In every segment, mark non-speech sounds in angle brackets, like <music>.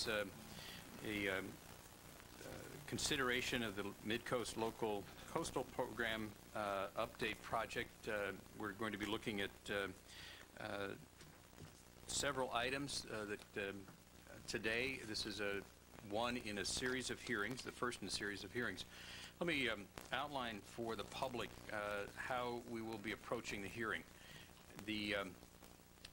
is um, a um, uh, consideration of the Midcoast Local Coastal Program uh, Update Project. Uh, We're going to be looking at several items that um, today, this is a one in a series of hearings, the first in a series of hearings. Let me um, outline for the public uh, how we will be approaching the hearing. The, um,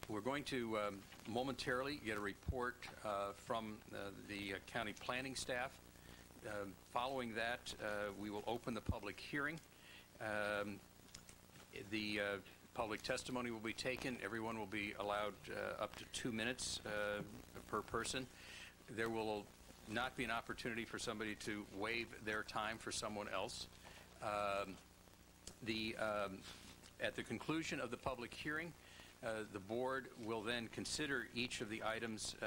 we're going to um, momentarily get a report uh, from uh, the uh, county planning staff. Um, Following that, uh, we will open the public hearing. Um, The uh, public testimony will be taken. Everyone will be allowed uh, up to two minutes uh, per person. There will not be an opportunity for somebody to waive their time for someone else. Um, The, um, at the conclusion of the public hearing, uh, the board will then consider each of the items uh,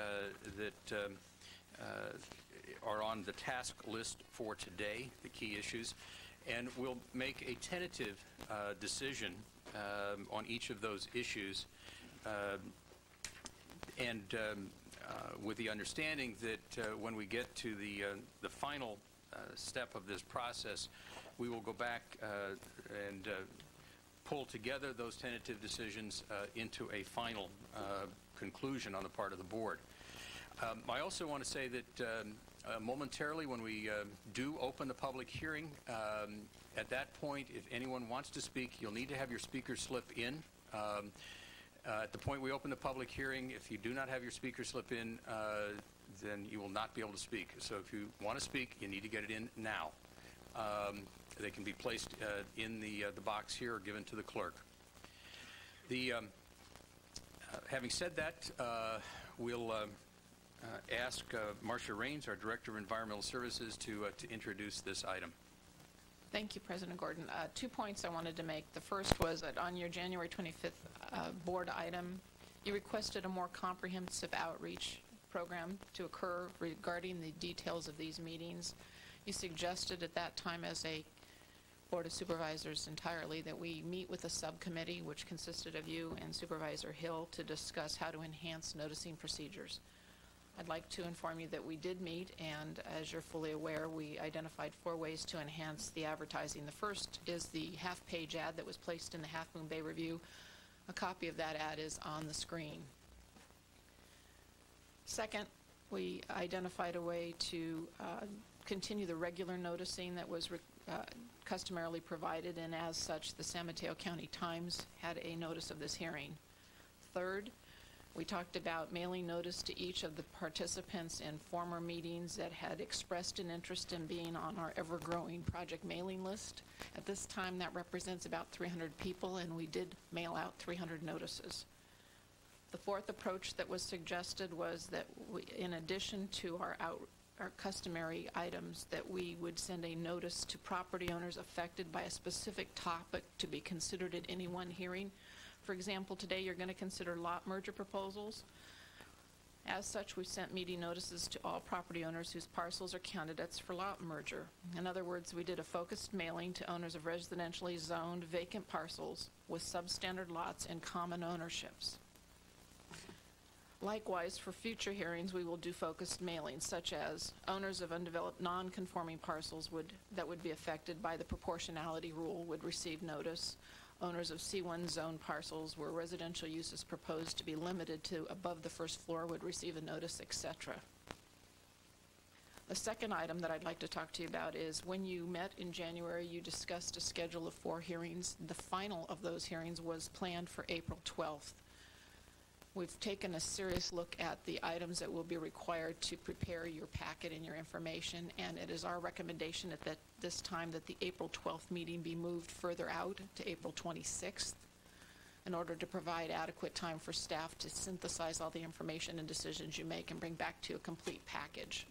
that um, uh, are on the task list for today, the key issues, and we'll make a tentative uh, decision um, on each of those issues. Um, and um, uh, with the understanding that when we get to the, the final step of this process, we will go back and pull together those tentative decisions uh, into a final uh, conclusion on the part of the board. Um, I also want to say that um, uh, momentarily, when we uh, do open the public hearing, um, at that point, if anyone wants to speak, you'll need to have your speaker slip in. Um, uh, At the point we open the public hearing, if you do not have your speaker slip in, uh, then you will not be able to speak. So if you want to speak, you need to get it in now. They can be placed uh, in the, uh, the box here or given to the clerk. The, um, uh, having said that, we'll ask Marcia Raines, our Director of Environmental Services, to, to introduce this item. Thank you, President Gordon. Uh, Two points I wanted to make. The first was that on your January 25th uh, board item, you requested a more comprehensive outreach program to occur regarding the details of these meetings. You suggested at that time as a Board of Supervisors entirely that we meet with a subcommittee, which consisted of you and Supervisor Hill, to discuss how to enhance noticing procedures. I'd like to inform you that we did meet, and as you're fully aware, we identified four ways to enhance the advertising. The first is the half-page ad that was placed in the Half Moon Bay Review. A copy of that ad is on the screen. Second, we identified a way to uh, continue the regular noticing that was uh, customarily provided, and as such, the San Mateo County Times had a notice of this hearing. Third, we talked about mailing notice to each of the participants in former meetings that had expressed an interest in being on our ever-growing project mailing list. At this time, that represents about 300 people, and we did mail out 300 notices. The fourth approach that was suggested was that we, in addition to our out, our customary items, that we would send a notice to property owners affected by a specific topic to be considered at any one hearing. For example, today you're going to consider lot merger proposals. As such, we sent meeting notices to all property owners whose parcels are candidates for lot merger. In other words, we did a focused mailing to owners of residentially zoned vacant parcels with substandard lots and common ownerships. Likewise, for future hearings, we will do focused mailings, such as owners of undeveloped non-conforming parcels would, that would be affected by the proportionality rule would receive notice. Owners of C1 zone parcels where residential use is proposed to be limited to above the first floor would receive a notice, etc. The second item that I'd like to talk to you about is when you met in January, you discussed a schedule of four hearings. The final of those hearings was planned for April 12th. We've taken a serious look at the items that will be required to prepare your packet and your information, and it is our recommendation at that, this time that the April 12th meeting be moved further out to April 26th in order to provide adequate time for staff to synthesize all the information and decisions you make and bring back to a complete package.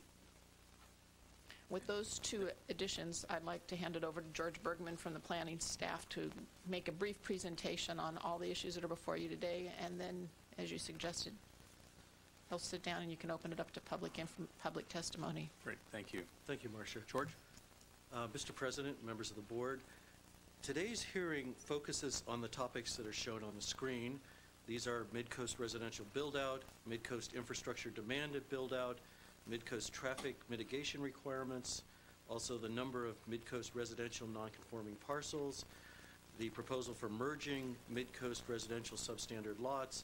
With those two additions, I'd like to hand it over to George Bergman from the planning staff to make a brief presentation on all the issues that are before you today, and then, as you suggested, he'll sit down and you can open it up to public inf- public testimony. Great, thank you. Thank you, Marcia. George? Uh, Mr. President, members of the board, today's hearing focuses on the topics that are shown on the screen. These are Midcoast residential build-out, Midcoast infrastructure demand and build-out, Midcoast traffic mitigation requirements, also the number of Midcoast residential nonconforming parcels, the proposal for merging Midcoast residential substandard lots,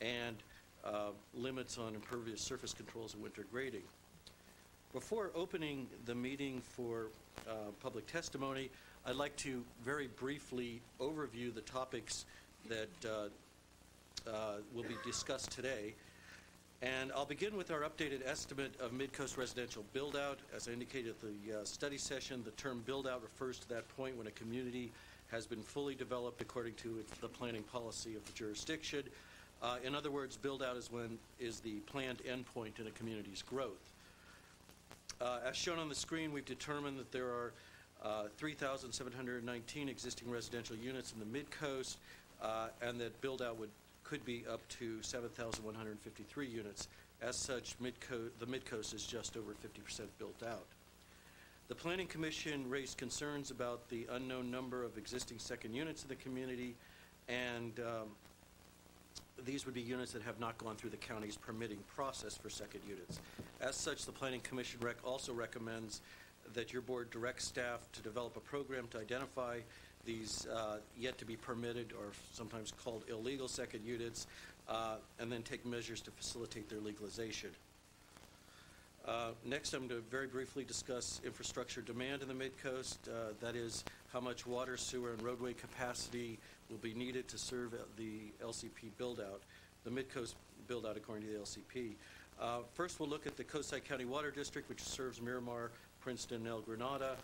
and uh, limits on impervious surface controls and winter grading. Before opening the meeting for uh, public testimony, I'd like to very briefly overview the topics that uh, uh, will be discussed today. And I'll begin with our updated estimate of Midcoast residential build-out. As I indicated at the uh, study session, the term build-out refers to that point when a community has been fully developed according to the planning policy of the jurisdiction. Uh, In other words, build-out is when, is the planned endpoint in a community's growth. Uh, As shown on the screen, we've determined that there are uh, 3,719 existing residential units in the Mid-Coast, uh, and that build-out would, could be up to 7,153 units. As such, Midco, the Mid-Coast is just over 50% built out. The Planning Commission raised concerns about the unknown number of existing second units in the community, and um, these would be units that have not gone through the county's permitting process for second units. As such, the Planning Commission rec- also recommends that your board direct staff to develop a program to identify these uh, yet to be permitted, or sometimes called illegal second units, uh, and then take measures to facilitate their legalization. Uh, Next, I'm going to very briefly discuss infrastructure demand in the Mid-Coast. Uh, That is, how much water, sewer, and roadway capacity will be needed to serve the LCP build-out, the Mid-Coast build-out according to the LCP. Uh, First, we'll look at the Coastside County Water District, which serves Miramar, Princeton, and El Granada.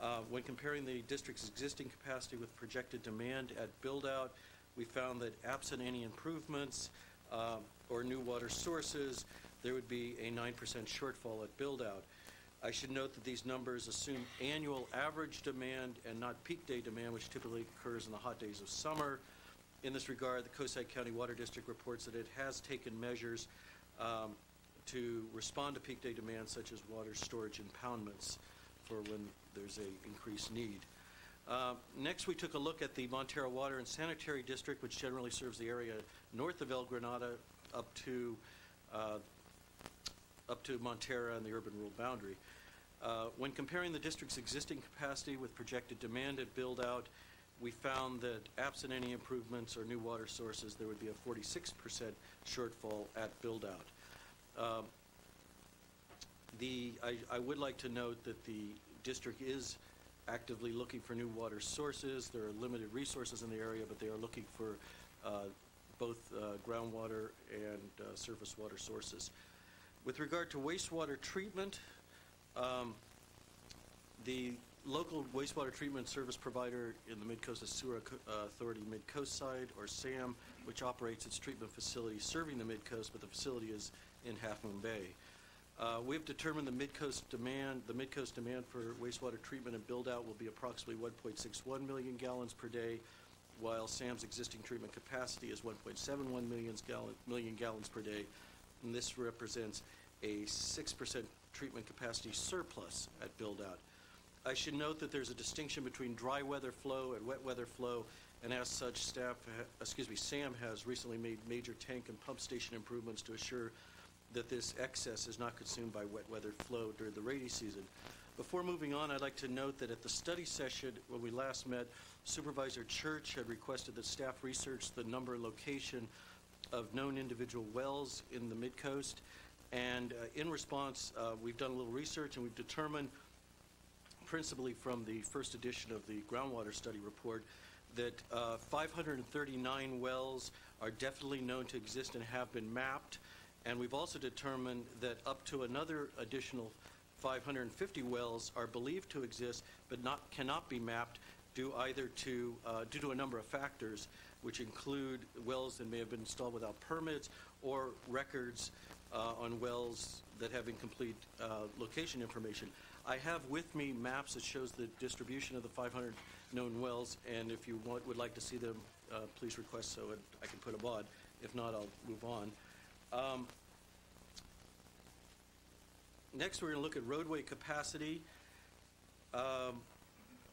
Uh, When comparing the district's existing capacity with projected demand at build-out, we found that absent any improvements um, or new water sources, there would be a 9% shortfall at build-out. I should note that these numbers assume annual average demand and not peak day demand, which typically occurs in the hot days of summer. In this regard, the Coastside County Water District reports that it has taken measures um, to respond to peak day demand, such as water storage impoundments for when there's a increased need. Uh, Next, we took a look at the Montara Water and Sanitary District, which generally serves the area north of El Granada up to, uh, up to Montara and the urban rural boundary. Uh, When comparing the district's existing capacity with projected demand at build-out, we found that absent any improvements or new water sources, there would be a 46% shortfall at build-out. Um, The, I, I would like to note that the district is actively looking for new water sources. There are limited resources in the area, but they are looking for uh, both uh, groundwater and uh, surface water sources. With regard to wastewater treatment, um, the local wastewater treatment service provider in the Mid-Coast Sewer uh, Authority Mid-Coast Side, or SAM, which operates its treatment facility serving the Mid-Coast, but the facility is in Half Moon Bay. Uh, We've determined the Mid-Coast demand, the Mid-Coast demand for wastewater treatment and build-out will be approximately 1.61 million gallons per day, while SAM's existing treatment capacity is 1.71 million gallon, million gallons per day, and this represents a 6% treatment capacity surplus at build-out. I should note that there's a distinction between dry weather flow and wet weather flow, and as such, staff, excuse me, SAM has recently made major tank and pump station improvements to assure that this excess is not consumed by wet weather flow during the rainy season. Before moving on, I'd like to note that at the study session, when we last met, Supervisor Church had requested that staff research the number and location of known individual wells in the Mid-Coast. And uh, in response, uh, we've done a little research and we've determined, principally from the first edition of the groundwater study report, that uh, 539 wells are definitely known to exist and have been mapped. And we've also determined that up to another additional 550 wells are believed to exist but not, cannot be mapped due either to, uh, due to a number of factors, which include wells that may have been installed without permits or records uh, on wells that have incomplete uh, location information. I have with me maps that shows the distribution of the 500 known wells, and if you want, would like to see them, uh, please request so, I can put them on. If not, I'll move on. Um, Next, we're going to look at roadway capacity. Um,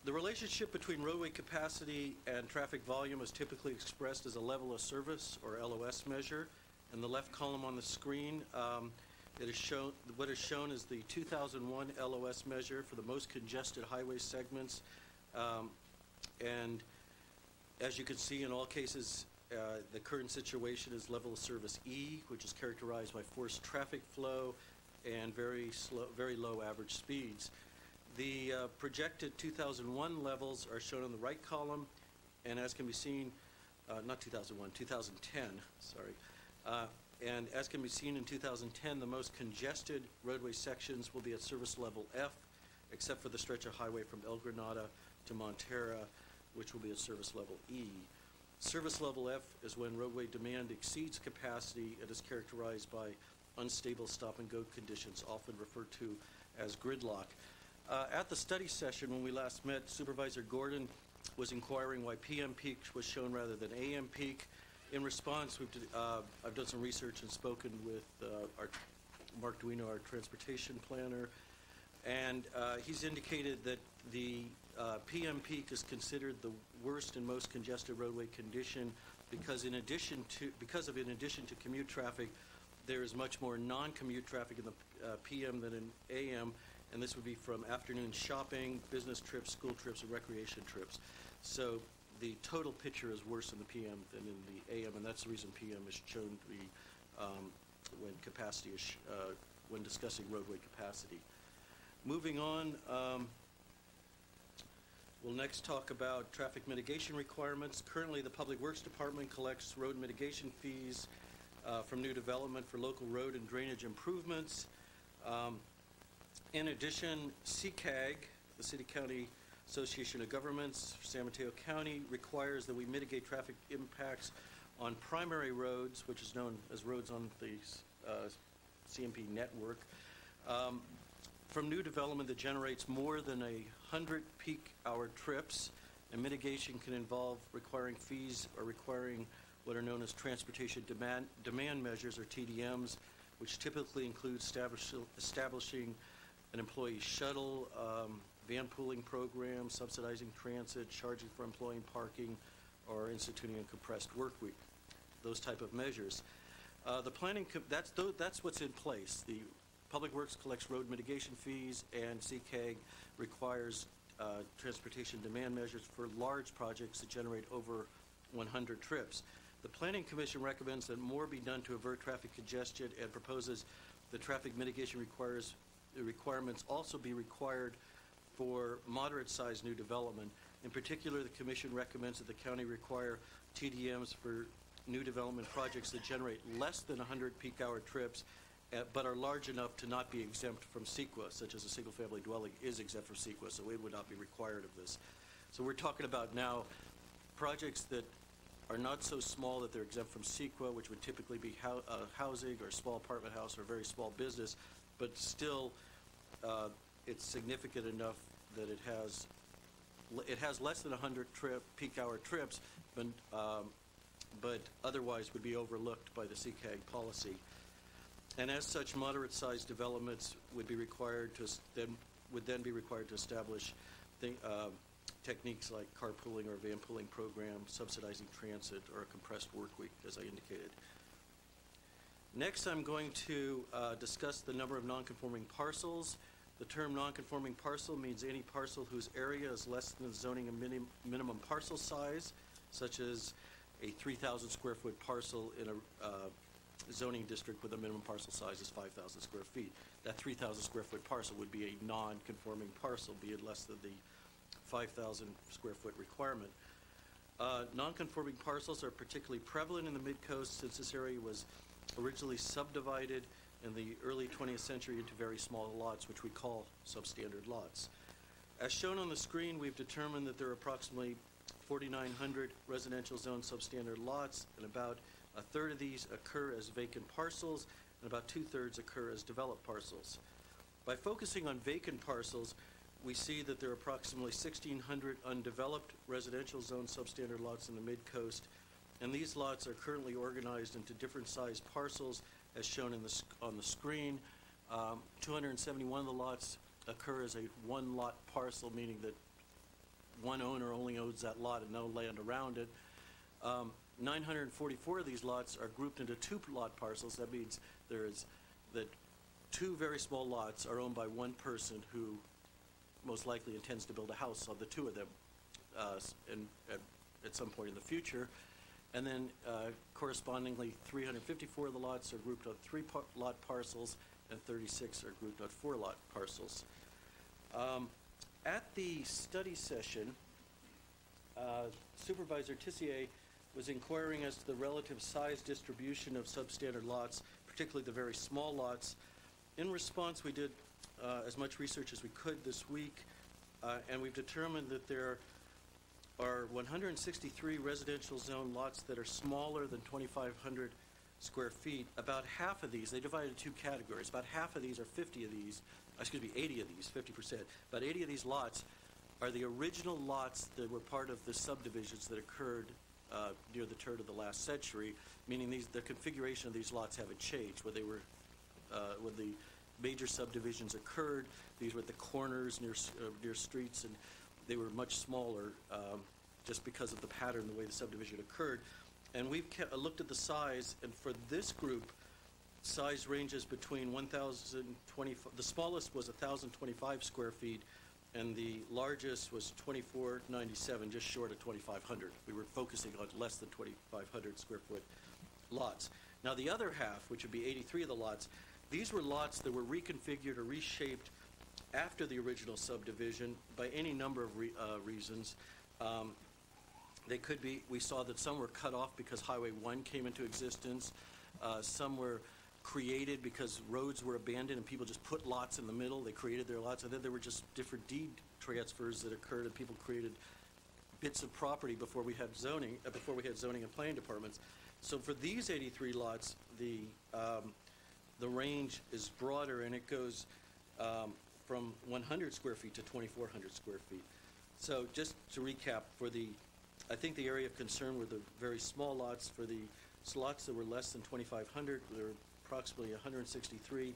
The relationship between roadway capacity and traffic volume is typically expressed as a level of service, or LOS measure. In the left column on the screen, um, It is shown, what is shown is the 2001 LOS measure for the most congested highway segments. Um, And as you can see, in all cases, uh, the current situation is level of service E, which is characterized by forced traffic flow and very slow, very low average speeds. The uh, projected 2001 levels are shown on the right column, and as can be seen, uh, not 2001, 2010, sorry. Uh, And as can be seen in 2010, the most congested roadway sections will be at service level F, except for the stretch of highway from El Granada to Montara, which will be at service level E. Service level F is when roadway demand exceeds capacity and is characterized by unstable stop-and-go conditions, often referred to as gridlock. Uh, At the study session, when we last met, Supervisor Gordon was inquiring why PM peak was shown rather than AM peak. In response, we've, uh, I've done some research and spoken with uh, our, Mark Duino, our transportation planner, and uh, he's indicated that the uh, PM peak is considered the worst and most congested roadway condition because in addition to, because of in addition to commute traffic, there is much more non-commute traffic in the uh, PM than in AM, and this would be from afternoon shopping, business trips, school trips, and recreation trips. So the total picture is worse in the PM than in the AM, and that's the reason PM is shown to be, um, when capacity is, uh, when discussing roadway capacity. Moving on, um, we'll next talk about traffic mitigation requirements. Currently, the Public Works Department collects road mitigation fees uh, from new development for local road and drainage improvements. Um, In addition, CCAG, the City County Association of Governments, San Mateo County, requires that we mitigate traffic impacts on primary roads, which is known as roads on the uh, CMP network, um, from new development that generates more than a 100 peak hour trips, and mitigation can involve requiring fees or requiring what are known as transportation demand, demand measures, or TDMs, which typically include establish, establishing an employee shuttle, um, van pooling program, subsidizing transit, charging for employee parking, or instituting a compressed work week, those type of measures. Uh, The planning, that's, tho- that's what's in place. The Public Works collects road mitigation fees, and CCAG requires uh, transportation demand measures for large projects that generate over 100 trips. The Planning Commission recommends that more be done to avert traffic congestion and proposes the traffic mitigation requires, requirements also be required for moderate-sized new development. In particular, the commission recommends that the county require TDMs for new development projects that generate less than 100 peak-hour trips, uh, but are large enough to not be exempt from CEQA, such as a single-family dwelling is exempt from CEQA, so it would not be required of this. So we're talking about now projects that are not so small that they're exempt from CEQA, which would typically be hou- uh, housing or small apartment house or very small business, but still, uh, it's significant enough that it has, it has less than 100 trip, peak hour trips, but, um, but otherwise would be overlooked by the CCAG policy. And as such, moderate-sized developments would be required to, then, would then be required to establish uh, techniques like carpooling or van pooling programs, subsidizing transit, or a compressed work week, as I indicated. Next, I'm going to uh, discuss the number of nonconforming parcels. The term nonconforming parcel means any parcel whose area is less than the zoning minim- minimum parcel size, such as a 3,000 square foot parcel in a uh, zoning district with a minimum parcel size is 5,000 square feet. That 3,000 square foot parcel would be a non-conforming parcel, be it less than the 5,000 square foot requirement. Uh, Non-conforming parcels are particularly prevalent in the mid-coast since this area was originally subdivided in the early 20th century into very small lots, which we call substandard lots. As shown on the screen, we've determined that there are approximately 4,900 residential zone substandard lots, and about a third of these occur as vacant parcels, and about two-thirds occur as developed parcels. By focusing on vacant parcels, we see that there are approximately 1,600 undeveloped residential zone substandard lots in the mid-coast, and these lots are currently organized into different sized parcels as shown in the, on the screen. Um, 271 of the lots occur as a one-lot parcel, meaning that one owner only owns that lot and no land around it. Um, 944 of these lots are grouped into two-lot parcels. That means there is, that two very small lots are owned by one person who most likely intends to build a house on the two of them uh, in, at, at some point in the future. And then uh, correspondingly, 354 of the lots are grouped on three par- lot parcels, and 36 are grouped on four lot parcels. Um, At the study session, uh, Supervisor Tissier was inquiring as to the relative size distribution of substandard lots, particularly the very small lots. In response, we did uh, as much research as we could this week, uh, and we've determined that there are 163 residential zone lots that are smaller than 2,500 square feet. About half of these, they divided into two categories. About half of these, are 50 of these, excuse me, 80 of these, 50%, about 80 of these lots are the original lots that were part of the subdivisions that occurred uh, near the turn of the last century, meaning these, the configuration of these lots haven't changed. When they were, uh, when the major subdivisions occurred, these were at the corners near, uh, near streets, and they were much smaller um, just because of the pattern, the way the subdivision occurred. And we've uh, looked at the size, and for this group, size ranges between 1,020, the smallest was 1,025 square feet, and the largest was 2497, just short of 2,500. We were focusing on less than 2,500 square foot lots. Now, the other half, which would be 83 of the lots, these were lots that were reconfigured or reshaped after the original subdivision by any number of re- uh, reasons. Um, they could be, we saw that some were cut off because Highway 1 came into existence. Uh, Some were created because roads were abandoned and people just put lots in the middle. They created their lots. And then there were just different deed transfers that occurred and people created bits of property before we had zoning, uh, before we had zoning and planning departments. So for these 83 lots, the, um, the range is broader and it goes um, from 100 square feet to 2,400 square feet. So just to recap, for the, I think the area of concern were the very small lots. For the slots that were less than 2,500, there were approximately 163.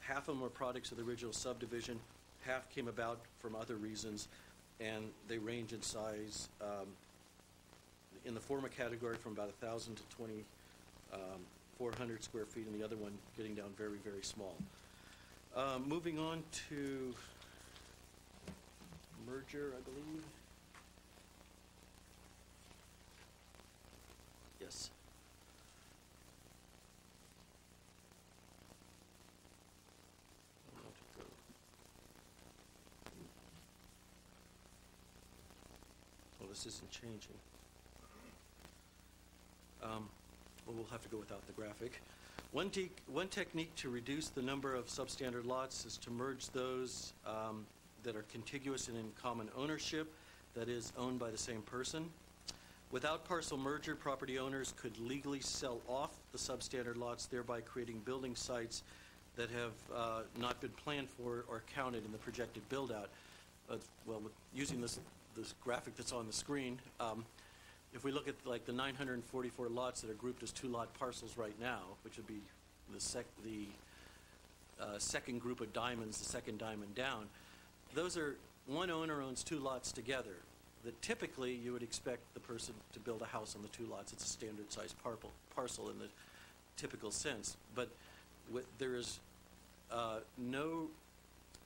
Half of them were products of the original subdivision, half came about from other reasons, and they range in size um, in the former category from about 1,000 to 2,400 square feet, and the other one getting down very, very small. Um, Moving on to merger, I believe. Yes. Well, this isn't changing. Um, Well, we'll have to go without the graphic. One te- one technique to reduce the number of substandard lots is to merge those um, that are contiguous and in common ownership, that is, owned by the same person. Without parcel merger, property owners could legally sell off the substandard lots, thereby creating building sites that have uh, not been planned for or counted in the projected build-out. Uh, Well, using this, this graphic that's on the screen, um, if we look at like the 944 lots that are grouped as two-lot parcels right now, which would be the sec, the uh, second group of diamonds, the second diamond down, those are, one owner owns two lots together. That typically, you would expect the person to build a house on the two lots. It's a standard-sized parcel, parcel in the typical sense. But there is uh, no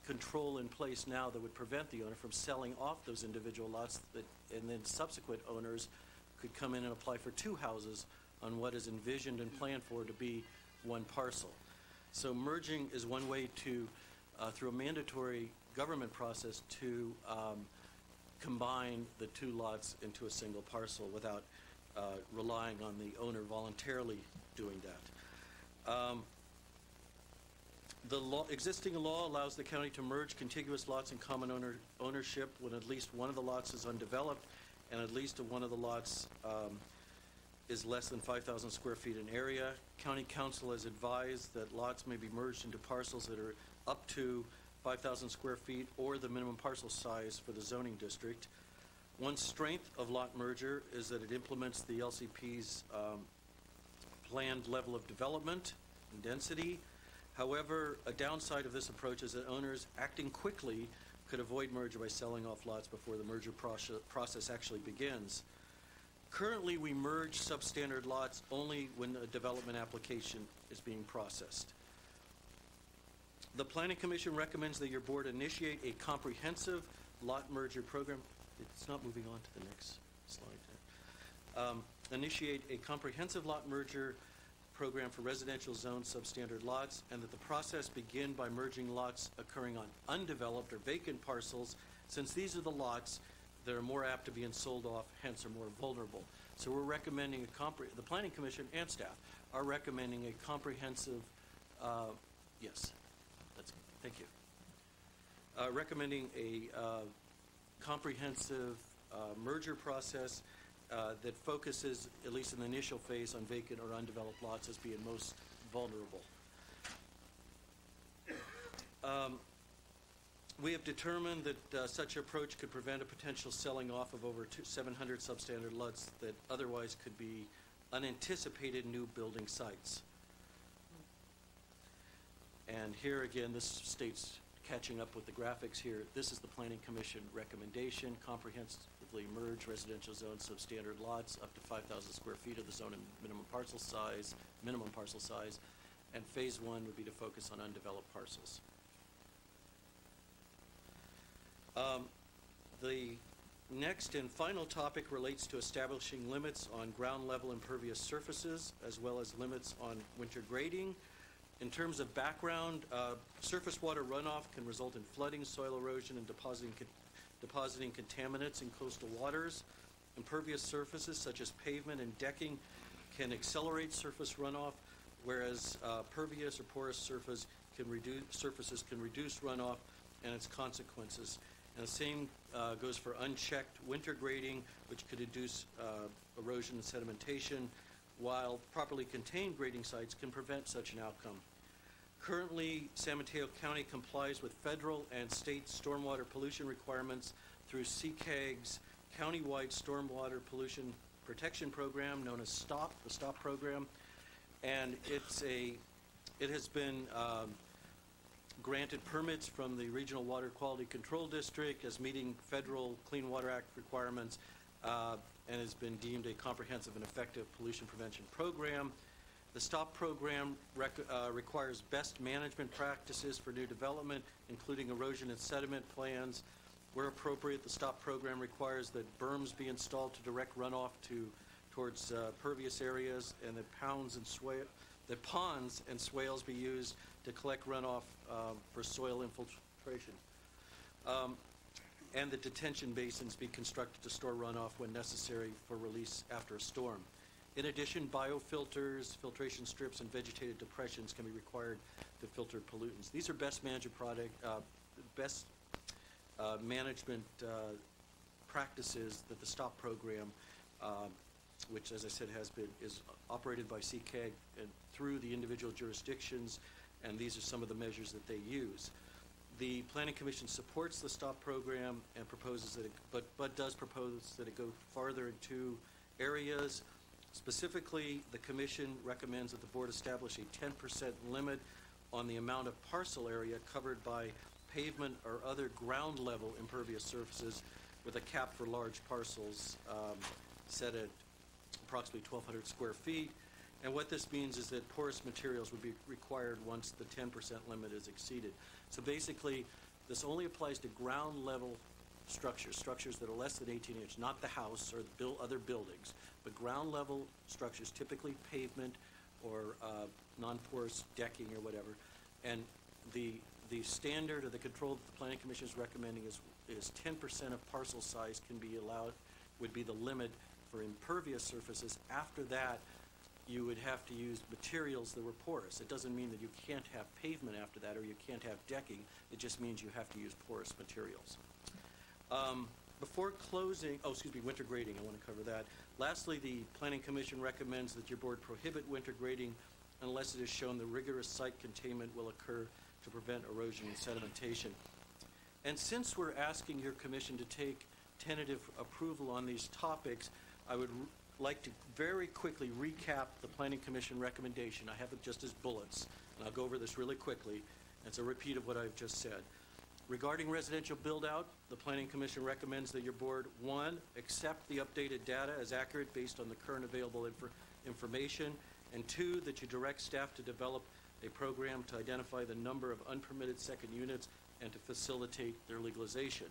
control in place now that would prevent the owner from selling off those individual lots that, and then subsequent owners could come in and apply for two houses on what is envisioned and planned for to be one parcel. So merging is one way to, uh, through a mandatory government process, to um, combine the two lots into a single parcel without uh, relying on the owner voluntarily doing that. Um, the law, existing law allows the county to merge contiguous lots in common owner, ownership when at least one of the lots is undeveloped and at least one of the lots um, is less than 5,000 square feet in area. County counsel has advised that lots may be merged into parcels that are up to 5,000 square feet or the minimum parcel size for the zoning district. One strength of lot merger is that it implements the LCP's um, planned level of development and density. However, a downside of this approach is that owners acting quickly could avoid merger by selling off lots before the merger proce- process actually begins. Currently, we merge substandard lots only when a development application is being processed. The Planning Commission recommends that your board initiate a comprehensive lot merger program. It's not moving on to the next slide. Um, Initiate a comprehensive lot merger program for residential zone substandard lots, and that the process begin by merging lots occurring on undeveloped or vacant parcels, since these are the lots that are more apt to be sold off, hence are more vulnerable. So we're recommending a compre, the Planning Commission and staff are recommending a comprehensive, uh, yes, that's, good. thank you. Uh, Recommending a uh, comprehensive uh, merger process uh, that focuses, at least in the initial phase, on vacant or undeveloped lots as being most vulnerable. Um, We have determined that uh, such approach could prevent a potential selling off of over 700 substandard lots that otherwise could be unanticipated new building sites. And here again, this states, catching up with the graphics here, this is the Planning Commission recommendation, comprehensively merge residential zone substandard lots up to 5,000 square feet of the zone and minimum parcel size, minimum parcel size, and phase one would be to focus on undeveloped parcels. Um, The next and final topic relates to establishing limits on ground level impervious surfaces, as well as limits on winter grading. In terms of background, uh, surface water runoff can result in flooding, soil erosion, and depositing, depositing contaminants in coastal waters. Impervious surfaces such as pavement and decking can accelerate surface runoff, whereas uh, pervious or porous surface can reduce, surfaces can reduce runoff and its consequences. And the same uh, goes for unchecked winter grading, which could induce uh, erosion and sedimentation, while properly contained grading sites can prevent such an outcome. Currently, San Mateo County complies with federal and state stormwater pollution requirements through CCAG's countywide stormwater pollution protection program known as STOP, the STOP program. And it's a, it has been um, granted permits from the Regional Water Quality Control District as meeting federal Clean Water Act requirements uh, and has been deemed a comprehensive and effective pollution prevention program. The STOP program uh, requires best management practices for new development, including erosion and sediment plans. Where appropriate, the STOP program requires that berms be installed to direct runoff to, towards uh, pervious areas, and that pounds and that ponds and swales be used to collect runoff um, for soil infiltration. Um, and that detention basins be constructed to store runoff when necessary for release after a storm. In addition, biofilters, filtration strips, and vegetated depressions can be required to filter pollutants. These are best management product, uh, best uh, management uh, practices that the STOP program, um, which, as I said, has been, is operated by CCAG and through the individual jurisdictions, and these are some of the measures that they use. The Planning Commission supports the STOP program and proposes that it, but, but does propose that it go farther into areas. Specifically, the commission recommends that the board establish a 10% limit on the amount of parcel area covered by pavement or other ground level impervious surfaces with a cap for large parcels um, set at approximately 1,200 square feet. And what this means is that porous materials would be required once the 10% limit is exceeded. So basically, this only applies to ground level structures, structures that are less than 18 inches, not the house or the buil- other buildings, but ground level structures, typically pavement or uh, non-porous decking or whatever. And the, the standard or the control that the planning commission is recommending is, is 10% of parcel size can be allowed, would be the limit for impervious surfaces. After that, you would have to use materials that were porous. It doesn't mean that you can't have pavement after that, or you can't have decking. It just means you have to use porous materials. Um, Before closing, oh, excuse me, winter grading, I want to cover that. Lastly, the Planning Commission recommends that your board prohibit winter grading unless it is shown the rigorous site containment will occur to prevent erosion and sedimentation. And since we're asking your commission to take tentative approval on these topics, I would like to very quickly recap the Planning Commission recommendation. I have it just as bullets, and I'll go over this really quickly. It's a repeat of what I've just said. Regarding residential build-out, the Planning Commission recommends that your board, one, accept the updated data as accurate based on the current available infor- information, and two, that you direct staff to develop a program to identify the number of unpermitted second units and to facilitate their legalization.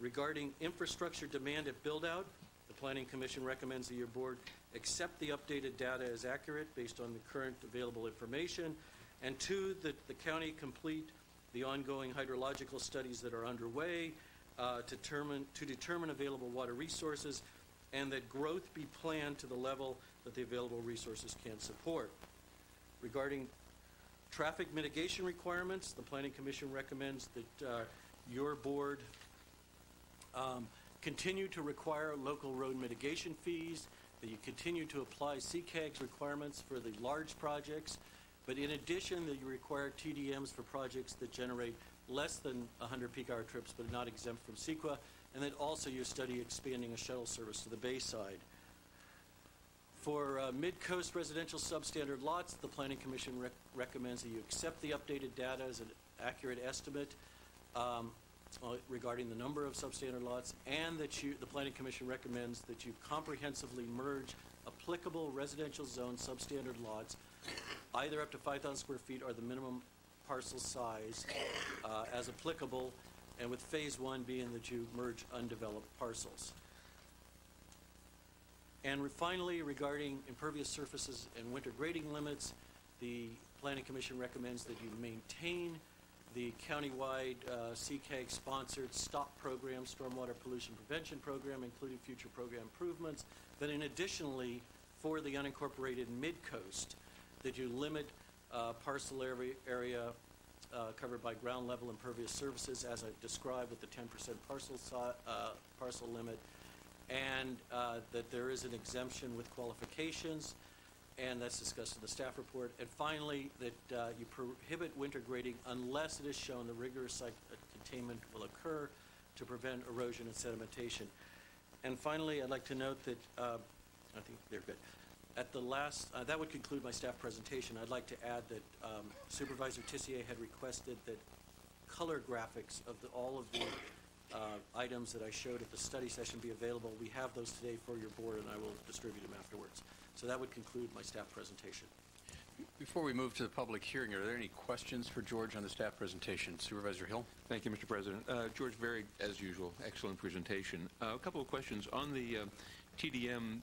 Regarding infrastructure demand at build-out, the Planning Commission recommends that your board accept the updated data as accurate based on the current available information, and two, that the county complete the ongoing hydrological studies that are underway uh, to determine, to determine available water resources, and that growth be planned to the level that the available resources can support. Regarding traffic mitigation requirements, the Planning Commission recommends that uh, your board um, continue to require local road mitigation fees, that you continue to apply CCAG's requirements for the large projects, but in addition, that you require TDMs for projects that generate less than 100 peak hour trips but are not exempt from CEQA, and that also you study expanding a shuttle service to the Bayside. For uh, mid-coast residential substandard lots, the Planning Commission rec- recommends that you accept the updated data as an accurate estimate um, uh, regarding the number of substandard lots, and that you, the Planning Commission recommends that you comprehensively merge applicable residential zone substandard lots, either up to 5,000 square feet or the minimum parcel size uh, as applicable, and with Phase One being that you merge undeveloped parcels. And finally, regarding impervious surfaces and winter grading limits, the Planning Commission recommends that you maintain the countywide uh, CCAG-sponsored STOP program, Stormwater Pollution Prevention Program, including future program improvements. Then in additionally, for the unincorporated mid-coast, that you limit uh, parcel area, area uh, covered by ground-level impervious surfaces, as I've described with the 10% parcel uh, parcel limit, and uh, that there is an exemption with qualifications, and that's discussed in the staff report. And finally, that uh, you prohibit winter grading unless it is shown the rigorous site containment will occur to prevent erosion and sedimentation. And finally, I'd like to note that, uh, I think they're good. At the last, uh, that would conclude my staff presentation. I'd like to add that um, Supervisor Tissier had requested that color graphics of the, all of the uh, items that I showed at the study session be available. We have those today for your board, and I will distribute them afterwards. So that would conclude my staff presentation. Before we move to the public hearing, are there any questions for George on the staff presentation? Supervisor Hill? Thank you, Mr. President. Uh, George, very, as usual, excellent presentation. Uh, A couple of questions. On the uh, TDM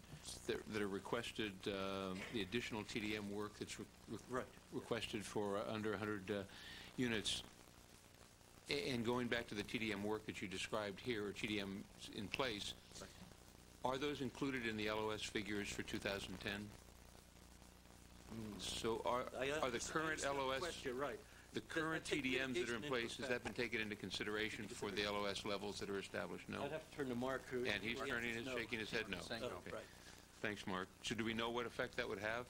that that are requested, uh, the additional TDM work that's re- re- Right. requested for uh, under 100 uh, units, a- and going back to the TDM work that you described here, or TDM in place, are those included in the LOS figures for 2010? So are are the current LOS question, right. the current TDMs that are in place, has that been taken into consideration for the LOS levels that are established? No? I'd have to turn to Mark, who... And he's turning his, no. shaking his head no. Okay. right. Thanks, Mark. So do we know what effect that would have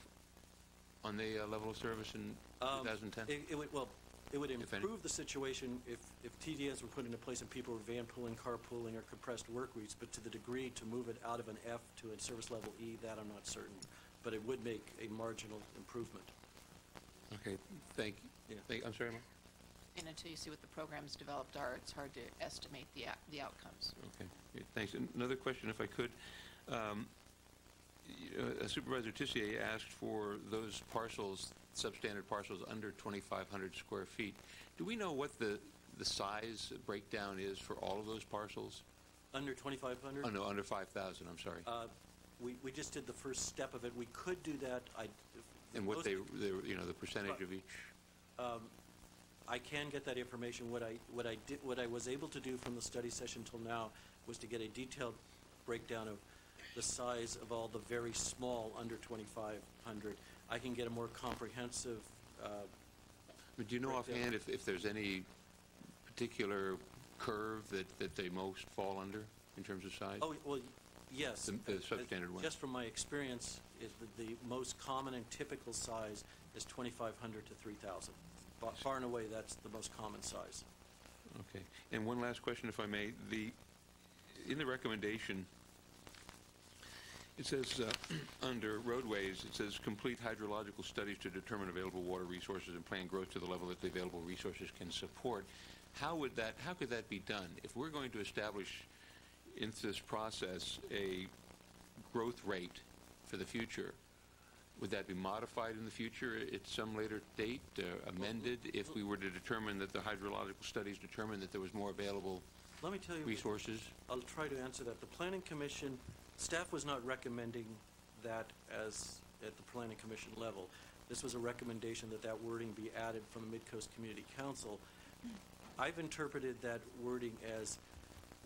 on the uh, level of service in Um, 2010? It, it would, well, it would If any. improve the situation if, if TDS were put into place and people were van pooling, carpooling, or compressed work weeks, but to the degree to move it out of an F to a service level E, that I'm not certain. But it would make a marginal improvement. Okay, thank, you. Yeah. thank, I'm sorry, Mark? And until you see what the programs developed are, it's hard to estimate the, out- the outcomes. Okay, great, thanks. And Another question, if I could. Um, y- uh, Supervisor Tissier asked for those parcels, substandard parcels under 2,500 square feet. Do we know what the, the size breakdown is for all of those parcels? Under 2,500? Oh, no, under 5,000, I'm sorry. Uh, We, we just did the first step of it. We could do that. I. And what they, they- you know, the percentage of each? Um, I can get that information. What I, what I did, what I was able to do from the study session till now was to get a detailed breakdown of the size of all the very small, under 2,500. I can get a more comprehensive, uh, But do you know offhand if, if there's any particular curve that, that they most fall under in terms of size? oh, well, yes. The- the substandard ones. Just from my experience, is that the most common and typical size is 2,500 to 3,000. Fa- Far and away, that's the most common size. Okay. And one last question, if I may. The, in the recommendation, it says, uh, <clears throat> under roadways, it says, "Complete hydrological studies to determine available water resources and plan growth to the level that the available resources can support." How would that, how could that be done? If we're going to establish in this process a growth rate for the future, would that be modified in the future at some later date, uh, amended, if we were to determine that the hydrological studies determined that there was more available Let me tell you. resources? I'll try to answer that. The Planning Commission, staff was not recommending that as, at the Planning Commission level. This was a recommendation that that wording be added from the Midcoast Community Council. I've interpreted that wording as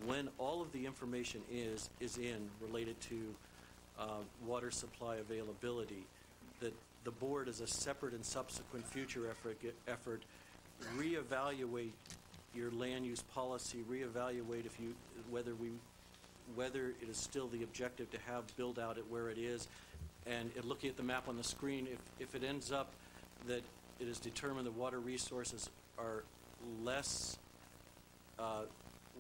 when all of the information is, is in related to uh, water supply availability, that the board as a separate and subsequent future effort, effort reevaluate your land use policy, reevaluate if you, whether we, whether it is still the objective to have build out at where it is, and it- looking at the map on the screen, if, if it ends up that it is determined the water resources are less, uh,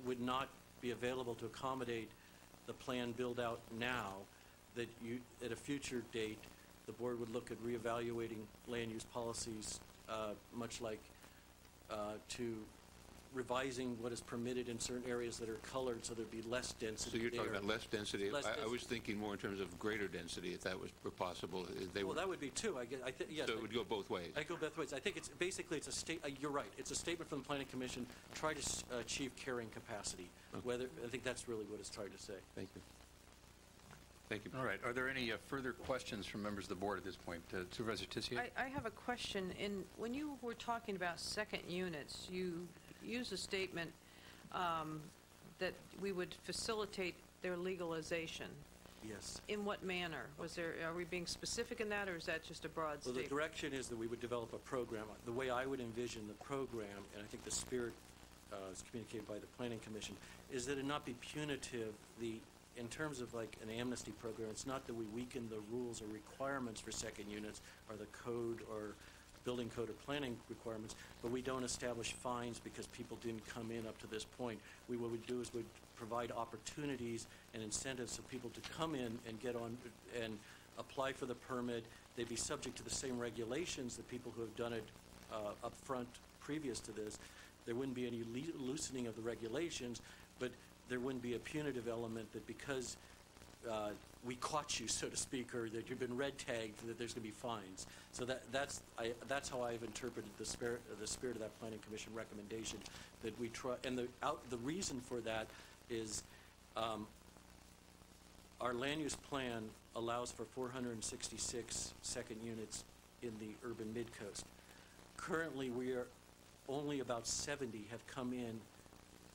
would not be available to accommodate the plan build-out now, that you, at a future date, the board would look at reevaluating land use policies, uh, much like uh, to revising what is permitted in certain areas that are colored, so there'd be less density. So density you're talking about less density? Less I- I was thinking more in terms of greater density, if that was were possible. if they Well, were- that would be two, I guess, I think, yes. So it would go both ways? I go both ways. I think it's, basically, it's a state, uh, you're right, it's a statement from the planning commission, try to s- achieve carrying capacity. Okay. Whether, I think that's really what it's trying to say. Thank you. Thank you. All right, are there any uh, further questions from members of the board at this point? Uh, Supervisor Tissier? I, I have a question. In, when you were talking about second units, you used a statement um, that we would facilitate their legalization. Yes. In what manner? Was there, are we being specific in that, or is that just a broad Well, the direction is that we would develop a program. The way I would envision the program, and I think the spirit uh, is communicated by the planning commission, is that it not be punitive, the, in terms of like an amnesty program, it's not that we weaken the rules or requirements for second units, or the code, or building code or planning requirements, but we don't establish fines because people didn't come in up to this point. We, what we would do is we'd provide opportunities and incentives for people to come in and get on, and apply for the permit. They'd be subject to the same regulations that people who have done it uh, up front previous to this. There wouldn't be any loosening of the regulations, but there wouldn't be a punitive element that because uh, we caught you, so to speak, or that you've been red tagged, that there's going to be fines. So that, that's, I, that's how I've interpreted the spirit, the spirit of that planning commission recommendation, that we try, and the, out, the reason for that is, um, our land use plan allows for 466 second units in the urban mid-coast. Currently, we are, only about 70 have come in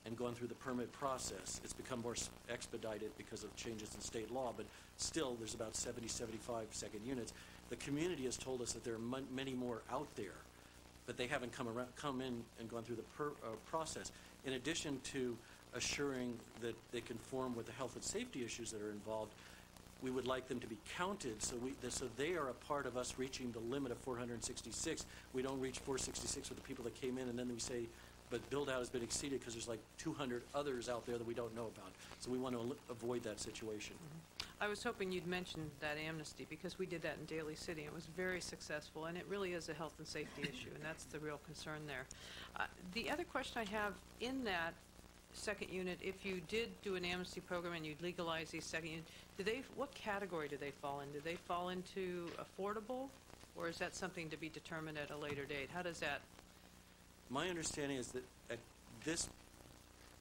and gone through the permit process. It's become more expedited because of changes in state law, but still, there's about 70, 75 second units. The community has told us that there are many more out there, but they haven't come around, come in and gone through the per, uh, process. In addition to assuring that they conform with the health and safety issues that are involved, we would like them to be counted, so we, so they are a part of us reaching the limit of 466. We don't reach 466 with the people that came in, and then we say, but build-out has been exceeded because there's like 200 others out there that we don't know about. So we want to avoid that situation. I was hoping you'd mention that amnesty, because we did that in Daly City. It was very successful, and it really is a health and safety <laughs> issue, and that's the real concern there. Uh, The other question I have, in that second unit, if you did do an amnesty program and you'd legalize these second units, do they, what category do they fall in? Do they fall into affordable, or is that something to be determined at a later date? How does that, My understanding is that at this,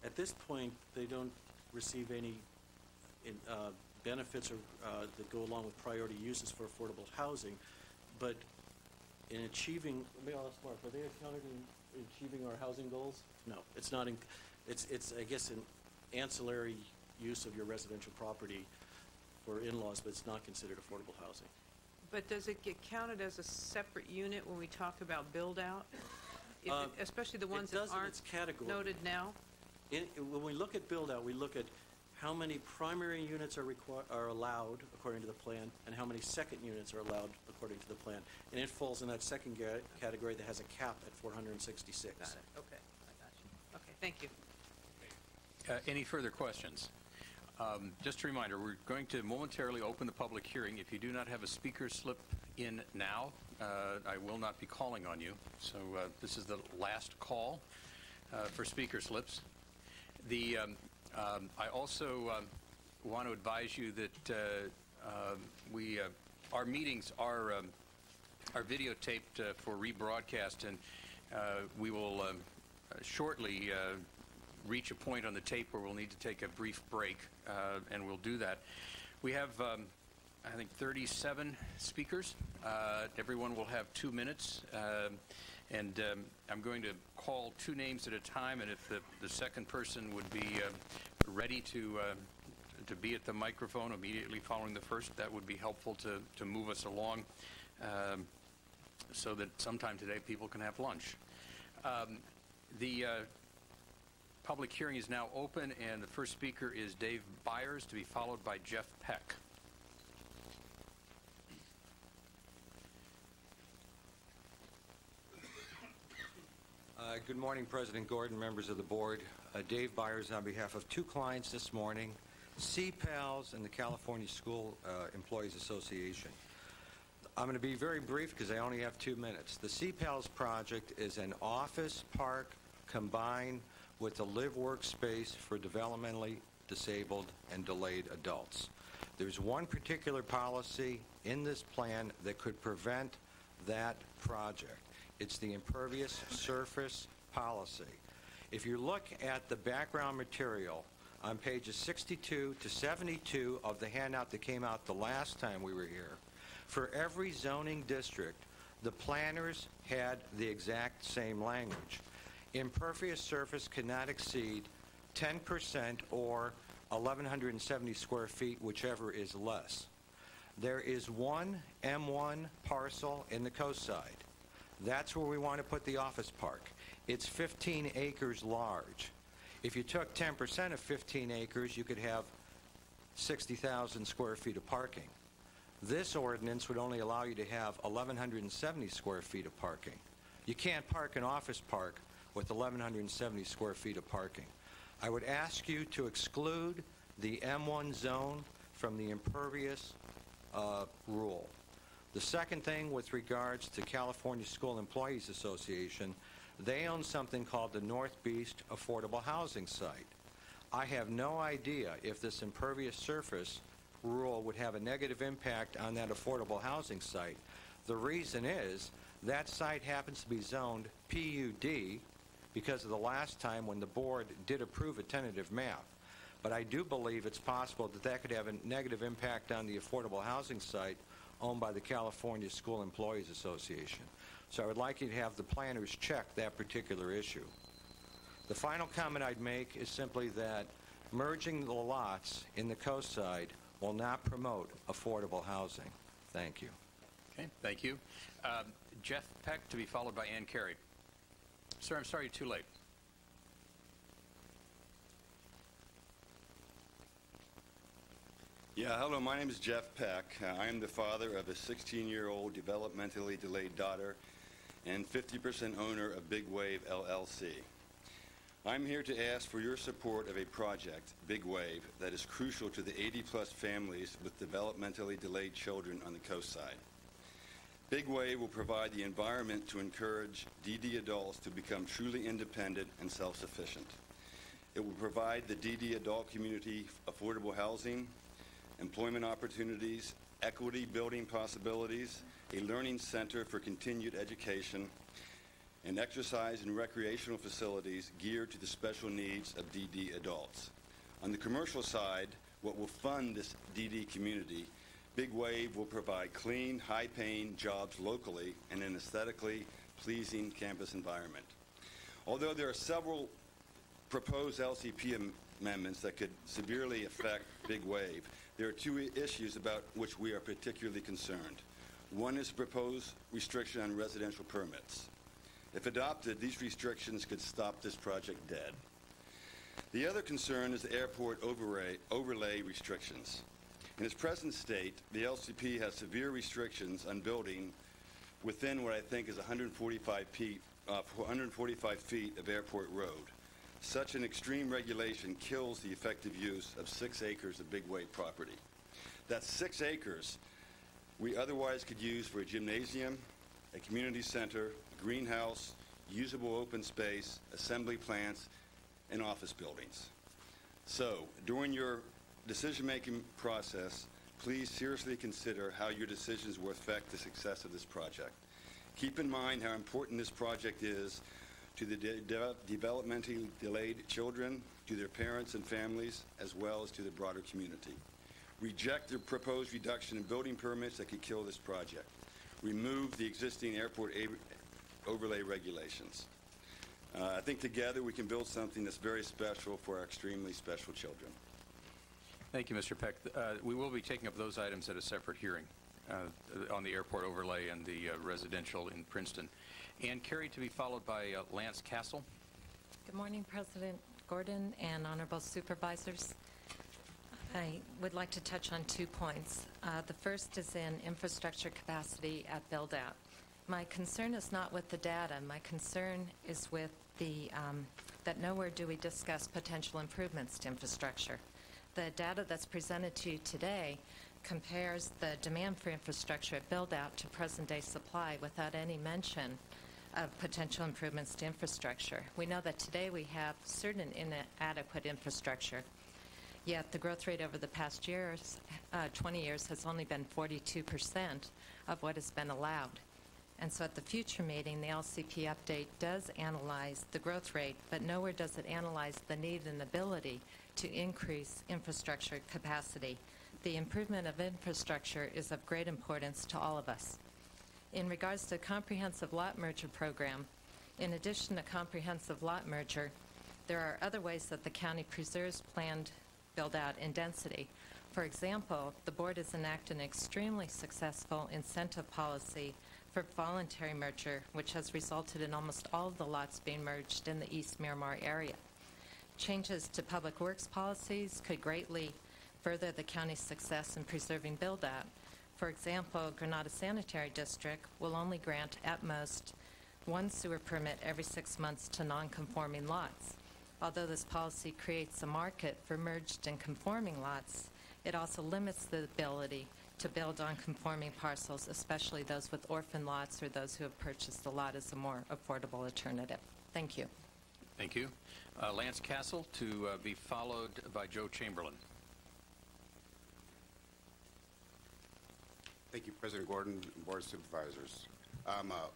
at this point, they don't receive any in, uh, benefits or, uh, that go along with priority uses for affordable housing. But in achieving, let me ask Mark, are they accounted in achieving our housing goals? No, it's not, in- it's, it's, I guess, an ancillary use of your residential property for in-laws, but it's not considered affordable housing. but does it get counted as a separate unit when we talk about build-out? If it- Uh, Especially the ones that does in aren't its category. noted now? In, when we look at build-out, we look at how many primary units are requir, are allowed according to the plan, and how many second units are allowed according to the plan. And it falls in that second ga- category that has a cap at four hundred and sixty-six. Got it, okay, I got you. Okay, thank you. Uh, Any further questions? Um, Just a reminder, we're going to momentarily open the public hearing. If you do not have a speaker slip in now, uh, I will not be calling on you. So uh, this is the last call uh, for speaker slips. The, um, um, I also um, want to advise you that uh, um, we uh, our meetings are um, are videotaped uh, for rebroadcast, and we will um, shortly reach a point on the tape where we'll need to take a brief break, and we'll do that. We have, I think, 37 speakers. Uh, everyone will have two minutes, um, and um, I'm going to call two names at a time, and if the, the second person would be uh, ready to uh, to be at the microphone immediately following the first, that would be helpful to, to move us along um, so that sometime today people can have lunch. Um, the uh, public hearing is now open, and the first speaker is Dave Byers, to be followed by Jeff Peck. Uh, Good morning, President Gordon, members of the board. Uh, Dave Byers on behalf of two clients this morning, CPALS and the California School uh, Employees Association. I'm going to be very brief because I only have two minutes. The CPALS project is an office park combined with a live-work space for developmentally disabled and delayed adults. There's one particular policy in this plan that could prevent that project. It's the impervious surface policy. If you look at the background material on pages 62 to 72 of the handout that came out the last time we were here, for every zoning district, the planners had the exact same language. Impervious surface cannot exceed 10% or 1,170 square feet, whichever is less. There is one M1 parcel in the coast side. That's where we want to put the office park. It's 15 acres large. If you took 10% of 15 acres, you could have 60,000 square feet of parking. This ordinance would only allow you to have 1,170 square feet of parking. You can't park an office park with 1,170 square feet of parking. I would ask you to exclude the M1 zone from the impervious uh, rule. The second thing with regards to California School Employees Association, they own something called the North Beach Affordable Housing Site. I have no idea if this impervious surface rule would have a negative impact on that affordable housing site. The reason is that site happens to be zoned PUD because of the last time when the board did approve a tentative map. But I do believe it's possible that that could have a negative impact on the affordable housing site owned by the California School Employees Association. So I would like you to have the planners check that particular issue. The final comment I'd make is simply that merging the lots in the coast side will not promote affordable housing. Thank you. Okay, thank you. Um, Jeff Peck, to be followed by Ann Carey. Sir, I'm sorry you're too late. Yeah, hello, my name is Jeff Peck. Uh, I am the father of a 16-year-old developmentally delayed daughter and 50% owner of Big Wave LLC. I'm here to ask for your support of a project, Big Wave, that is crucial to the 80-plus families with developmentally delayed children on the coast side. Big Wave will provide the environment to encourage DD adults to become truly independent and self-sufficient. It will provide the DD adult community affordable housing, employment opportunities, equity building possibilities, a learning center for continued education, and exercise and recreational facilities geared to the special needs of DD adults. On the commercial side, what will fund this DD community, Big Wave will provide clean, high-paying jobs locally in an aesthetically pleasing campus environment. Although there are several proposed LCP am- amendments that could severely affect Big Wave, there are two issues about which we are particularly concerned. One is proposed restriction on residential permits. If adopted, these restrictions could stop this project dead. The other concern is the airport overlay, overlay restrictions. In its present state, the LCP has severe restrictions on building within what I think is 145 feet, uh, 145 feet of airport road. Such an extreme regulation kills the effective use of six acres of big wave property. That's six acres we otherwise could use for a gymnasium, a community center, a greenhouse, usable open space, assembly plants, and office buildings. So, during your decision-making process, please seriously consider how your decisions will affect the success of this project. Keep in mind how important this project is to the de- de- developmentally delayed children, to their parents and families, as well as to the broader community. Reject the proposed reduction in building permits that could kill this project. Remove the existing airport overlay regulations. Uh, I think together we can build something that's very special for our extremely special children. Thank you, Mr. Peck. Uh, We will be taking up those items at a separate hearing uh, on the airport overlay and the uh, residential in Princeton. Ann Carey to be followed by uh, Lance Castle. Good morning, President Gordon and honorable supervisors. I would like to touch on two points. Uh, The first is in infrastructure capacity at build-out. My concern is not with the data. My concern is with the, um, that nowhere do we discuss potential improvements to infrastructure. The data that's presented to you today compares the demand for infrastructure at build-out to present-day supply without any mention of potential improvements to infrastructure. We know that today we have certain inadequate infrastructure, yet the growth rate over the past years, uh, 20 years, has only been 42% of what has been allowed. And so at the future meeting, the LCP update does analyze the growth rate, but nowhere does it analyze the need and ability to increase infrastructure capacity. The improvement of infrastructure is of great importance to all of us. In regards to comprehensive lot merger program, in addition to comprehensive lot merger, there are other ways that the county preserves planned build-out and density. For example, the board has enacted an extremely successful incentive policy for voluntary merger, which has resulted in almost all of the lots being merged in the East Miramar area. Changes to public works policies could greatly further the county's success in preserving build-out. For example, Granada Sanitary District will only grant at most one sewer permit every six months to non-conforming lots. Although this policy creates a market for merged and conforming lots, it also limits the ability to build on conforming parcels, especially those with orphan lots or those who have purchased the lot as a more affordable alternative. Thank you. Thank you. Uh, Lance Castle to uh, be followed by Joe Chamberlain. Thank you, President Gordon, and Board of Supervisors. I'm a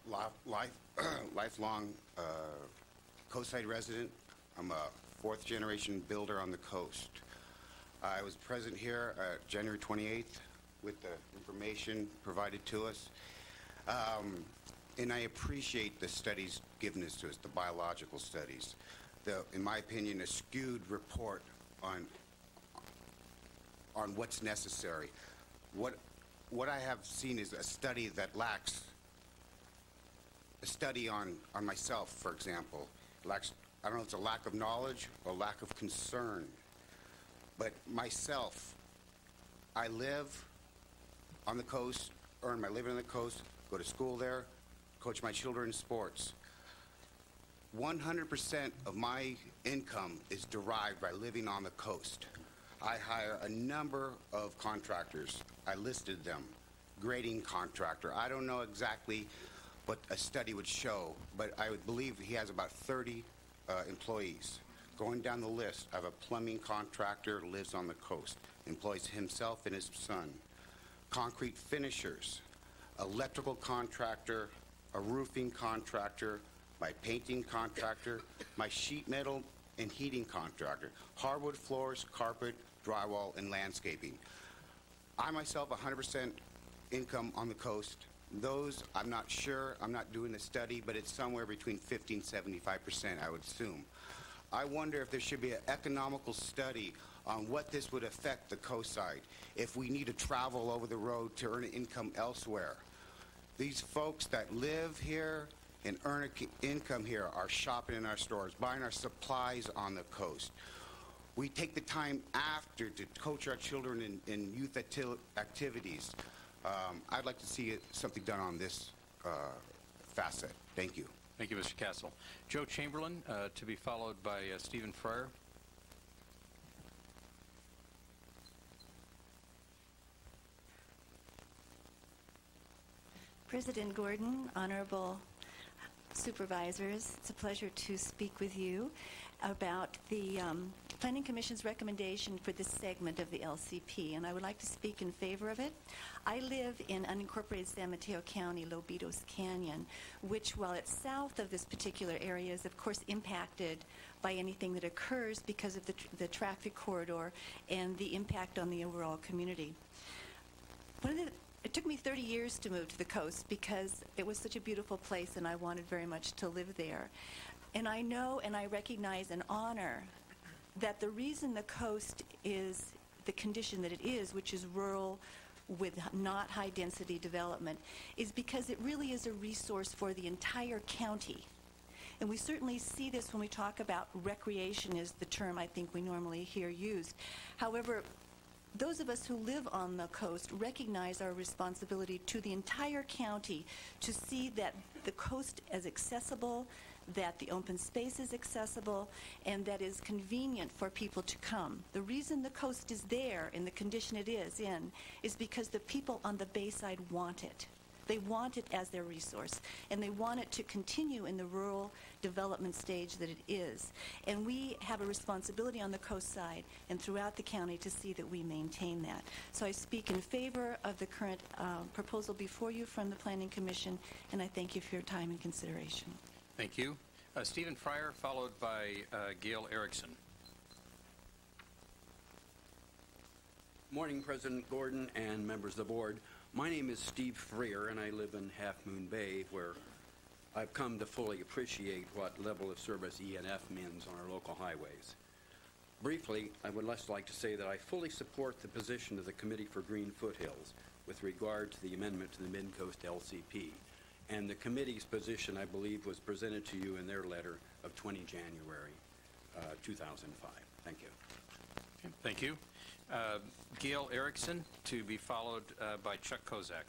life, <clears throat> lifelong uh, coastside resident. I'm a fourth-generation builder on the coast. I was present here uh, January 28th with the information provided to us. Um, and I appreciate the studies given us to us, the biological studies. The, in my opinion, a skewed report on on what's necessary. What what I have seen is a study that lacks a study on on myself, for example. Lacks I don't know if it's a lack of knowledge or lack of concern. But myself, I live on the coast, earn my living on the coast, go to school there, coach my children in sports. 100% of my income is derived by living on the coast. I hire a number of contractors. I listed them. Grading contractor. I don't know exactly what a study would show, but I would believe he has about 30 uh, employees. Going down the list, I have a plumbing contractor, lives on the coast, employs himself and his son. Concrete finishers, electrical contractor, a roofing contractor, my painting contractor, my sheet metal and heating contractor, hardwood floors, carpet, drywall, and landscaping. I myself, 100% income on the coast. Those, I'm not sure, I'm not doing the study, but it's somewhere between 50 and 75%, I would assume. I wonder if there should be an economical study on what this would affect the coast side if we need to travel over the road to earn income elsewhere. These folks that live here and earn income here are shopping in our stores, buying our supplies on the coast. We take the time after to coach our children in, in youth acti- activities. Um, I'd like to see it, something done on this uh, facet. Thank you. Thank you, Mr. Castle. Joe Chamberlain uh, to be followed by uh, Stephen Fryer. President Gordon, honorable supervisors, it's a pleasure to speak with you. About the um, Planning Commission's recommendation for this segment of the LCP, and I would like to speak in favor of it. I live in unincorporated San Mateo County, Lobitos Canyon, which, while it's south of this particular area, is of course impacted by anything that occurs because of the, tr- the traffic corridor and the impact on the overall community. One of the, it took me 30 years to move to the coast because it was such a beautiful place and I wanted very much to live there. And I know and I recognize and honor that the reason the coast is the condition that it is, which is rural with not high density development, is because it really is a resource for the entire county. And we certainly see this when we talk about recreation is the term I think we normally hear used. However, those of us who live on the coast recognize our responsibility to the entire county to see that the coast is accessible, that the open space is accessible, and that is convenient for people to come. The reason the coast is there in the condition it is in is because the people on the bayside want it. They want it as their resource, and they want it to continue in the rural development stage that it is. And we have a responsibility on the coast side and throughout the county to see that we maintain that. So I speak in favor of the current uh, proposal before you from the Planning Commission, and I thank you for your time and consideration. Thank you. Uh, Stephen Fryer, followed by uh, Gail Erickson. Morning, President Gordon and members of the board. My name is Steve Freer, and I live in Half Moon Bay, where I've come to fully appreciate what level of service ENF means on our local highways. Briefly, I would just like to say that I fully support the position of the Committee for Green Foothills with regard to the amendment to the Midcoast LCP. And the committee's position, I believe, was presented to you in their letter of 20 January uh, 2005. Thank you. Okay, Thank you. Uh, Gail Erickson, to be followed uh, by Chuck Kozak.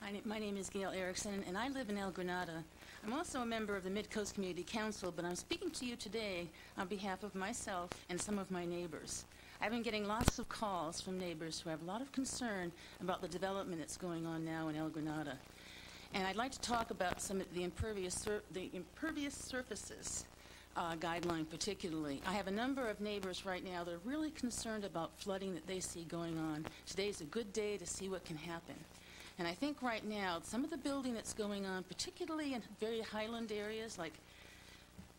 My, my name is Gail Erickson, and I live in El Granada. I'm also a member of the Mid-Coast Community Council, but I'm speaking to you today on behalf of myself and some of my neighbors. I've been getting lots of calls from neighbors who have a lot of concern about the development that's going on now in El Granada. And I'd like to talk about some of the impervious, the impervious surfaces uh, guideline particularly. I have a number of neighbors right now that are really concerned about flooding that they see going on. Today's a good day to see what can happen. And I think right now, some of the building that's going on, particularly in very highland areas like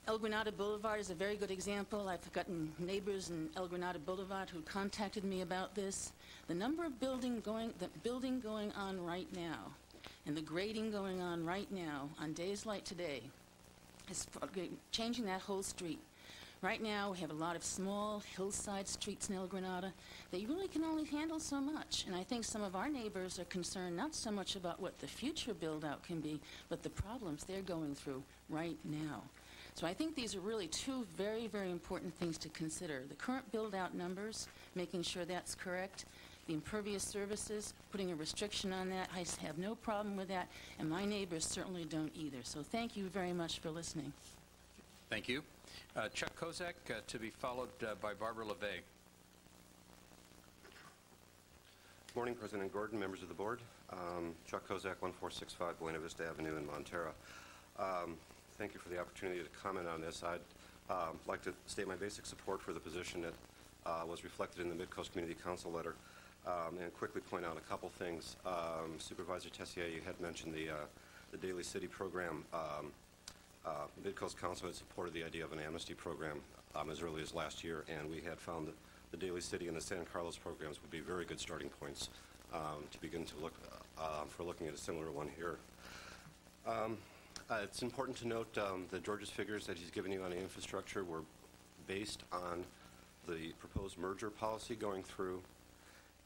El Granada Boulevard is a very good example. I've gotten neighbors in El Granada Boulevard who contacted me about this. The number of building going, the building going on right now, and the grading going on right now on days like today, is changing that whole street. Right now, we have a lot of small hillside streets in El Granada. They really can only handle so much. And I think some of our neighbors are concerned not so much about what the future build out can be, but the problems they're going through right now. So I think these are really two very, very important things to consider. The current build out numbers, making sure that's correct. The impervious services, putting a restriction on that. I have no problem with that, and my neighbors certainly don't either. So thank you very much for listening. Thank you. Uh, Chuck Kozak, uh, to be followed uh, by Barbara LeVay. Morning, President Gordon, members of the board. Um, Chuck Kozak, 1465 Buena Vista Avenue in Montara. Um, Thank you for the opportunity to comment on this. I'd um, like to state my basic support for the position that uh, was reflected in the Midcoast Community Council letter um, and quickly point out a couple things. Um, Supervisor Tissier, you had mentioned the, uh, the Daly City program. Um, uh, Midcoast Council had supported the idea of an amnesty program um, as early as last year, and we had found that the Daly City and the San Carlos programs would be very good starting points um, to begin to look uh, for looking at a similar one here. Um, uh, it's important to note um, that George's figures that he's given you on the infrastructure were based on the proposed merger policy going through,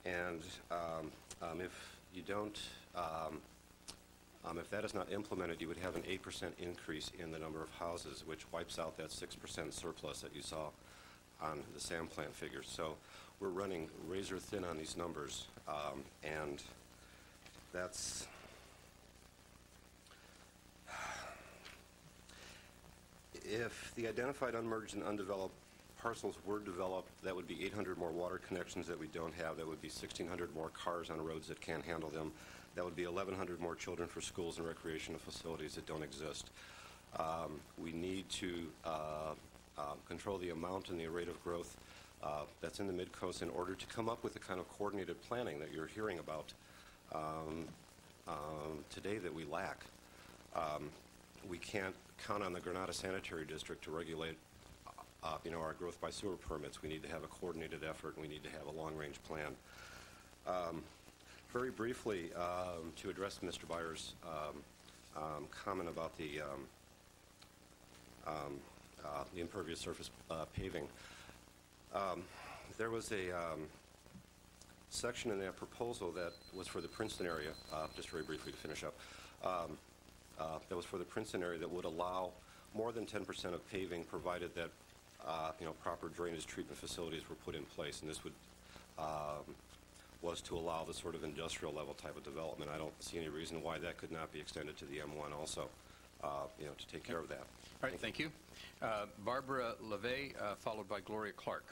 and um, um, if you don't um, um, if that is not implemented, you would have an 8% increase in the number of houses, which wipes out that 6% surplus that you saw on the SAM plan figures. So we're running razor thin on these numbers, um, and that's if the identified unmerged and undeveloped parcels were developed, that would be 800 more water connections that we don't have. That would be 1,600 more cars on roads that can't handle them. That would be 1,100 more children for schools and recreational facilities that don't exist. Um, We need to uh, uh, control the amount and the rate of growth uh, that's in the Mid-Coast in order to come up with the kind of coordinated planning that you're hearing about um, um, today that we lack. Um, We can't count on the Granada Sanitary District to regulate, uh, you know, our growth by sewer permits. We need to have a coordinated effort, and we need to have a long-range plan. Um, Very briefly, um, to address Mr. Byers' um, um, comment about the um, um, uh, the impervious surface uh, paving. There was a section in that proposal that was for the Princeton area, uh, just very briefly to finish up, uh, that was for the Princeton area that would allow more than 10% of paving provided that, uh, you know, proper drainage treatment facilities were put in place. And this would, um, was to allow the sort of industrial level type of development. I don't see any reason why that could not be extended to the M1 also, uh, you know, to take care of that. All right, thank you. Uh, Barbara LeVay, uh, followed by Gloria Clark.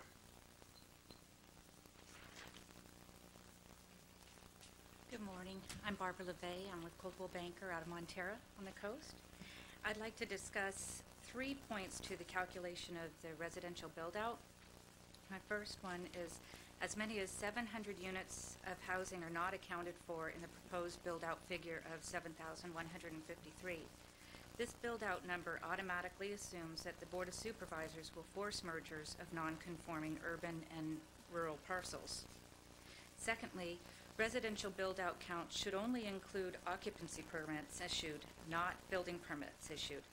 Good morning. I'm Barbara LeVay. I'm with Coldwell Banker out of Montara on the coast. I'd like to discuss three points to the calculation of the residential build-out. My first one is as many as 700 units of housing are not accounted for in the proposed build-out figure of 7,153. This build-out number automatically assumes that the Board of Supervisors will force mergers of non-conforming urban and rural parcels. Secondly, residential build-out count should only include occupancy permits issued, not building permits issued.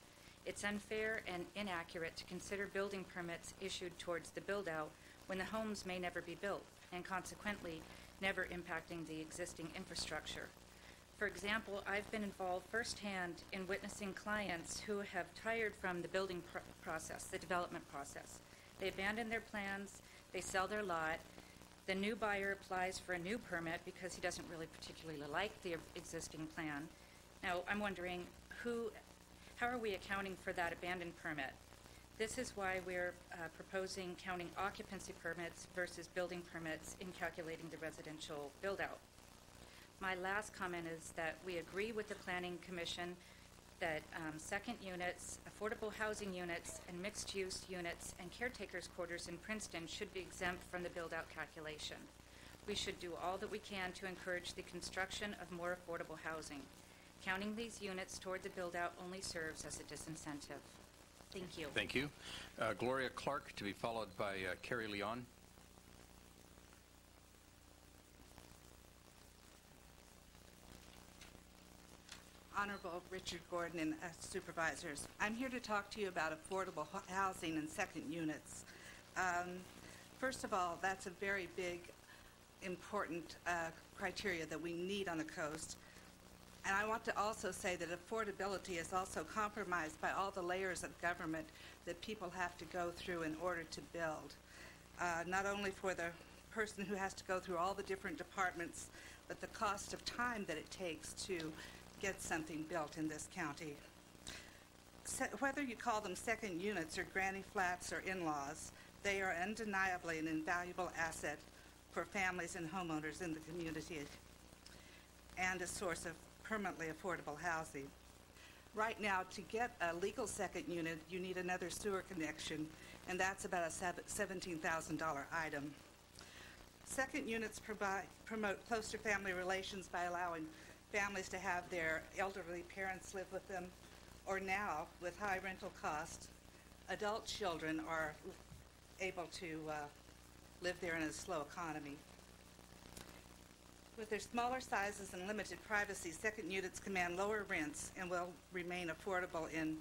It's unfair and inaccurate to consider building permits issued towards the build-out when the homes may never be built, and consequently, never impacting the existing infrastructure. For example, I've been involved firsthand in witnessing clients who have tired from the building pr- process, the development process. They abandon their plans, they sell their lot, the new buyer applies for a new permit because he doesn't really particularly like the existing plan. Now, I'm wondering who, how are we accounting for that abandoned permit? This is why we're uh, proposing counting occupancy permits versus building permits in calculating the residential build-out. My last comment is that we agree with the Planning Commission that um, second units, affordable housing units, and mixed-use units and caretakers' quarters in Princeton should be exempt from the build-out calculation. We should do all that we can to encourage the construction of more affordable housing. Counting these units toward the build-out only serves as a disincentive. Thank you. Thank you. Uh, Gloria Clark, to be followed by uh, Carrie Leon. Honorable Richard Gordon and uh, supervisors, I'm here to talk to you about affordable ho- housing and second units. Um, First of all, that's a very big, important uh, criteria that we need on the coast. And I want to also say that affordability is also compromised by all the layers of government that people have to go through in order to build. Uh, Not only for the person who has to go through all the different departments, but the cost of time that it takes to get something built in this county. Whether you call them second units or granny flats or in-laws, they are undeniably an invaluable asset for families and homeowners in the community and a source of permanently affordable housing. Right now, to get a legal second unit, you need another sewer connection, and that's about a $17,000 item. Second units provide, promote closer family relations by allowing families to have their elderly parents live with them, or now, with high rental costs, adult children are able to uh, live there in a slow economy. With their smaller sizes and limited privacy, second units command lower rents and will remain affordable in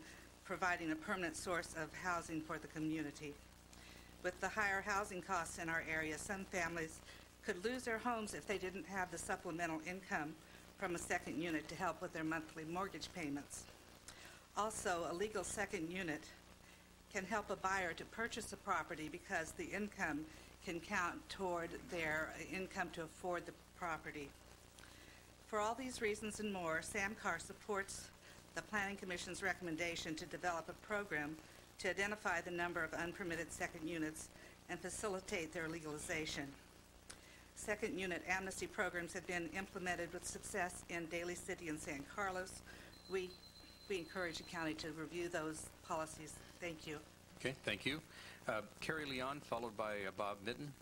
providing a permanent source of housing for the community. With the higher housing costs in our area, some families could lose their homes if they didn't have the supplemental income from a second unit to help with their monthly mortgage payments. Also, a legal second unit can help a buyer to purchase a property because the income can count toward their uh, income to afford the property. For all these reasons and more, SAMCAR supports the Planning Commission's recommendation to develop a program to identify the number of unpermitted second units and facilitate their legalization. Second unit amnesty programs have been implemented with success in Daly City and San Carlos. We, we encourage the county to review those policies. Thank you. Okay, thank you. Uh, Carrie Leon, followed by uh, Bob Mitten.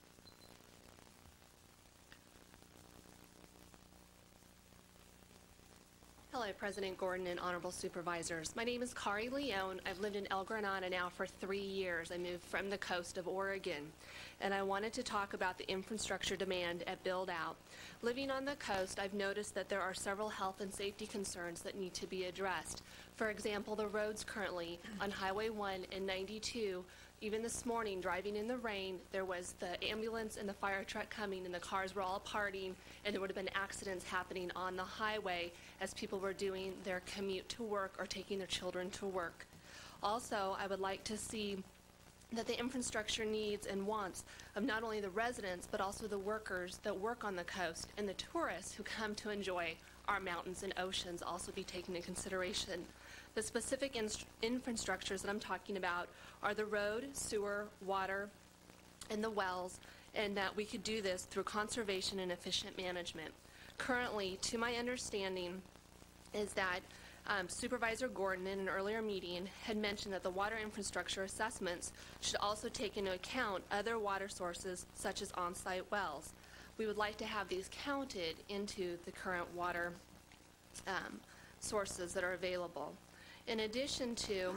Hello, President Gordon and honorable supervisors. My name is Kari Leone. I've lived in El Granada now for three years. I moved from the coast of Oregon, and I wanted to talk about the infrastructure demand at Build Out. Living on the coast, I've noticed that there are several health and safety concerns that need to be addressed. For example, the roads currently on Highway 1 and 92 even this morning, driving in the rain, there was the ambulance and the fire truck coming, and the cars were all parting, and there would have been accidents happening on the highway as people were doing their commute to work or taking their children to work. Also, I would like to see that the infrastructure needs and wants of not only the residents but also the workers that work on the coast and the tourists who come to enjoy our mountains and oceans also be taken into consideration. The specific inst- infrastructures that I'm talking about are the road, sewer, water, and the wells, and that we could do this through conservation and efficient management. Currently, to my understanding, is that um, Supervisor Gordon in an earlier meeting had mentioned that the water infrastructure assessments should also take into account other water sources such as on-site wells. We would like to have these counted into the current water um, sources that are available. In addition to,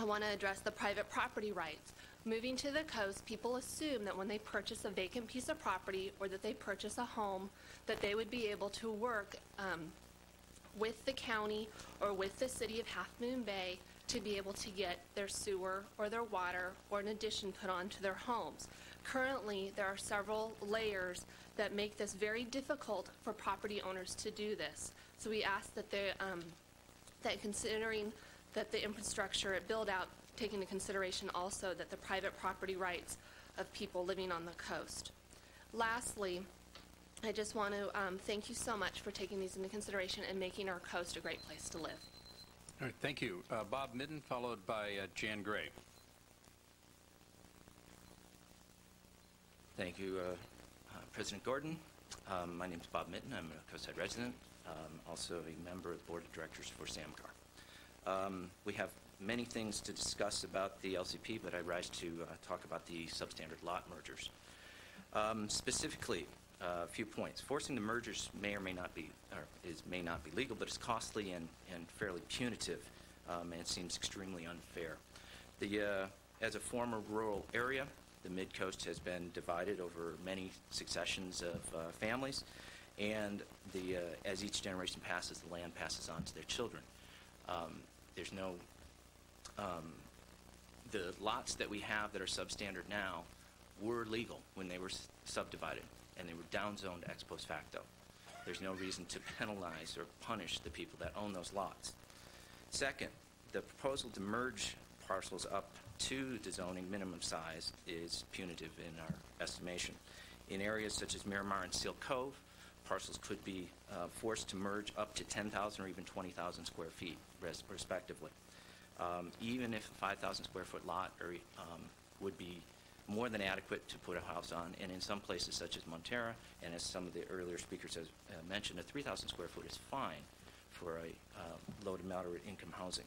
I want to address the private property rights. Moving to the coast, people assume that when they purchase a vacant piece of property or that they purchase a home, that they would be able to work um, with the county or with the city of Half Moon Bay to be able to get their sewer or their water or an addition put onto their homes. Currently, there are several layers that make this very difficult for property owners to do this. So we ask that they, um, that considering that the infrastructure build out take into consideration also that the private property rights of people living on the coast. Lastly, I just want to um, thank you so much for taking these into consideration and making our coast a great place to live. All right, thank you. Uh, Bob Mitten, followed by uh, Jan Gray. Thank you, uh, uh, President Gordon. Um, my name is Bob Mitten. I'm a Coastside resident, um, also a member of the Board of Directors for SAMCAR. Um, we have many things to discuss about the LCP, but I rise to uh, talk about the substandard lot mergers. Um, specifically, uh, a few points. Forcing the mergers may or may not be, is may not be legal, but it's costly and, and fairly punitive, um, and it seems extremely unfair. The, uh, as a former rural area, the Mid-Coast has been divided over many successions of uh, families, and the, uh, as each generation passes, the land passes on to their children. Um, there's no, um, the lots that we have that are substandard now were legal when they were subdivided, and they were downzoned ex post facto. There's no reason to <laughs> penalize or punish the people that own those lots. Second, the proposal to merge parcels up to the zoning minimum size is punitive in our estimation. In areas such as Miramar and Seal Cove, parcels could be uh, forced to merge up to 10,000 or even 20,000 square feet, res- respectively. Um, even if a 5,000 square foot lot or, um, would be more than adequate to put a house on, and in some places such as Montara, and as some of the earlier speakers have uh, mentioned, a 3,000 square foot is fine for a uh, low to moderate income housing.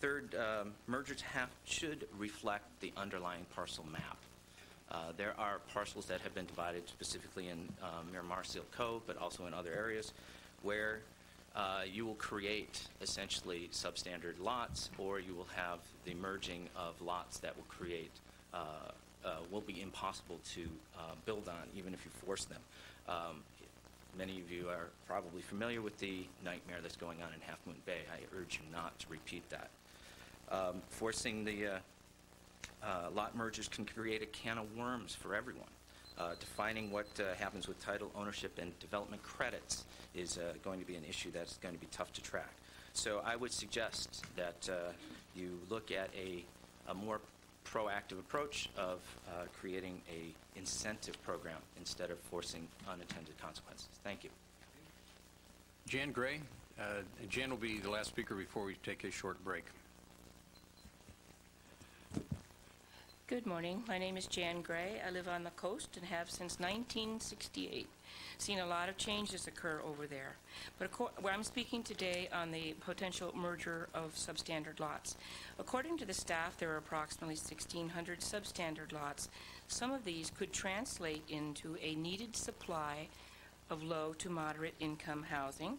Third, um, mergers have, should reflect the underlying parcel map. Uh, There are parcels that have been divided specifically in um, Miramar Seal Cove, but also in other areas, where uh, you will create essentially substandard lots, or you will have the merging of lots that will create, uh, uh, will be impossible to uh, build on, even if you force them. Um, Many of you are probably familiar with the nightmare that's going on in Half Moon Bay. I urge you not to repeat that. Um, Forcing the uh, lot mergers can create a can of worms for everyone. Uh, defining what uh, happens with title ownership and development credits is uh, going to be an issue that's going to be tough to track. So I would suggest that uh, you look at a, a more proactive approach of uh, creating a incentive program instead of forcing unintended consequences. Thank you. Jan Gray. Jan will be the last speaker before we take a short break. Good morning. My name is Jan Gray. I live on the coast and have since 1968. Seen a lot of changes occur over there. But where I'm speaking today on the potential merger of substandard lots. According to the staff, there are approximately 1,600 substandard lots. Some of these could translate into a needed supply of low to moderate income housing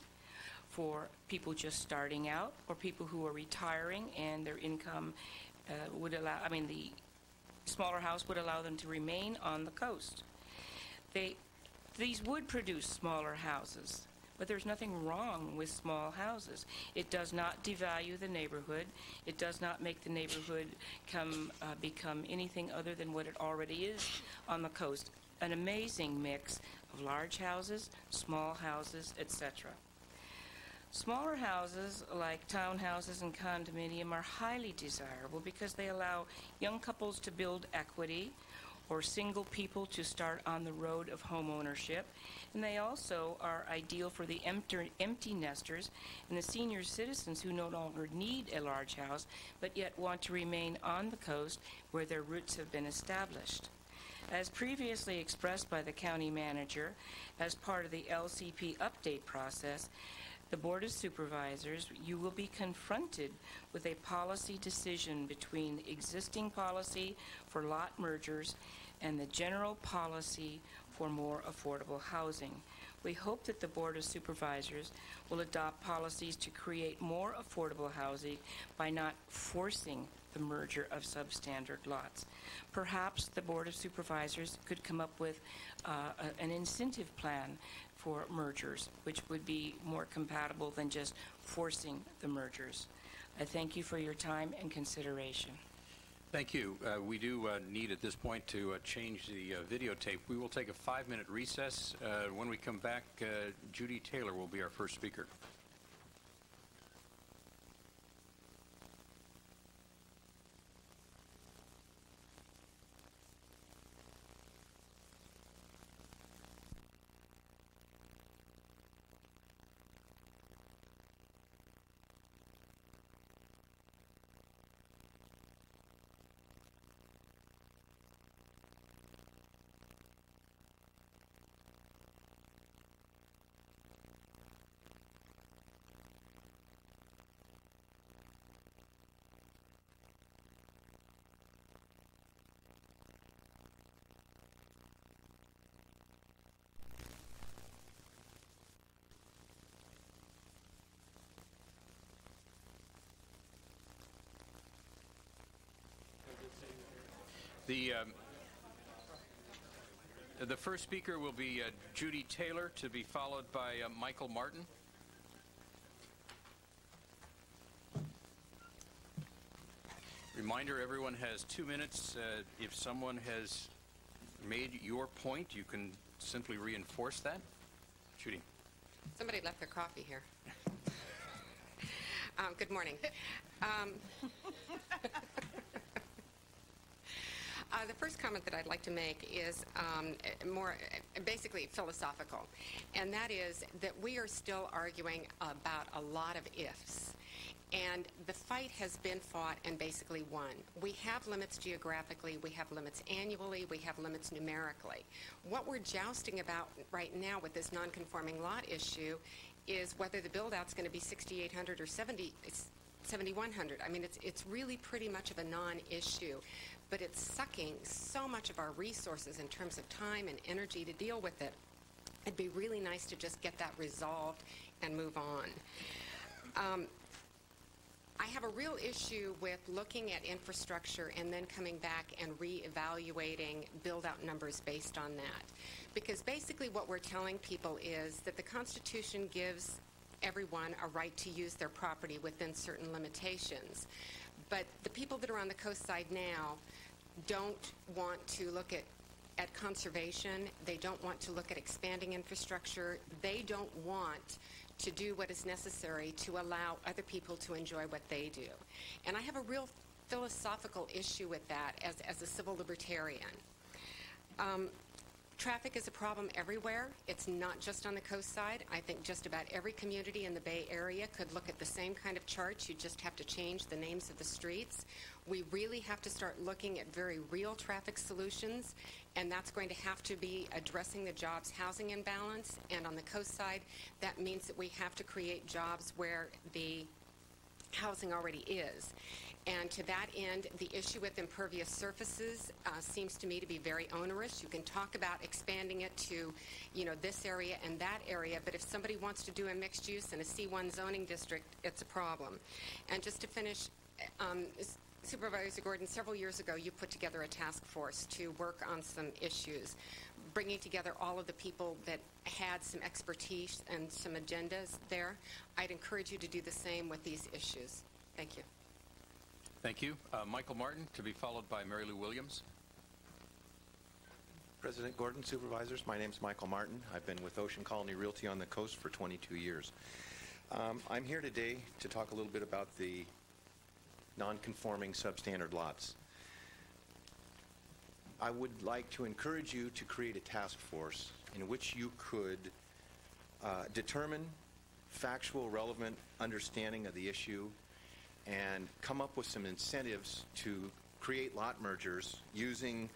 for people just starting out or people who are retiring and their income uh, would allow, I mean, the smaller house would allow them to remain on the coast. They, these would produce smaller houses, but there's nothing wrong with small houses. It does not devalue the neighborhood. It does not make the neighborhood come, uh, become anything other than what it already is on the coast. An amazing mix of large houses, small houses, etc. Smaller houses, like townhouses and condominium, are highly desirable because they allow young couples to build equity or single people to start on the road of home ownership. And they also are ideal for the empty, empty nesters and the senior citizens who no longer need a large house but yet want to remain on the coast where their roots have been established. As previously expressed by the county manager, as part of the LCP update process, the Board of Supervisors, you will be confronted with a policy decision between existing policy for lot mergers and the general policy for more affordable housing. We hope that the Board of Supervisors will adopt policies to create more affordable housing by not forcing the merger of substandard lots. Perhaps the Board of Supervisors could come up with uh, a- an incentive plan for mergers, which would be more compatible than just forcing the mergers. I thank you for your time and consideration. Thank you. Uh, We do uh, need at this point to uh, change the uh, videotape. We will take a five-minute recess. Uh, When we come back, uh, Judy Taylor will be our first speaker. The, um, the first speaker will be uh, Judy Taylor, to be followed by uh, Michael Martin. Reminder, everyone has two minutes. Uh, If someone has made your point, you can simply reinforce that. Judy. Somebody left their coffee here. <laughs> Um, Good morning. Um, uh, The first comment that I'd like to make is um, more basically philosophical, and that is that we are still arguing about a lot of ifs. And the fight has been fought and basically won. We have limits geographically, we have limits annually, we have limits numerically. What we're jousting about right now with this nonconforming lot issue is whether the build-out's going to be 6,800 or 70, it's 7,100. I mean, it's, it's really pretty much of a non-issue, but it's sucking so much of our resources in terms of time and energy to deal with it. It'd be really nice to just get that resolved and move on. Um, I have a real issue with looking at infrastructure and then coming back and reevaluating build-out numbers based on that. Because basically what we're telling people is that the Constitution gives everyone a right to use their property within certain limitations. But the people that are on the coast side now don't want to look at at conservation. They don't want to look at expanding infrastructure. They don't want to do what is necessary to allow other people to enjoy what they do. And I have a real philosophical issue with that as, as a civil libertarian. Um, Traffic is a problem everywhere. It's not just on the coast side. I think just about every community in the Bay Area could look at the same kind of charts. You just have to change the names of the streets. We really have to start looking at very real traffic solutions, and that's going to have to be addressing the jobs housing imbalance. And on the coast side, that means that we have to create jobs where the housing already is. And to that end, the issue with impervious surfaces uh, seems to me to be very onerous. You can talk about expanding it to, you know, this area and that area, but if somebody wants to do a mixed use in a C1 zoning district, it's a problem. And just to finish, um, Supervisor Gordon, several years ago, you put together a task force to work on some issues, bringing together all of the people that had some expertise and some agendas there. I'd encourage you to do the same with these issues. Thank you. Thank you. Uh, Michael Martin, to be followed by Mary Lou Williams. President Gordon, supervisors, my name is Michael Martin. I've been with Ocean Colony Realty on the coast for 22 years. Um, I'm here today to talk a little bit about the non-conforming substandard lots. I would like to encourage you to create a task force in which you could uh, determine factual, relevant understanding of the issue and come up with some incentives to create lot mergers using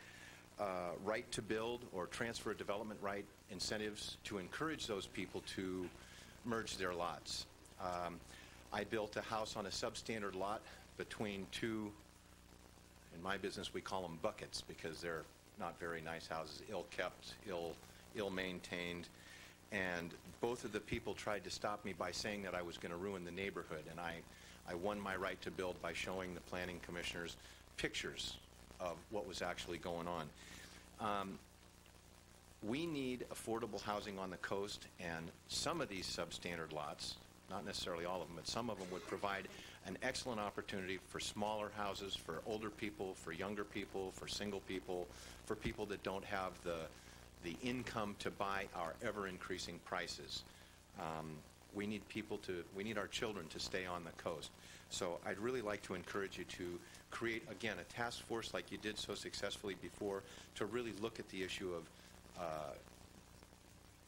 uh, right to build or transfer development right incentives to encourage those people to merge their lots. Um, I built a house on a substandard lot between two, in my business we call them buckets because they're not very nice houses, ill-kept, ill, ill-maintained, and both of the people tried to stop me by saying that I was going to ruin the neighborhood, and I, I won my right to build by showing the planning commissioners pictures of what was actually going on. Um, we need affordable housing on the coast, and some of these substandard lots, not necessarily all of them, but some of them would provide an excellent opportunity for smaller houses, for older people, for younger people, for single people, for people that don't have the, the income to buy our ever-increasing prices. Um, we need people to, we need our children to stay on the coast. So I'd really like to encourage you to create, again, a task force like you did so successfully before to really look at the issue of uh,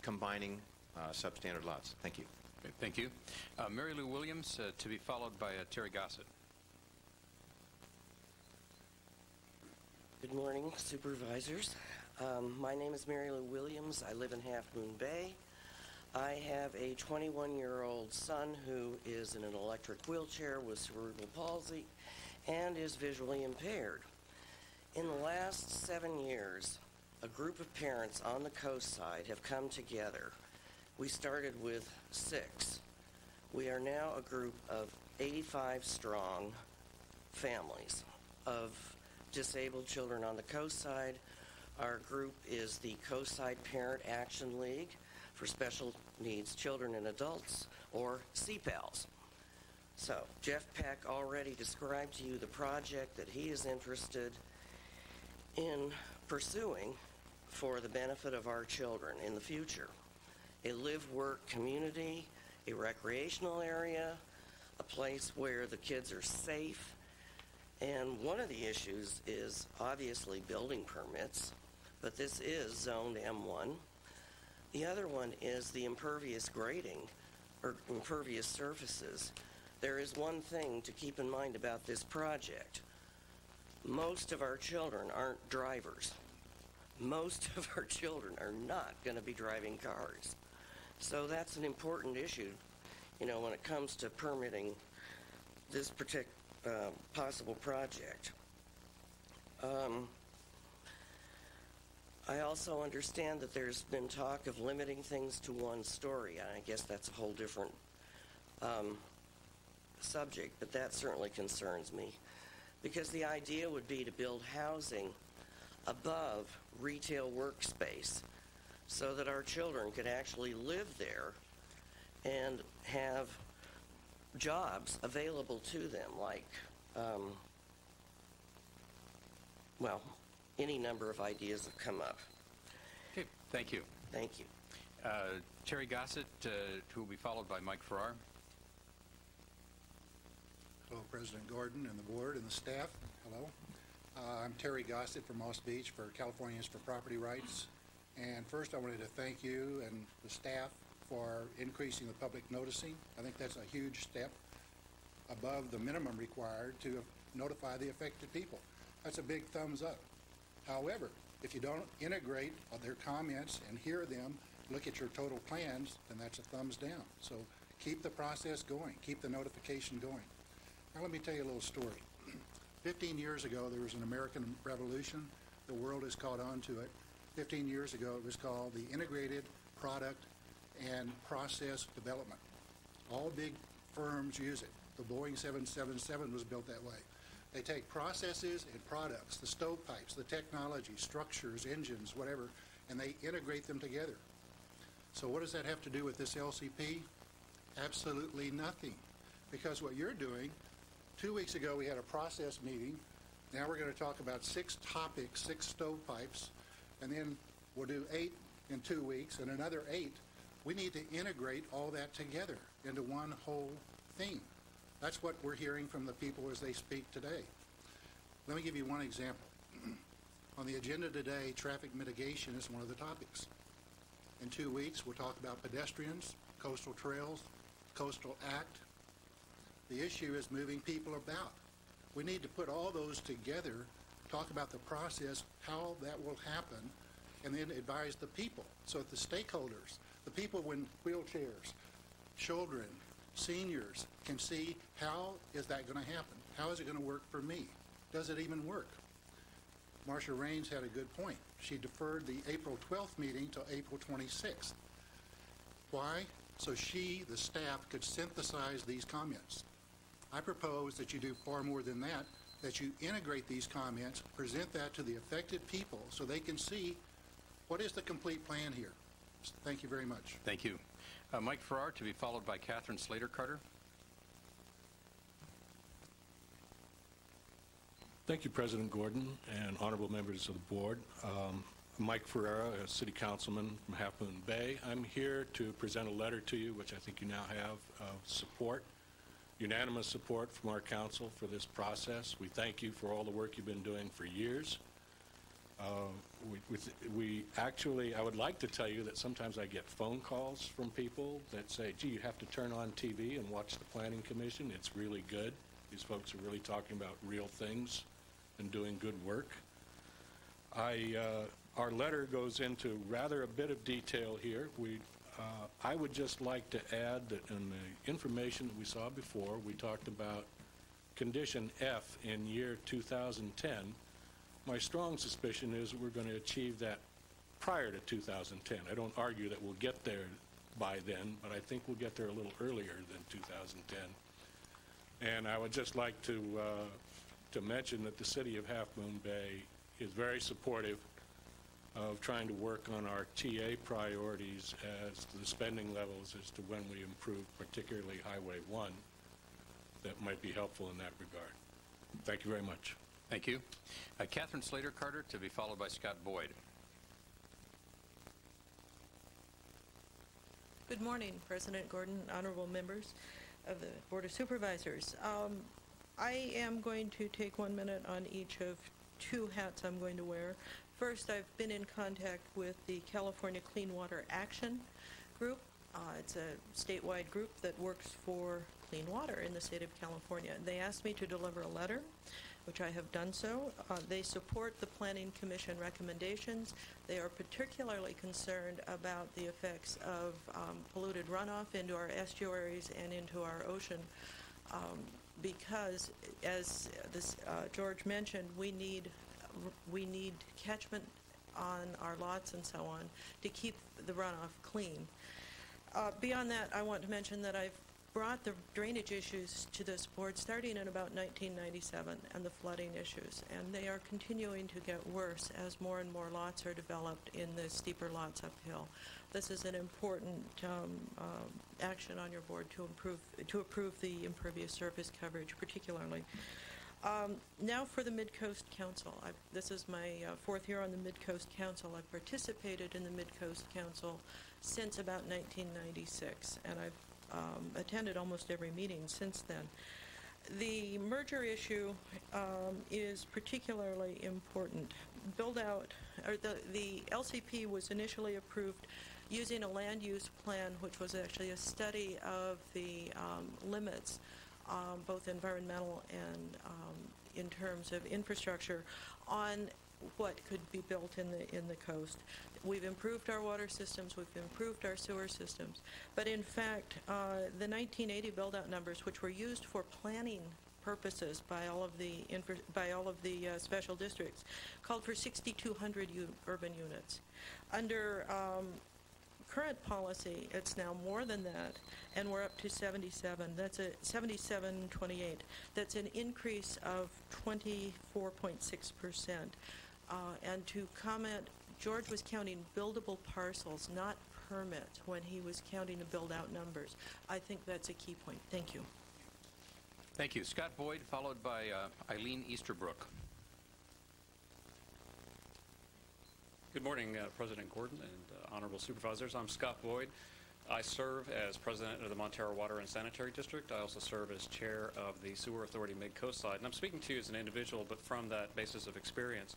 combining uh, substandard lots. Thank you. Okay, thank you. Uh, Mary Lou Williams, uh, to be followed by uh, Terry Gossett. Good morning, supervisors. Um, my name is Mary Lou Williams. I live in Half Moon Bay. I have a 21-year-old son who is in an electric wheelchair with cerebral palsy and is visually impaired. In the last seven years, a group of parents on the coast side have come together. We started with six. We are now a group of 85 strong families of disabled children on the coast side. Our group is the Coastside Parent Action League for Special Needs Children and Adults, or CPALS. So, Jeff Peck already described to you the project that he is interested in pursuing for the benefit of our children in the future. A live-work community, a recreational area, a place where the kids are safe. And one of the issues is obviously building permits, but this is zoned M1. The other one is the impervious grading or impervious surfaces. There is one thing to keep in mind about this project. Most of our children aren't drivers. Most of our children are not going to be driving cars. So that's an important issue, you know, when it comes to permitting this partic- uh, possible project. Um, I also understand that there's been talk of limiting things to one story. and I guess that's a whole different um, subject, but that certainly concerns me. Because the idea would be to build housing above retail workspace so that our children could actually live there and have jobs available to them, like, um, well, any number of ideas have come up. Okay, thank you. Thank you. Uh, Terry Gossett, uh, who will be followed by Mike Farrar. Hello, President Gordon and the board and the staff. Hello. Uh, I'm Terry Gossett from Moss Beach for Californians for Property Rights. And first, I wanted to thank you and the staff for increasing the public noticing. I think that's a huge step above the minimum required to notify the affected people. That's a big thumbs up. However, if you don't integrate their comments and hear them, look at your total plans, then that's a thumbs down. So keep the process going, keep the notification going. Now, let me tell you a little story. <clears throat> 15 years ago, there was an American Revolution. The world has caught on to it. 15 years ago, it was called the Integrated Product and Process Development. All big firms use it. The Boeing 777 was built that way. They take processes and products, the stovepipes, the technology, structures, engines, whatever, and they integrate them together. So what does that have to do with this LCP? Absolutely nothing. Because what you're doing, two weeks ago we had a process meeting. Now we're going to talk about six topics, six stovepipes, and then we'll do eight in two weeks and another eight. We need to integrate all that together into one whole thing. That's what we're hearing from the people as they speak today. Let me give you one example. <clears throat> On the agenda today, traffic mitigation is one of the topics. In two weeks, we'll talk about pedestrians, coastal trails, coastal act. The issue is moving people about. We need to put all those together, talk about the process, how that will happen, and then advise the people. So that the stakeholders, the people in wheelchairs, children, seniors can see how is that going to happen? How is it going to work for me? Does it even work? Marcia Raines had a good point. She deferred the April 12th meeting to April 26th. Why? So she, the staff, could synthesize these comments. I propose that you do far more than that, that you integrate these comments, present that to the affected people so they can see what is the complete plan here. Thank you very much. Thank you. Uh, Mike Farrar, to be followed by Catherine Slater Carter. Thank you, President Gordon and honorable members of the board. Um, Mike Ferreira, a city councilman from Half Moon Bay. I'm here to present a letter to you, which I think you now have, of support, unanimous support from our council for this process. We thank you for all the work you've been doing for years. Uh, we, we, actually, I would like to tell you that sometimes I get phone calls from people that say, gee, you have to turn on TV and watch the Planning Commission. It's really good. These folks are really talking about real things and doing good work. I, uh, our letter goes into rather a bit of detail here. We, uh, I would just like to add that in the information that we saw before, we talked about condition F in year 2010. My strong suspicion is we're going to achieve that prior to 2010. I don't argue that we'll get there by then, but I think we'll get there a little earlier than 2010. And I would just like to, uh, to mention that the city of Half Moon Bay is very supportive of trying to work on our TA priorities as to the spending levels as to when we improve, particularly Highway 1, that might be helpful in that regard. Thank you very much. Thank you. Uh, Catherine Slater Carter, to be followed by Scott Boyd. Good morning, President Gordon, honorable members of the Board of Supervisors. Um, I am going to take one minute on each of two hats I'm going to wear. First, I've been in contact with the California Clean Water Action Group. Uh, it's a statewide group that works for clean water in the state of California. They asked me to deliver a letter, which I have done so. Uh, they support the Planning Commission recommendations. They are particularly concerned about the effects of um, polluted runoff into our estuaries and into our ocean. Um, because, as this, uh, George mentioned, we need we need catchment on our lots and so on to keep the runoff clean. Uh, beyond that, I want to mention that I've brought the drainage issues to this board starting in about 1997 and the flooding issues, and they are continuing to get worse as more and more lots are developed in the steeper lots uphill. This is an important um, um, action on your board to improve to approve the impervious surface coverage, particularly. Um, now for the Mid-Coast Council. I've, this is my uh, fourth year on the Mid-Coast Council. I've participated in the Mid-Coast Council since about 1996, and I've um, attended almost every meeting since then. The merger issue um, is particularly important. Build-out, or the, the LCP was initially approved using a land use plan, which was actually a study of the um, limits, um, both environmental and um, in terms of infrastructure, on what could be built in the, in the coast. We've improved our water systems, we've improved our sewer systems, but in fact, uh, the 1980 build-out numbers, which were used for planning purposes by all of the, by all of the uh, special districts, called for 6,200 urban units. Under um, current policy, it's now more than that, and we're up to 77. That's a 7728. That's an increase of 24.6 percent. Uh, and to comment, George was counting buildable parcels, not permits, when he was counting the build-out numbers. I think that's a key point. Thank you. Thank you. Scott Boyd, followed by uh, Eileen Easterbrook. Good morning, uh, President Gordon and uh, honorable supervisors. I'm Scott Boyd. I serve as president of the Montara Water and Sanitary District. I also serve as chair of the Sewer Authority Mid-Coast side. And I'm speaking to you as an individual, but from that basis of experience.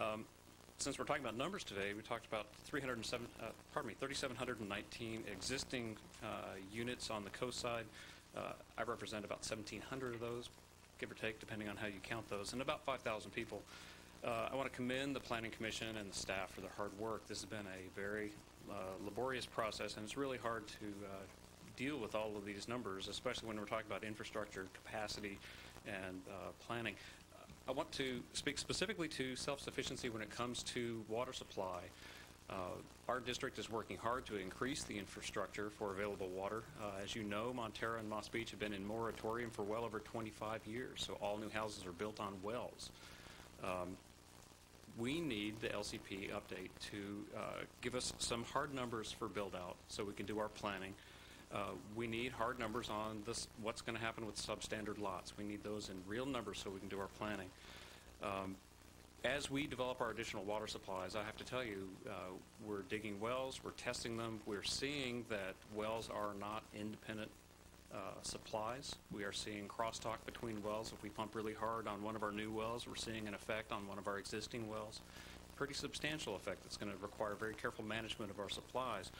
Um, since we're talking about numbers today, we talked about 307, uh, pardon me, 3,719 existing uh, units on the coast side. Uh, I represent about 1,700 of those, give or take, depending on how you count those, and about 5,000 people. Uh, I want to commend the Planning Commission and the staff for their hard work. This has been a very uh, laborious process, and it's really hard to uh, deal with all of these numbers, especially when we're talking about infrastructure, capacity, and planning. I want to speak specifically to self-sufficiency when it comes to water supply. Uh, our district is working hard to increase the infrastructure for available water. Uh, as you know, Montara and Moss Beach have been in moratorium for well over 25 years, so all new houses are built on wells. Um, we need the LCP update to uh, give us some hard numbers for build out so we can do our planning. Uh, we need hard numbers on this, what's going to happen with substandard lots. We need those in real numbers so we can do our planning. Um, as we develop our additional water supplies, I have to tell you, uh, we're digging wells, we're testing them, we're seeing that wells are not independent uh, supplies. We are seeing crosstalk between wells. If we pump really hard on one of our new wells, we're seeing an effect on one of our existing wells. Pretty substantial effect that's going to require very careful management of our supplies.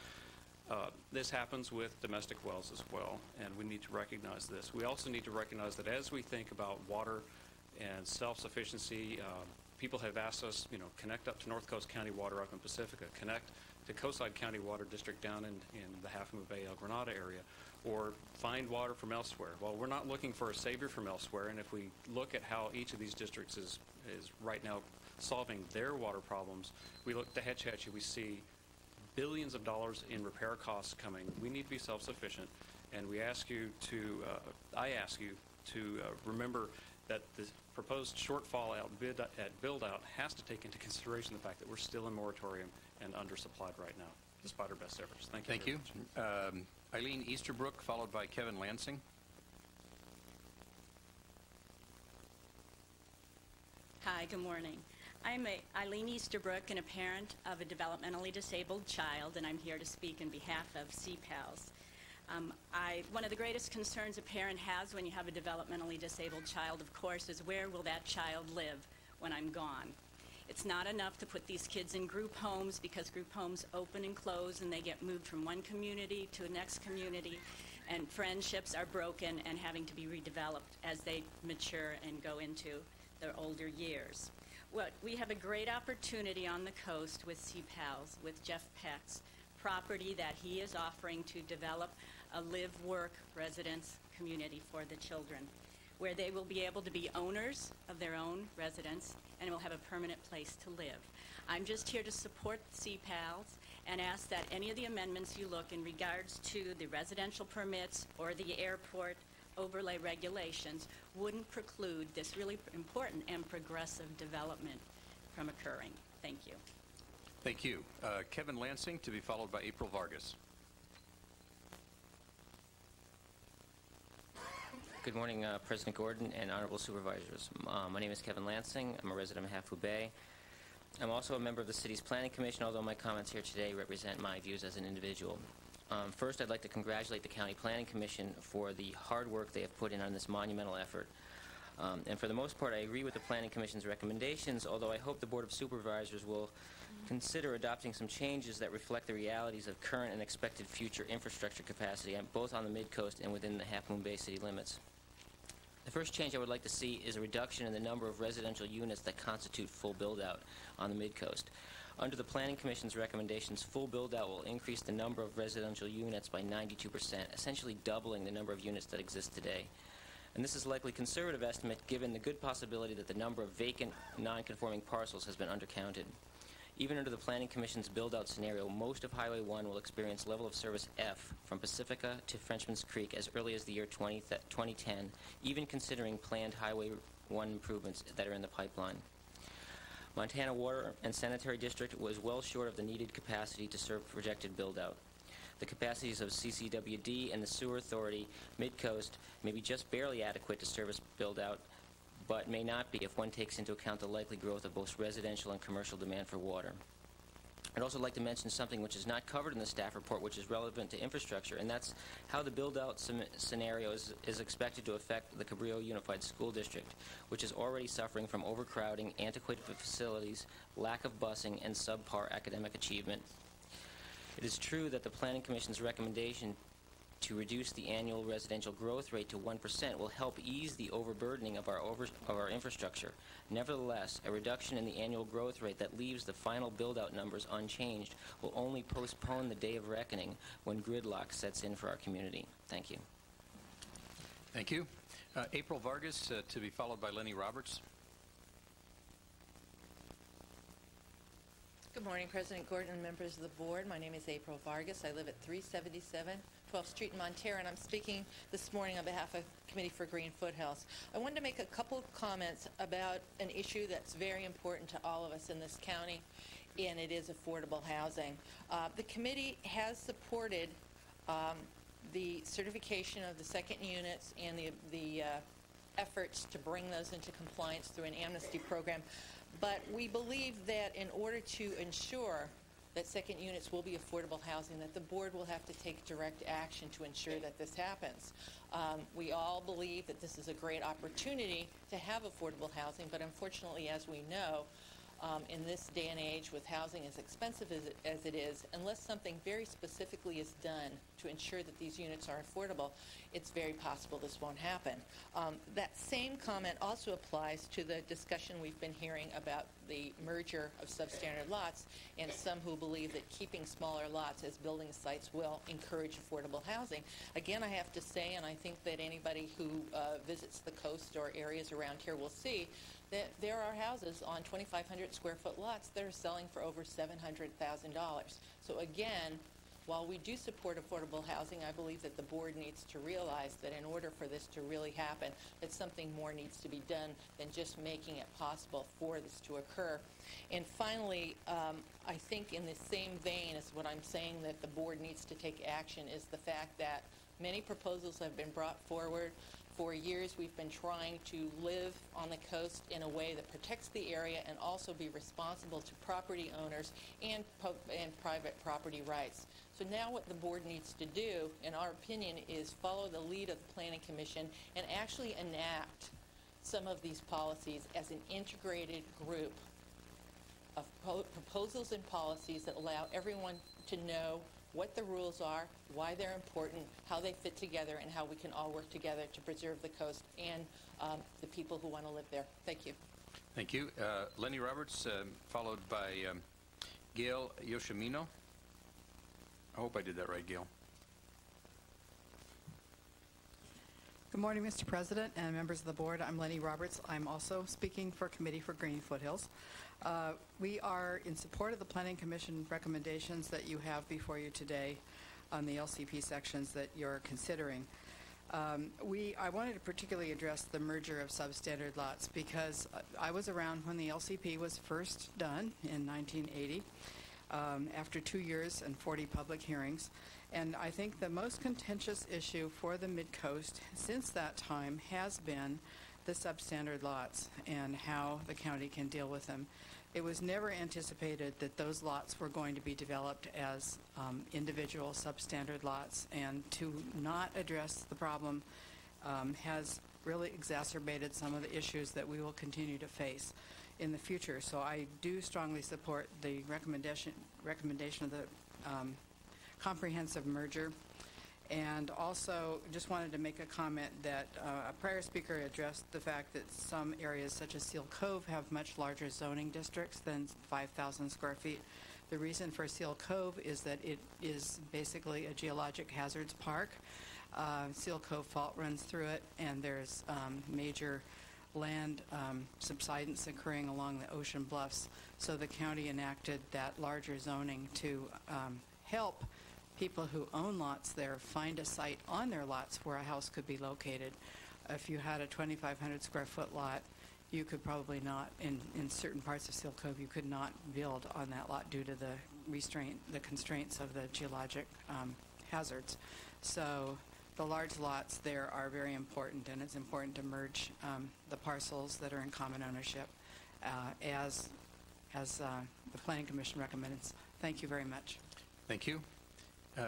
Uh, this happens with domestic wells as well, and we need to recognize this. We also need to recognize that as we think about water and self-sufficiency, uh, people have asked us, you know, connect up to North Coast County Water up in Pacifica, connect to Coastside County Water District down in, in the Half Moon Bay, El Granada area, or find water from elsewhere. Well, we're not looking for a savior from elsewhere, and if we look at how each of these districts is, is right now solving their water problems, we look to Hetch Hetchy, we see billions of dollars in repair costs coming. We need to be self-sufficient, and we ask you to, uh, I ask you to uh, remember that the proposed shortfall out bid at build-out has to take into consideration the fact that we're still in moratorium and undersupplied right now, despite our best efforts. Thank you. Thank you. Um, Eileen Easterbrook, followed by Kevin Lansing. Hi, good morning. I'm Eileen Easterbrook and a parent of a developmentally disabled child, and I'm here to speak in behalf of CPALS. Um, I, one of the greatest concerns a parent has when you have a developmentally disabled child, of course, is where will that child live when I'm gone? It's not enough to put these kids in group homes because group homes open and close and they get moved from one community to the next community and friendships are broken and having to be redeveloped as they mature and go into their older years. We have a great opportunity on the coast with CPALS, with Jeff Peck's property that he is offering to develop a live-work residence community for the children, where they will be able to be owners of their own residence and will have a permanent place to live. I'm just here to support CPALS and ask that any of the amendments you look in regards to the residential permits or the airport overlay regulations wouldn't preclude this really important and progressive development from occurring. Thank you. Thank you. Uh, Kevin Lansing, to be followed by April Vargas. Good morning, uh, President Gordon and honorable supervisors. Uh, my name is Kevin Lansing. I'm a resident of Half Moon Bay. I'm also a member of the city's planning commission, although my comments here today represent my views as an individual. Um, First, I'd like to congratulate the County Planning Commission for the hard work they have put in on this monumental effort. Um, And for the most part, I agree with the Planning Commission's recommendations, although I hope the Board of Supervisors will consider adopting some changes that reflect the realities of current and expected future infrastructure capacity, both on the Mid-Coast and within the Half Moon Bay city limits. The first change I would like to see is a reduction in the number of residential units that constitute full build-out on the Mid-Coast. Under the Planning Commission's recommendations, full build-out will increase the number of residential units by 92%, essentially doubling the number of units that exist today. And this is likely conservative estimate given the good possibility that the number of vacant, non-conforming parcels has been undercounted. Even under the Planning Commission's build-out scenario, most of Highway 1 will experience level of service F from Pacifica to Frenchman's Creek as early as the year 20 th- 2010, even considering planned Highway 1 improvements that are in the pipeline. Montara Water and Sanitary District was well short of the needed capacity to serve projected build-out. The capacities of CCWD and the Sewer Authority Mid-Coast may be just barely adequate to service build-out, but may not be if one takes into account the likely growth of both residential and commercial demand for water. I'd also like to mention something which is not covered in the staff report, which is relevant to infrastructure, and that's how the build-out scenario is, is expected to affect the Cabrillo Unified School District, which is already suffering from overcrowding, antiquated facilities, lack of busing, and subpar academic achievement. It is true that the Planning Commission's recommendation to reduce the annual residential growth rate to 1% will help ease the overburdening of our, over, of our infrastructure. Nevertheless, a reduction in the annual growth rate that leaves the final build-out numbers unchanged will only postpone the day of reckoning when gridlock sets in for our community. Thank you. Thank you. Uh, April Vargas, uh, to be followed by Lennie Roberts. Good morning, President Gordon and members of the board. My name is April Vargas. I live at 377 12th Street in Montara, and I'm speaking this morning on behalf of Committee for Green Foothills. I wanted to make a couple of comments about an issue that's very important to all of us in this county, and it is affordable housing. Uh, the committee has supported um, the certification of the second units and the, the uh, efforts to bring those into compliance through an amnesty program. But we believe that in order to ensure that second units will be affordable housing, that the board will have to take direct action to ensure that this happens. Um, we all believe that this is a great opportunity to have affordable housing, but unfortunately, as we know, um, in this day and age with housing as expensive as it, as it is, unless something very specifically is done to ensure that these units are affordable, it's very possible this won't happen. Um, that same comment also applies to the discussion we've been hearing about the merger of substandard lots and some who believe that keeping smaller lots as building sites will encourage affordable housing. Again, I have to say, and I think that anybody who uh, visits the coast or areas around here will see, that there are houses on 2,500 square foot lots that are selling for over $700,000. So again, while we do support affordable housing, I believe that the board needs to realize that in order for this to really happen, that something more needs to be done than just making it possible for this to occur. And finally, um, I think in the same vein as what I'm saying that the board needs to take action is the fact that many proposals have been brought forward for years, we've been trying to live on the coast in a way that protects the area and also be responsible to property owners and, and private property rights. So now what the board needs to do, in our opinion, is follow the lead of the Planning Commission and actually enact some of these policies as an integrated group of proposals and policies that allow everyone to know what the rules are, why they're important, how they fit together, and how we can all work together to preserve the coast and um, the people who want to live there. Thank you. Thank you. Uh, Lennie Roberts, uh, followed by um, Gail Yoshimino. I hope I did that right, Gail. Good morning, Mr. President and members of the board. I'm Lennie Roberts. I'm also speaking for Committee for Green Foothills. Uh, we are in support of the Planning Commission recommendations that you have before you today on the LCP sections that you're considering. Um, we, I wanted to particularly address the merger of substandard lots because I was around when the LCP was first done in 1980 um, after two years and 40 public hearings. And I think the most contentious issue for the Midcoast since that time has been the substandard lots and how the county can deal with them. It was never anticipated that those lots were going to be developed as um, individual substandard lots, and to not address the problem um, has really exacerbated some of the issues that we will continue to face in the future. So I do strongly support the recommendation recommendation of the um, comprehensive merger. And also, just wanted to make a comment that uh, a prior speaker addressed the fact that some areas, such as Seal Cove, have much larger zoning districts than 5,000 square feet. The reason for Seal Cove is that it is basically a geologic hazards park. Uh, Seal Cove fault runs through it, and there's um, major land um, subsidence occurring along the ocean bluffs. So the county enacted that larger zoning to um, help people who own lots there find a site on their lots where a house could be located. If you had a 2,500 square foot lot, you could probably not, in, in certain parts of Seal Cove, you could not build on that lot due to the restraint, the constraints of the geologic um, hazards. So the large lots there are very important, and it's important to merge um, the parcels that are in common ownership uh, as, as uh, the Planning Commission recommends. Thank you very much. Thank you. Uh,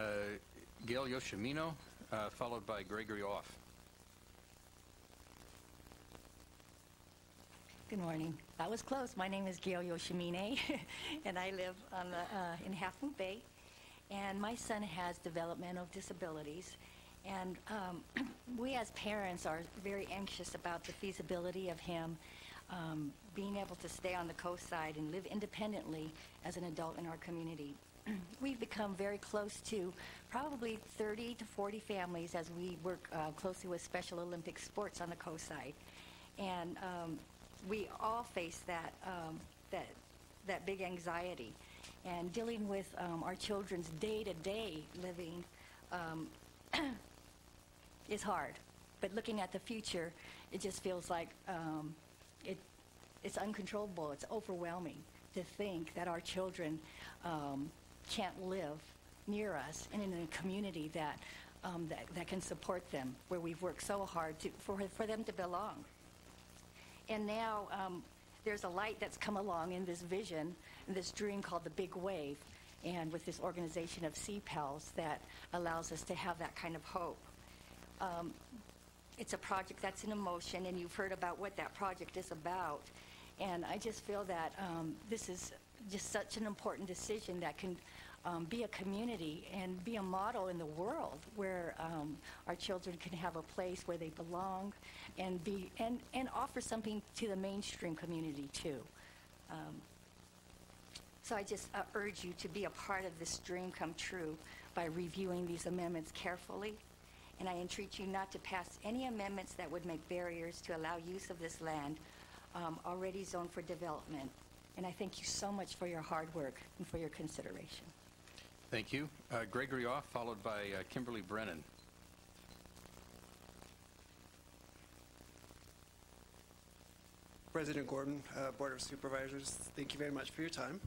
Gail Yoshimino, uh, followed by Gregory Off. Good morning. That was close. My name is Gail Yoshimine, <laughs> and I live the, uh, in Half Moon Bay. And my son has developmental disabilities. And um, <clears throat> we as parents are very anxious about the feasibility of him um, being able to stay on the coast side and live independently as an adult in our community. <clears throat> We've become very close to probably 30 to 40 families as we work uh, closely with Special Olympic sports on the coast side. And um, we all face that, um, that, that big anxiety. And dealing with um, our children's day-to-day living um, <clears throat> is hard. But looking at the future, it just feels like um, it, it's uncontrollable. It's overwhelming to think that our children um, can't live near us and in a community that, um, that, that can support them, where we've worked so hard to, for, for them to belong. And now um, there's a light that's come along in this vision, in this dream called the Big Wave, and with this organization of CPALS that allows us to have that kind of hope. Um, it's a project that's in motion, and you've heard about what that project is about. And I just feel that um, this is just such an important decision that can um, be a community and be a model in the world where um, our children can have a place where they belong and be and, and offer something to the mainstream community too. Um, so I just uh, urge you to be a part of this dream come true by reviewing these amendments carefully. And I entreat you not to pass any amendments that would make barriers to allow use of this land um, already zoned for development. And I thank you so much for your hard work and for your consideration. Thank you. Uh, Gregory Off, followed by uh, Kimberly Brennan. President Gordon, uh, Board of Supervisors, thank you very much for your time.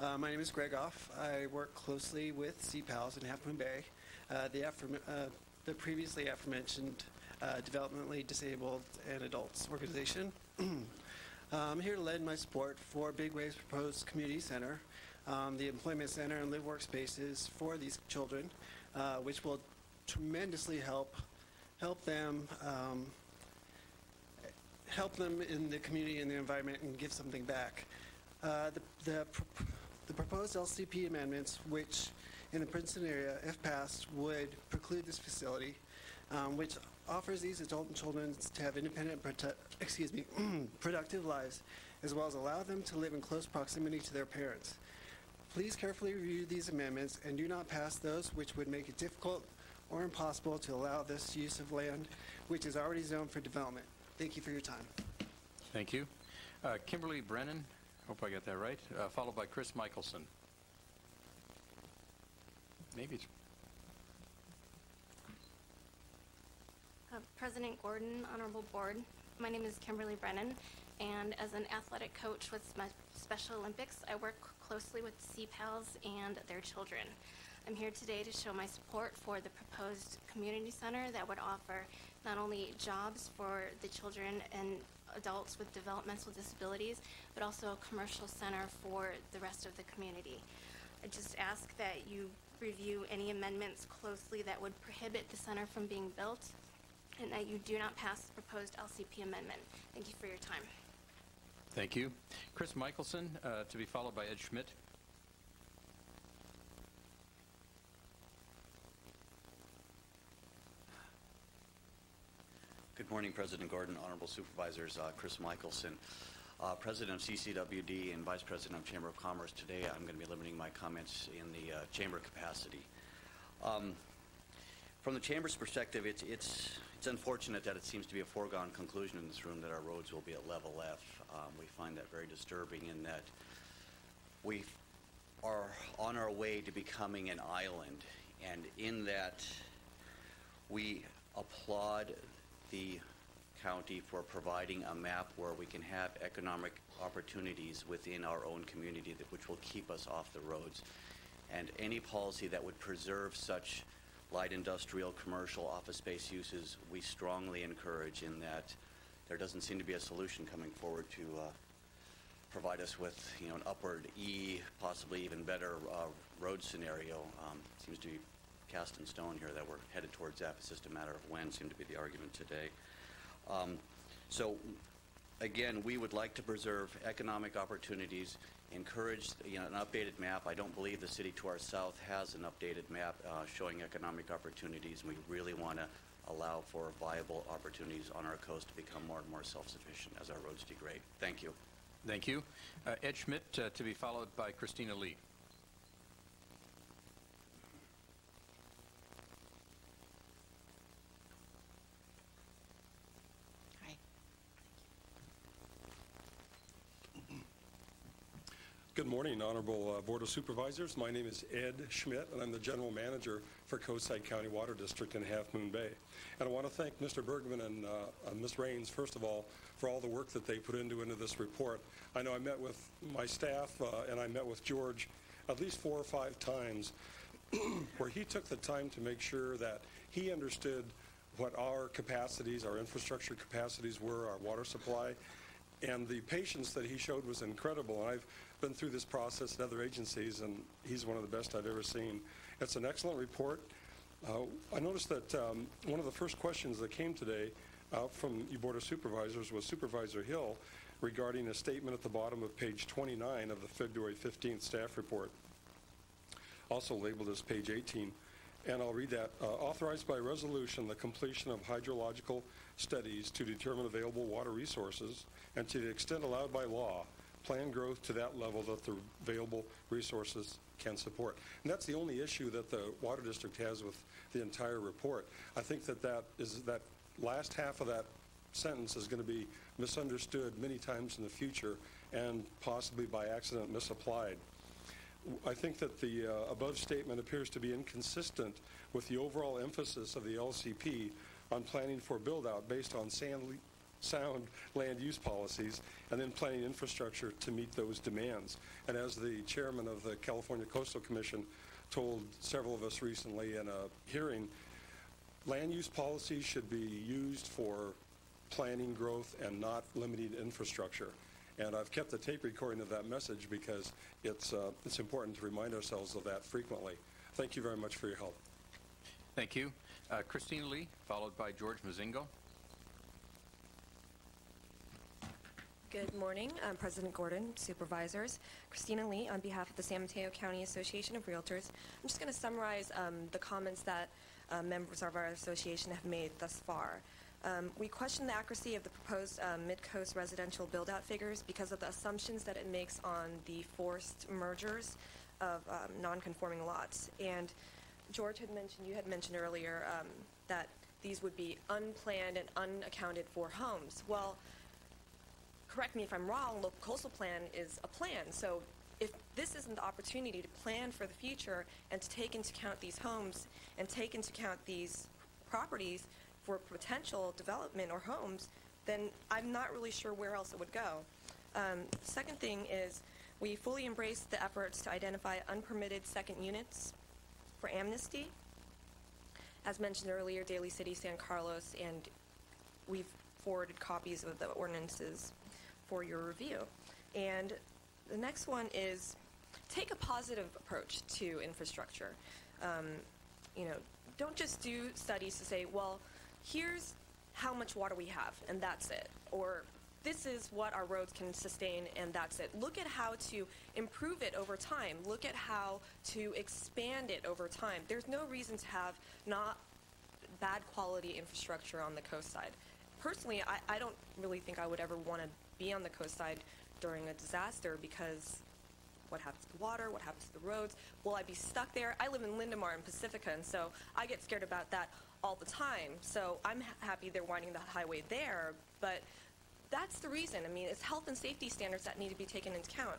Uh, my name is Greg Off. I work closely with CPALS in Half Moon Bay, uh, the, uh, the, previously aforementioned uh, developmentally disabled and adults organization. <clears throat> I'm here to lend my support for Big Waves proposed community center, um, the employment center and live workspaces for these children, uh, which will tremendously help help them um, help them in the community and the environment and give something back. Uh, the, the, the, proposed LCP amendments, which in the Princeton area, if passed, would preclude this facility, um, which offers these adult and children to have independent, excuse me, <clears throat> productive lives, as well as allow them to live in close proximity to their parents. Please carefully review these amendments and do not pass those which would make it difficult or impossible to allow this use of land, which is already zoned for development. Thank you for your time. Thank you. Uh, Kimberly Brennan, hope I got that right, uh, followed by Chris Michelson. Maybe it's Uh, President Gordon, Honorable Board, my name is Kimberly Brennan, and as an athletic coach with Special Olympics, I work closely with CPALS and their children. I'm here today to show my support for the proposed community center that would offer not only jobs for the children and adults with developmental disabilities, but also a commercial center for the rest of the community. I just ask that you review any amendments closely that would prohibit the center from being built, and that you do not pass the proposed LCP amendment. Thank you for your time. Thank you. Chris Michelson, uh, to be followed by Ed Schmidt. Good morning, President Gordon, honorable supervisors, uh, Chris Michelson. Uh, President of CCWD and Vice President of Chamber of Commerce. Today I'm going to be limiting my comments in the uh, chamber capacity. Um, from the chamber's perspective, it's, it's, it's unfortunate that it seems to be a foregone conclusion in this room that our roads will be at level F. Um, we find that very disturbing in that we are on our way to becoming an island, and in that we applaud the county for providing a map where we can have economic opportunities within our own community that, which will keep us off the roads. And any policy that would preserve such light industrial, commercial, office space uses, we strongly encourage in that there doesn't seem to be a solution coming forward to uh, provide us with, you know, an upward E, possibly even better uh, road scenario. Um, seems to be cast in stone here that we're headed towards that. It's just a matter of when, seemed to be the argument today. Um, so again, we would like to preserve economic opportunities, encourage you know, an updated map. I don't believe the city to our south has an updated map uh, showing economic opportunities. We really want to allow for viable opportunities on our coast to become more and more self-sufficient as our roads degrade. Thank you. Thank you. Uh, Ed Schmidt, uh, to be followed by Christina Lee. Good morning, Honorable uh, Board of Supervisors. My name is Ed Schmidt, and I'm the General Manager for Coastside County Water District in Half Moon Bay. And I want to thank Mr. Bergman and uh, Ms. Raines, first of all, for all the work that they put into, into this report. I know I met with my staff uh, and I met with George at least four or five times <clears throat> where he took the time to make sure that he understood what our capacities, our infrastructure capacities were, our water supply, and the patience that he showed was incredible. And I've been through this process at other agencies, and he's one of the best I've ever seen. It's an excellent report. Uh, I noticed that um, one of the first questions that came today uh, from your Board of Supervisors was Supervisor Hill regarding a statement at the bottom of page 29 of the February 15th staff report, also labeled as page 18. And I'll read that. Uh, authorized by resolution the completion of hydrological studies to determine available water resources and to the extent allowed by law, plan growth to that level that the available resources can support. And that's the only issue that the Water District has with the entire report. I think that that is that last half of that sentence is going to be misunderstood many times in the future and possibly by accident misapplied. I think that the uh, above statement appears to be inconsistent with the overall emphasis of the LCP on planning for build-out based on sand sound land use policies and then planning infrastructure to meet those demands. And as the chairman of the California Coastal Commission told several of us recently in a hearing, land use policies should be used for planning growth and not limiting infrastructure. And I've kept the tape recording of that message because it's, uh, it's important to remind ourselves of that frequently. Thank you very much for your help. Thank you. Uh, Christina Lee, followed by George Mazingo. Good morning, um, President Gordon, supervisors. Christina Lee on behalf of the San Mateo County Association of Realtors. I'm just going to summarize um, the comments that uh, members of our association have made thus far. Um, we question the accuracy of the proposed uh, mid-coast residential build-out figures because of the assumptions that it makes on the forced mergers of um, non-conforming lots. And George had mentioned, you had mentioned earlier um, that these would be unplanned and unaccounted for homes. Well, correct me if I'm wrong, local coastal plan is a plan. So if this isn't the opportunity to plan for the future and to take into account these homes and take into account these properties for potential development or homes, then I'm not really sure where else it would go. Um, second thing is we fully embrace the efforts to identify unpermitted second units for amnesty. As mentioned earlier, Daly City, San Carlos, and we've forwarded copies of the ordinances for your review. And the next one is take a positive approach to infrastructure. Um, you know, don't just do studies to say, well, here's how much water we have, and that's it. Or this is what our roads can sustain, and that's it. Look at how to improve it over time. Look at how to expand it over time. There's no reason to have not bad quality infrastructure on the coast side. Personally, I, I don't really think I would ever want to be on the coast side during a disaster because what happens to the water, what happens to the roads, will I be stuck there? I live in Linda Mar and Pacifica, and so I get scared about that all the time. So I'm ha- happy they're widening the highway there, but that's the reason. I mean, it's health and safety standards that need to be taken into account.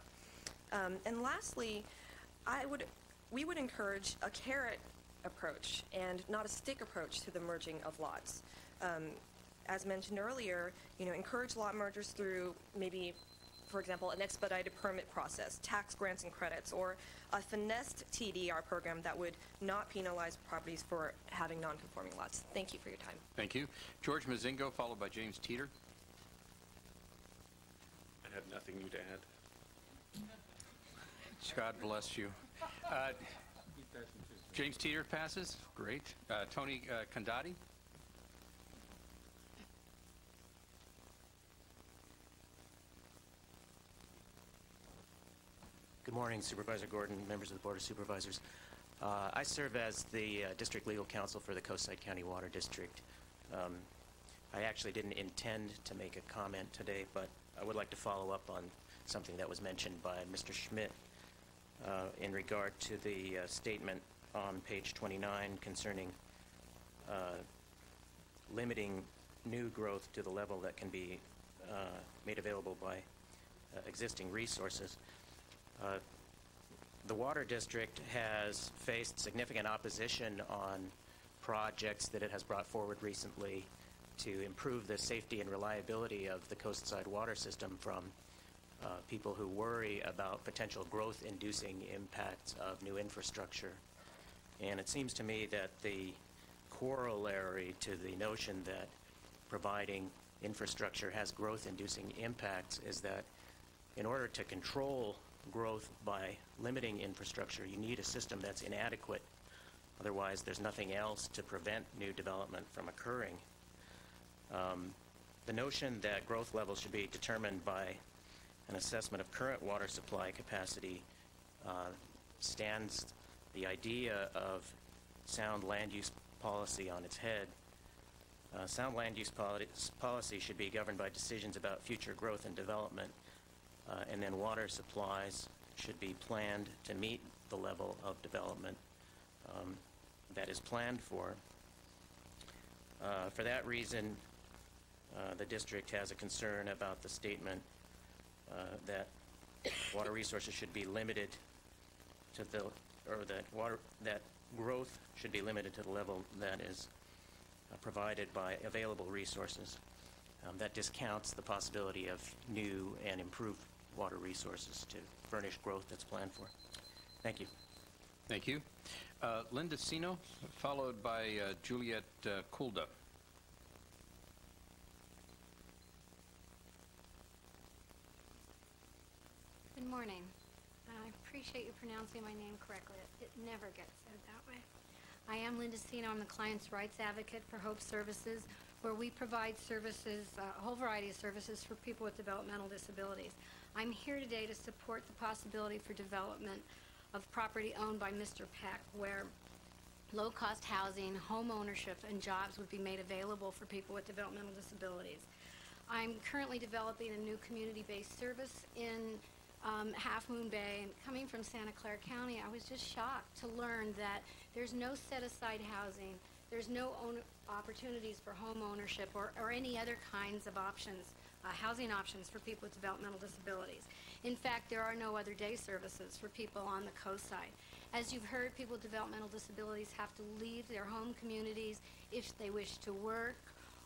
Um, and lastly, I would, we would encourage a carrot approach and not a stick approach to the merging of lots. Um, as mentioned earlier, you know, encourage lot mergers through maybe, for example, an expedited permit process, tax grants and credits, or a finessed TDR program that would not penalize properties for having non-conforming lots. Thank you for your time. Thank you. George Mazingo, followed by James Teeter. I have nothing new to add. <laughs> God bless you. Uh, James Teeter passes. Great. Uh, Tony uh, Condotti. Good morning, Supervisor Gordon, members of the Board of Supervisors. Uh, I serve as the uh, District Legal Counsel for the Coastside County Water District. Um, I actually didn't intend to make a comment today, but I would like to follow up on something that was mentioned by Mr. Schmidt uh, in regard to the uh, statement on page 29 concerning uh, limiting new growth to the level that can be uh, made available by existing resources. Uh, The Water District has faced significant opposition on projects that it has brought forward recently to improve the safety and reliability of the coastside water system from uh, people who worry about potential growth-inducing impacts of new infrastructure. And it seems to me that the corollary to the notion that providing infrastructure has growth-inducing impacts is that in order to control growth by limiting infrastructure, you need a system that's inadequate. Otherwise, there's nothing else to prevent new development from occurring. Um, the notion that growth levels should be determined by an assessment of current water supply capacity uh, stands the idea of sound land use policy on its head. Uh, sound land use poli- policy should be governed by decisions about future growth and development, uh, and then water supplies should be planned to meet the level of development um, that is planned for. Uh, for that reason, uh, the district has a concern about the statement uh, that water resources should be limited to the, or that water, that growth should be limited to the level that is uh, provided by available resources. Um, That discounts the possibility of new and improved water resources to furnish growth that's planned for. Thank you. Thank you. Uh, Linda Sino, followed by uh, Juliet uh, Kulda. Good morning. I appreciate you pronouncing my name correctly. It it never gets said that way. I am Linda Sino. I'm the client's rights advocate for Hope Services, where we provide services, uh, a whole variety of services for people with developmental disabilities. I'm here today to support the possibility for development of property owned by Mr. Peck, where low-cost housing, home ownership, and jobs would be made available for people with developmental disabilities. I'm currently developing a new community-based service in um, Half Moon Bay, and coming from Santa Clara County, I was just shocked to learn that there's no set-aside housing, there's no opportunities for home ownership or, or any other kinds of options, uh, housing options for people with developmental disabilities. In fact, there are no other day services for people on the coast side. As you've heard, people with developmental disabilities have to leave their home communities if they wish to work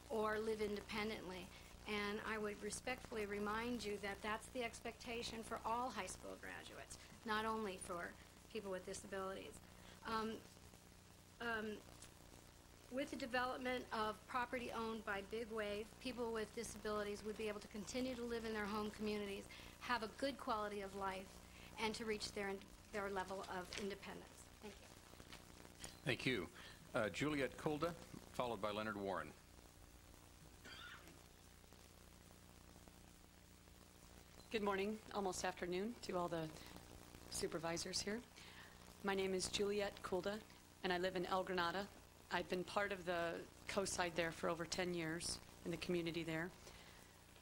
or live independently. And I would respectfully remind you that that's the expectation for all high school graduates, not only for people with disabilities. Um, um, with the development of property owned by Big Wave, people with disabilities would be able to continue to live in their home communities, have a good quality of life, and to reach their, their level of independence. Thank you. Thank you. Uh, Juliet Kulda, followed by Leonard Warren. Good morning, almost afternoon, to all the supervisors here. My name is Juliet Kulda, and I live in El Granada. I've been part of the coast side there for over 10 years in the community there.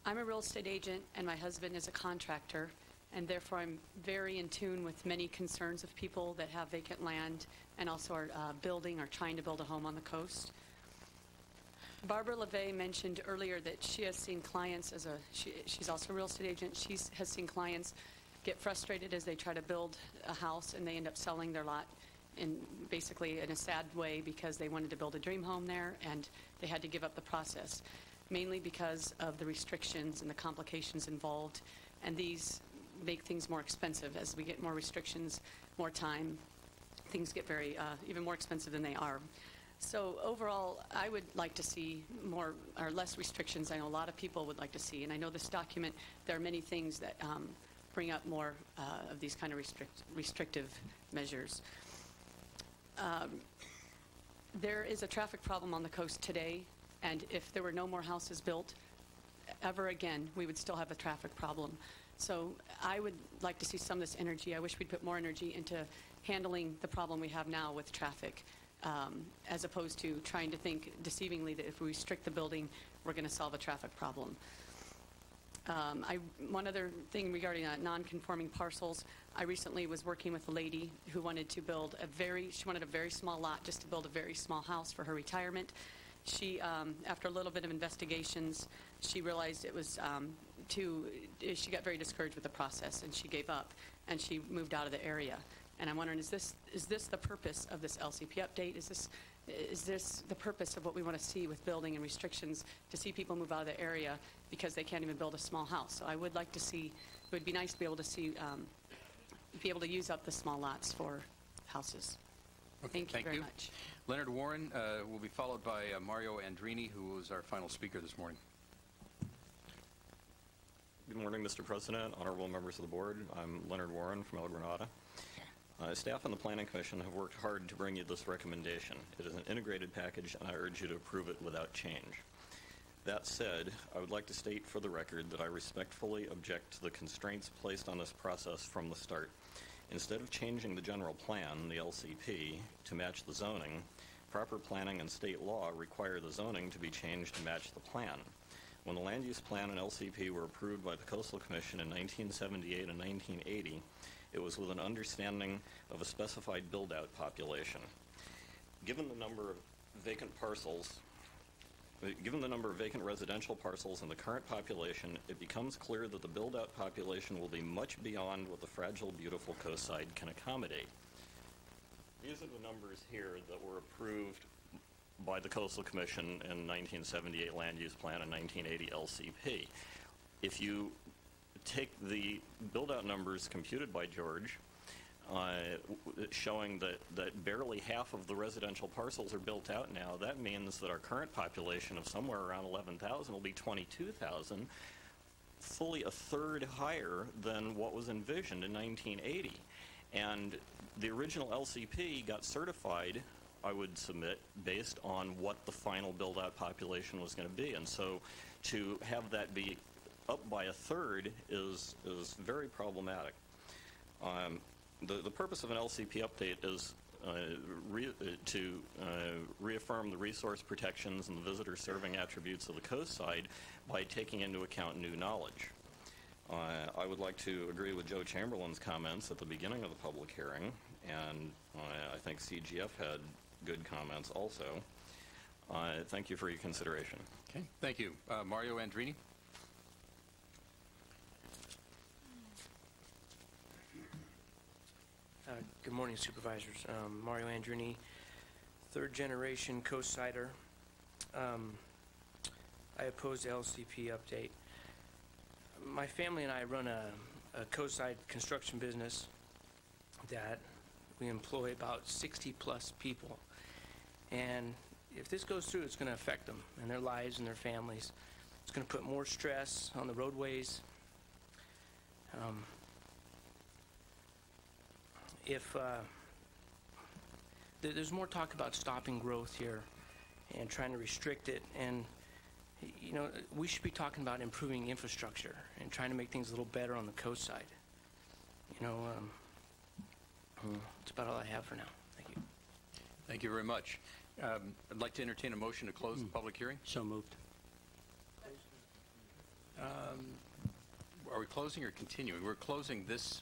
I'm a real estate agent, and my husband is a contractor, and therefore I'm very in tune with many concerns of people that have vacant land and also are uh, building or trying to build a home on the coast. Barbara LeVay mentioned earlier that she has seen clients as a, she, she's also a real estate agent. She has seen clients get frustrated as they try to build a house and they end up selling their lot in basically in a sad way because they wanted to build a dream home there and they had to give up the process, mainly because of the restrictions and the complications involved. And these make things more expensive as we get more restrictions, more time. Things get very uh, even more expensive than they are. So overall, I would like to see more or less restrictions. I know a lot of people would like to see, and I know this document. There are many things that um, bring up more uh, of these kind of restrict, restrictive measures. Um, there is a traffic problem on the coast today, and if there were no more houses built ever again, we would still have a traffic problem. So I would like to see some of this energy. I wish we'd put more energy into handling the problem we have now with traffic um, as opposed to trying to think deceivingly that if we restrict the building, we're going to solve a traffic problem. Um, I, one other thing regarding uh, non-conforming parcels, I recently was working with a lady who wanted to build a very, she wanted a very small lot just to build a very small house for her retirement. She, um, after a little bit of investigations, she realized it was um, too, she got very discouraged with the process and she gave up and she moved out of the area. And I'm wondering, is this, is this the purpose of this LCP update? Is this, is this the purpose of what we want to see with building and restrictions to see people move out of the area because they can't even build a small house? So I would like to see, it would be nice to be able to see, um, be able to use up the small lots for houses. Thank you Thank very you. much. Leonard Warren uh, will be followed by uh, Mario Andreini, who is our final speaker this morning. Good morning, Mr. President, honorable members of the board. I'm Leonard Warren from El Granada. Uh, staff and the Planning Commission have worked hard to bring you this recommendation. It is an integrated package, and I urge you to approve it without change. That said, I would like to state for the record that I respectfully object to the constraints placed on this process from the start. Instead of changing the general plan, the LCP, to match the zoning, proper planning and state law require the zoning to be changed to match the plan. When the land use plan and LCP were approved by the Coastal Commission in 1978 and 1980, it was with an understanding of a specified build-out population. Given the number of vacant parcels, given the number of vacant residential parcels and the current population, it becomes clear that the build-out population will be much beyond what the fragile, beautiful coastside can accommodate. These are the numbers here that were approved by the Coastal Commission in 1978 Land Use Plan and 1980 LCP. If you take the build-out numbers computed by George, uh, showing that, that barely half of the residential parcels are built out now, that means that our current population of somewhere around 11,000 will be 22,000, fully a third higher than what was envisioned in 1980. And the original LCP got certified, I would submit, based on what the final build-out population was going to be. And so to have that be up by a third is, is very problematic. Um, the, the purpose of an LCP update is uh, re, to uh, reaffirm the resource protections and the visitor serving attributes of the coast side by taking into account new knowledge. Uh, I would like to agree with Joe Chamberlain's comments at the beginning of the public hearing, and uh, I think CGF had good comments also. Uh, thank you for your consideration. Okay, thank you. Uh, Mario Andreini. Uh, Good morning Supervisors. Um, Mario Andreini, third generation co-sider. Um, I oppose the LCP update. My family and I run a, a co-side construction business that we employ about 60 plus people. And if this goes through, it's going to affect them and their lives and their families. It's going to put more stress on the roadways. Um, if uh, there- there's more talk about stopping growth here and trying to restrict it, and you know, we should be talking about improving infrastructure and trying to make things a little better on the coast side. You know, um, mm, that's about all I have for now. Thank you. Thank you very much. Um, I'd like to entertain a motion to close the public hearing. So moved. Um, Are we closing or continuing? We're closing this,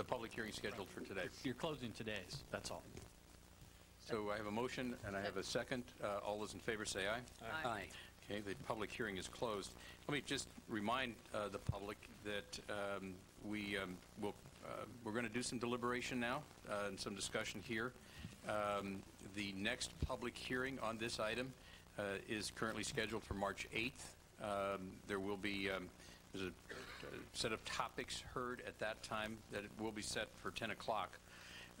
the public hearing scheduled for today. You're closing today's, that's all. So I have a motion and I have a second. Uh, All those in favor say aye. Aye. Aye. Okay, the public hearing is closed. Let me just remind uh, the public that um, we um, will, uh, we're going to do some deliberation now uh, and some discussion here. Um, The next public hearing on this item uh, is currently scheduled for March 8th. Um, There will be, um, there's a a set of topics heard at that time that will be set for 10 o'clock.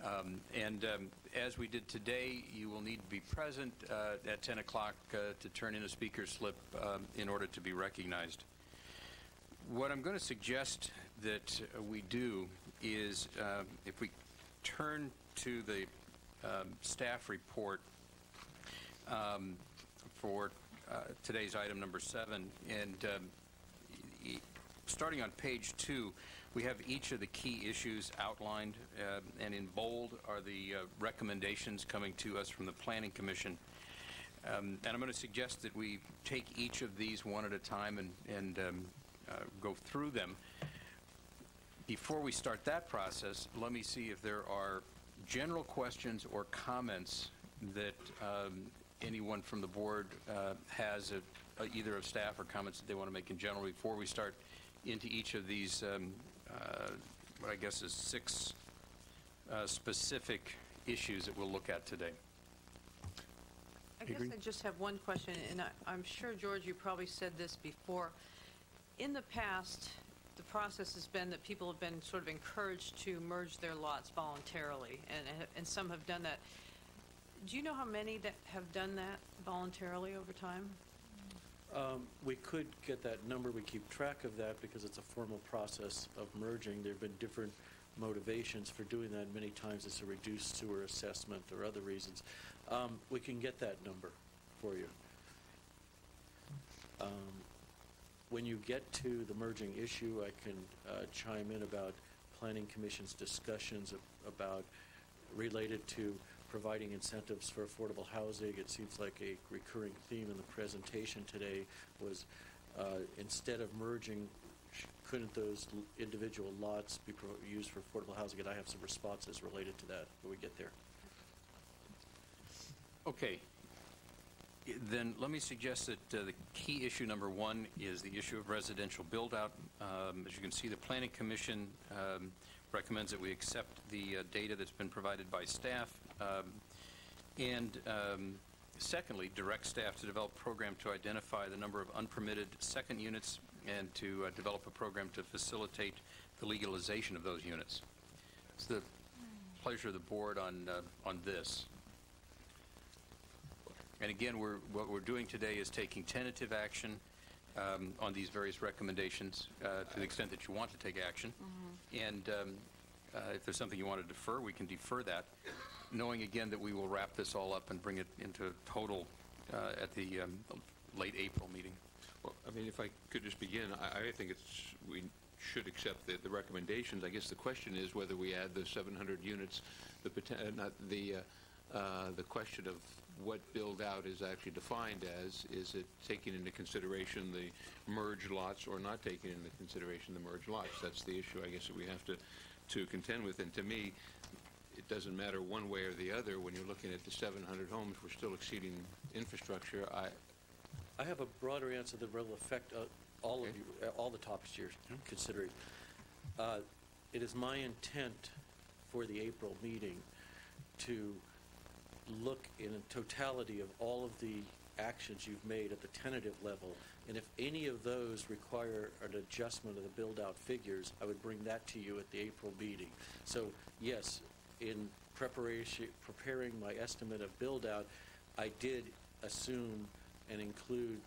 Um, And um, as we did today, you will need to be present uh, at 10 o'clock uh, to turn in a speaker's slip um, in order to be recognized. What I'm going to suggest that uh, we do is um, if we turn to the um, staff report um, for uh, today's item number seven, and um, starting on page two, we have each of the key issues outlined, uh, and in bold are the uh, recommendations coming to us from the Planning Commission. Um, And I'm going to suggest that we take each of these one at a time and, and um, uh, go through them. Before we start that process, let me see if there are general questions or comments that um, anyone from the board uh, has, either of staff or comments that they want to make in general before we start into each of these, um, uh, what I guess is six uh, specific issues that we'll look at today. I guess I just have one question, and I- I'm sure, George, you probably said this before. In the past, the process has been that people have been sort of encouraged to merge their lots voluntarily, and, and some have done that. Do you know how many that have done that voluntarily over time? Um, We could get that number, we keep track of that because it's a formal process of merging. There've been different motivations for doing that. Many times it's a reduced sewer assessment or other reasons. Um, We can get that number for you. Um, When you get to the merging issue, I can uh, chime in about Planning Commission's discussions ab- about, related to providing incentives for affordable housing. It seems like a recurring theme in the presentation today was, uh, instead of merging, couldn't those individual lots be used for affordable housing? And I have some responses related to that when we get there. Okay. Then let me suggest that uh, the key issue number one is the issue of residential build-out. Um, As you can see, the Planning Commission um, recommends that we accept the uh, data that's been provided by staff. Um, And um, secondly, direct staff to develop a program to identify the number of unpermitted second units and to uh, develop a program to facilitate the legalization of those units. It's the pleasure of the board on, uh, on this. And again, we're, what we're doing today is taking tentative action um, on these various recommendations uh, to the extent that you want to take action. And um, uh, if there's something you want to defer, we can defer that, knowing again that we will wrap this all up and bring it into total uh, at the um, late April meeting. Well, I mean, if I could just begin, I, I think it's, we should accept the, the recommendations. I guess the question is whether we add the 700 units, the, uh, not the, uh, uh, the question of what build-out is actually defined as. Is it taking into consideration the merged lots or not taking into consideration the merged lots? That's the issue, I guess, that we have to, to contend with. And to me, it doesn't matter one way or the other. When you're looking at the 700 homes, we're still exceeding infrastructure. I, I have a broader answer that will affect uh, all of you, uh, all the topics you're considering. Uh, It is my intent for the April meeting to look in a totality of all of the actions you've made at the tentative level, and if any of those require an adjustment of the build-out figures, I would bring that to you at the April meeting. So, yes, in preparation, preparing my estimate of build-out, I did assume and include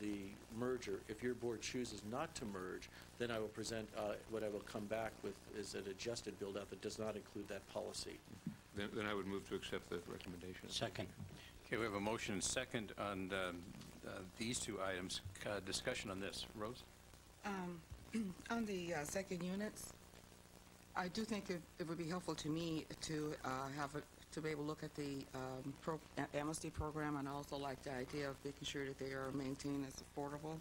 the merger. If your board chooses not to merge, then I will present, uh, what I will come back with is an adjusted build-out that does not include that policy. Then then I would move to accept the recommendation. Second. Okay, we have a motion and second on um, uh, these two items. Uh, Discussion on this. Rose? Um, <clears throat> On the uh, second units, I do think it it would be helpful to me to uh, have, a- to be able to look at the um, pro- a- amnesty program, and I also like the idea of making sure that they are maintained as affordable,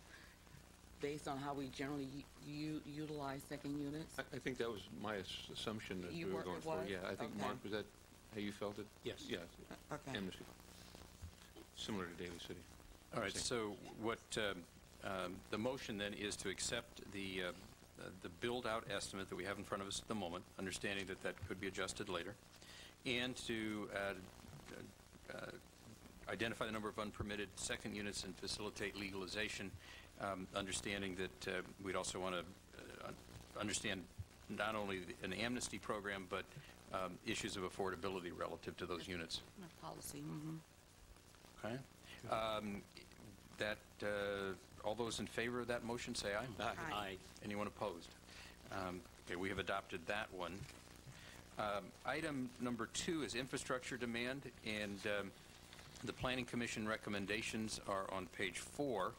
based on how we generally u- u- utilize second units. I I think that was my assumption that You we were were- going for. Yeah, I think, Okay. Mark, was that how you felt it? Yes. Yeah. Okay. Amnesty. Similar to Daly City. All right, so what, um, um, the motion then is to accept the, uh, uh, the build-out estimate that we have in front of us at the moment, understanding that that could be adjusted later, and to uh, uh, identify the number of unpermitted second units and facilitate legalization, um, understanding that uh, we'd also want to understand not only an amnesty program, but um, issues of affordability relative to those units. Policy, mhm. Okay. Um, That, uh, all those in favor of that motion, say aye. Aye. Aye. Anyone opposed? Um, Okay, we have adopted that one. Um, Item number two is infrastructure demand, and um, the Planning Commission recommendations are on page four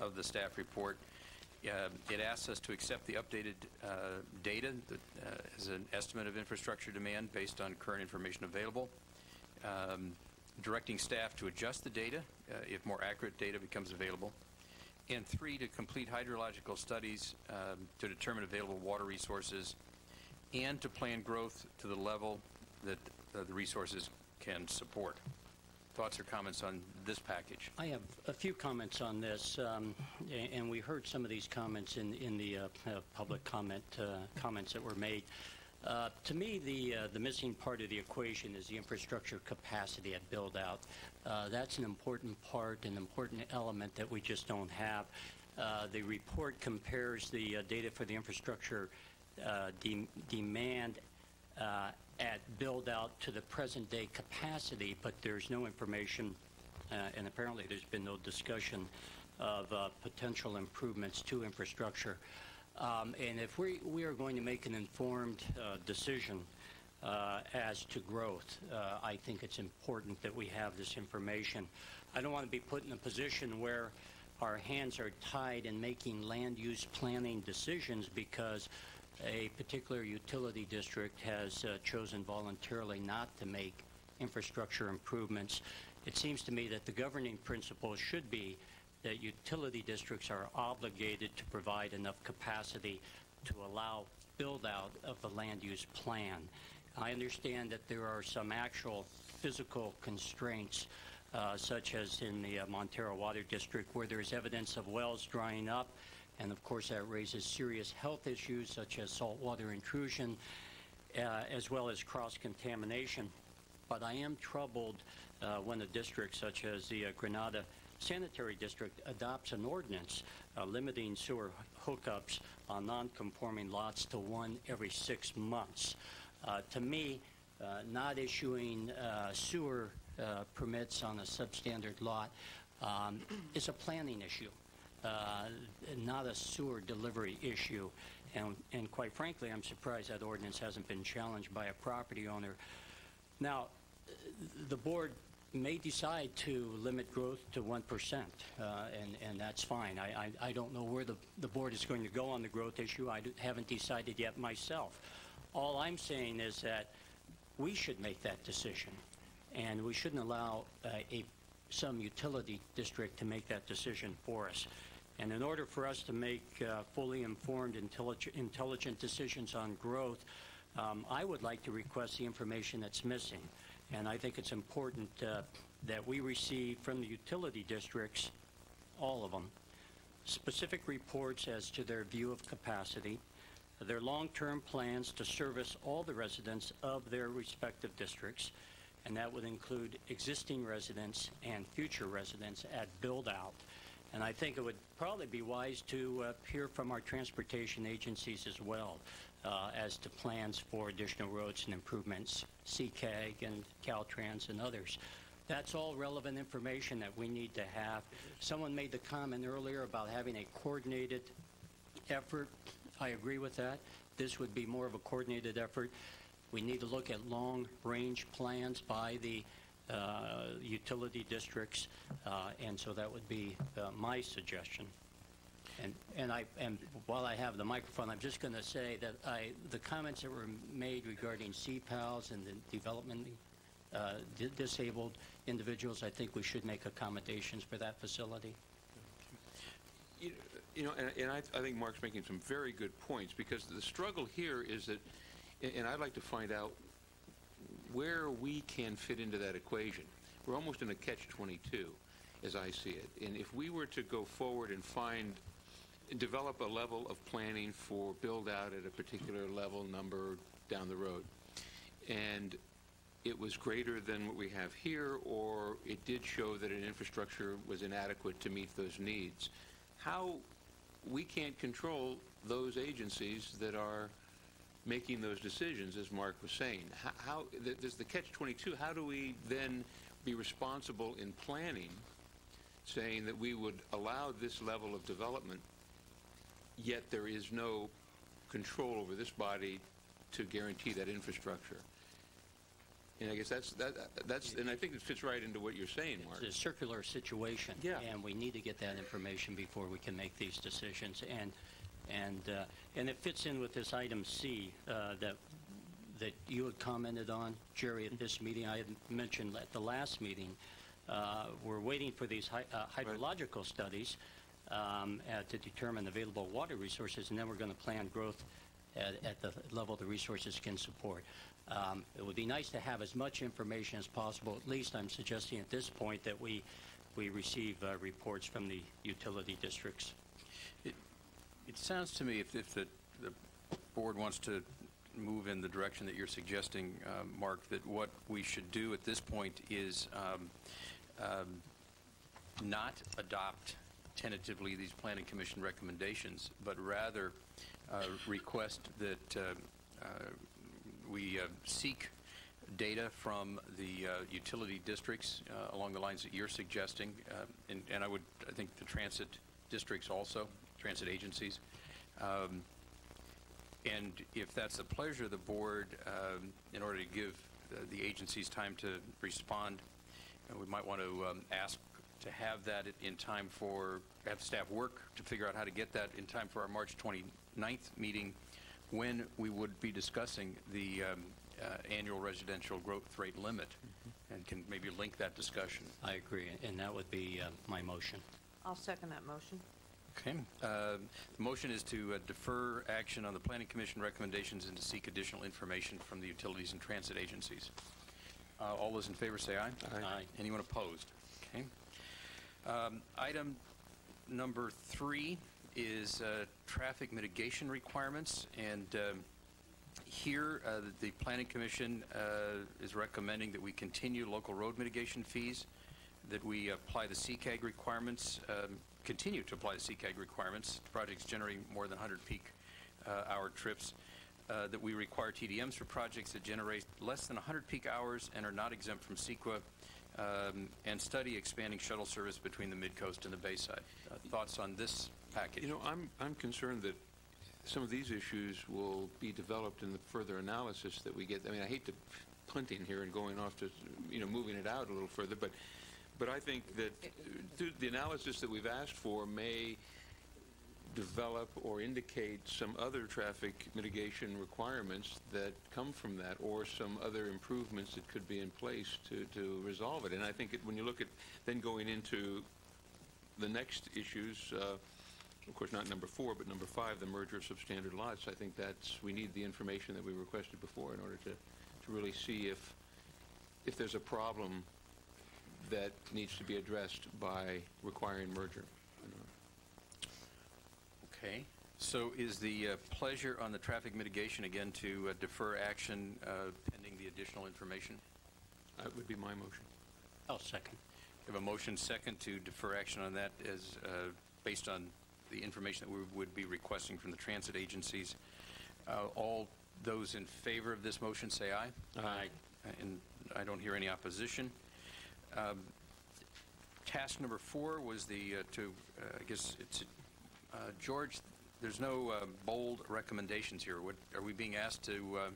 of the staff report. Uh, It asks us to accept the updated uh, data that uh, is an estimate of infrastructure demand based on current information available, um, directing staff to adjust the data uh, if more accurate data becomes available, and three, to complete hydrological studies um, to determine available water resources and to plan growth to the level that uh, the resources can support. Thoughts or comments on this package? I have a few comments on this, um, and we heard some of these comments in, in the uh, uh, public comment, uh, comments that were made. Uh, To me, the, uh, the missing part of the equation is the infrastructure capacity at build-out. Uh, That's an important part, an important element that we just don't have. Uh, The report compares the uh, data for the infrastructure de- demand at build-out to the present-day capacity, but there's no information, and apparently there's been no discussion of potential improvements to infrastructure. Um, And if we, we are going to make an informed uh, decision uh, as to growth, uh, I think it's important that we have this information. I don't want to be put in a position where our hands are tied in making land use planning decisions because a particular utility district has uh, chosen voluntarily not to make infrastructure improvements. It seems to me that the governing principle should be that utility districts are obligated to provide enough capacity to allow build-out of the land use plan. I understand that there are some actual physical constraints, uh, such as in the uh, Montara Water District, where there is evidence of wells drying up, and of course that raises serious health issues such as saltwater intrusion, uh, as well as cross-contamination. But I am troubled uh, when a district such as the uh, Granada Sanitary District adopts an ordinance uh, limiting sewer hookups on non-conforming lots to one every six months. Uh, To me, uh, not issuing uh, sewer uh, permits on a substandard lot um, is a planning issue, uh, not a sewer delivery issue. And and quite frankly, I'm surprised that ordinance hasn't been challenged by a property owner. Now, the board may decide to limit growth to 1%, uh, and, and that's fine. I, I, I don't know where the, the board is going to go on the growth issue. I haven't decided yet myself. All I'm saying is that we should make that decision, and we shouldn't allow uh, a, some utility district to make that decision for us. And in order for us to make uh, fully informed, intelligent, intelligent decisions on growth, um, I would like to request the information that's missing. And I think it's important uh, that we receive from the utility districts, all of them, specific reports as to their view of capacity, their long-term plans to service all the residents of their respective districts, and that would include existing residents and future residents at build-out. And I think it would probably be wise to uh, hear from our transportation agencies as well uh, as to plans for additional roads and improvements, CCAG and Caltrans and others. That's all relevant information that we need to have. Someone made the comment earlier about having a coordinated effort. I agree with that. This would be more of a coordinated effort. We need to look at long-range plans by the uh, utility districts, uh, and so that would be uh, my suggestion. And, and I, and while I have the microphone, I'm just going to say that I, the comments that were made regarding CPALs and the development uh, di- disabled individuals, I think we should make accommodations for that facility. You you know, and, and I, I think Mark's making some very good points because the struggle here is that, and- and I'd like to find out where we can fit into that equation. We're almost in a catch-22, as I see it. And if we were to go forward and find, develop a level of planning for build-out at a particular level number down the road, and it was greater than what we have here, or it did show that an infrastructure was inadequate to meet those needs, how we can't control those agencies that are making those decisions, as Mark was saying. How, how there's the catch-22. How do we then be responsible in planning, saying that we would allow this level of development, yet there is no control over this body to guarantee that infrastructure? And I guess that's that. That's and I think it fits right into what you're saying, Mark. It's a circular situation. Yeah. And we need to get that information before we can make these decisions. And, and, uh, and it fits in with this item C uh, that, that you had commented on, Jerry, at this meeting. I had mentioned at the last meeting, uh, we're waiting for these hy- uh, hydrological studies um, uh, to determine available water resources, and then we're going to plan growth at, at the level the resources can support. Um, it would be nice to have as much information as possible. At least I'm suggesting at this point that we we receive uh, reports from the utility districts. It, it sounds to me if, if the, the board wants to move in the direction that you're suggesting, uh, Mark, that what we should do at this point is um, um, not adopt tentatively these planning commission recommendations, but rather uh, request that uh, uh, we seek data from the uh, utility districts uh, along the lines that you're suggesting, uh, and, and I would, I think the transit districts also, transit agencies. Um, and if that's the pleasure of the board, um, in order to give the agencies time to respond, we might want to um, ask to have that in time for, have staff work to figure out how to get that in time for our March 29th meeting, when we would be discussing the um, uh, annual residential growth rate limit, and can maybe link that discussion. I agree, and that would be uh, my motion. I'll second that motion. Okay. Uh, The motion is to uh, defer action on the Planning Commission recommendations and to seek additional information from the utilities and transit agencies. Uh, All those in favor say aye. Aye. Anyone opposed? Okay. Um, Item number three is uh, traffic mitigation requirements, and um, here, uh, the Planning Commission uh, is recommending that we continue local road mitigation fees, that we apply the CCAG requirements, um, continue to apply the CCAG requirements, projects generating more than 100 peak uh, hour trips, uh, that we require TDMs for projects that generate less than 100 peak hours and are not exempt from CEQA, um, and study expanding shuttle service between the Midcoast and the Bayside. Uh, Thoughts on this package? You know, I'm, I'm concerned that some of these issues will be developed in the further analysis that we get. I mean, I hate to punt in here and going off to, you know, moving it out a little further, but, but I think that the analysis that we've asked for may develop or indicate some other traffic mitigation requirements that come from that, or some other improvements that could be in place to, to resolve it. And I think it, when you look at then going into the next issues, uh, of course, not number four, but number five, the merger of substandard lots, I think that's, we need the information that we requested before in order to, to really see if, if there's a problem that needs to be addressed by requiring merger. Okay. So is the uh, pleasure on the traffic mitigation, again, to uh, defer action uh, pending the additional information? That would be my motion. I'll second. We have a motion second to defer action on that as, uh, based on the information that we would be requesting from the transit agencies. Uh, All those in favor of this motion, say aye. Aye. And I don't hear any opposition. Um, Task number four was the, uh, to, uh, I guess, it's, uh, George, there's no uh, bold recommendations here. What, are we being asked to uh,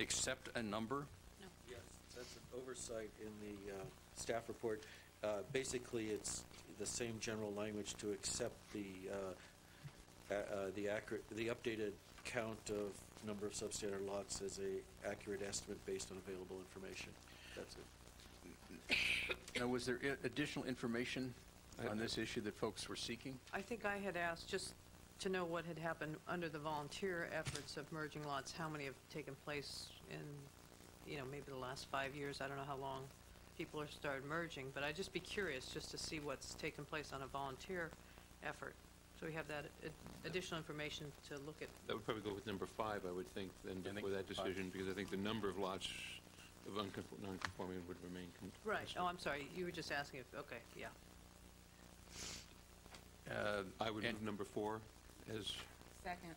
accept a number? No. Yes, that's an oversight in the uh, staff report. Uh, Basically, it's the same general language to accept the, uh, uh, the accurate, the updated count of number of substandard lots as a accurate estimate based on available information. That's it. Now, was there i- additional information on this issue that folks were seeking? I think I had asked just to know what had happened under the volunteer efforts of merging lots, how many have taken place in, you know, maybe the last five years. I don't know how long people have started merging, but I'd just be curious just to see what's taken place on a volunteer effort. So we have that ad- additional information to look at. That would probably go with number five, I would think, then before that decision, because I think the number of lots of unconform- non-conforming would remain. con- Right, oh, I'm sorry, you were just asking if, okay, yeah. Uh, I would move number four as Second.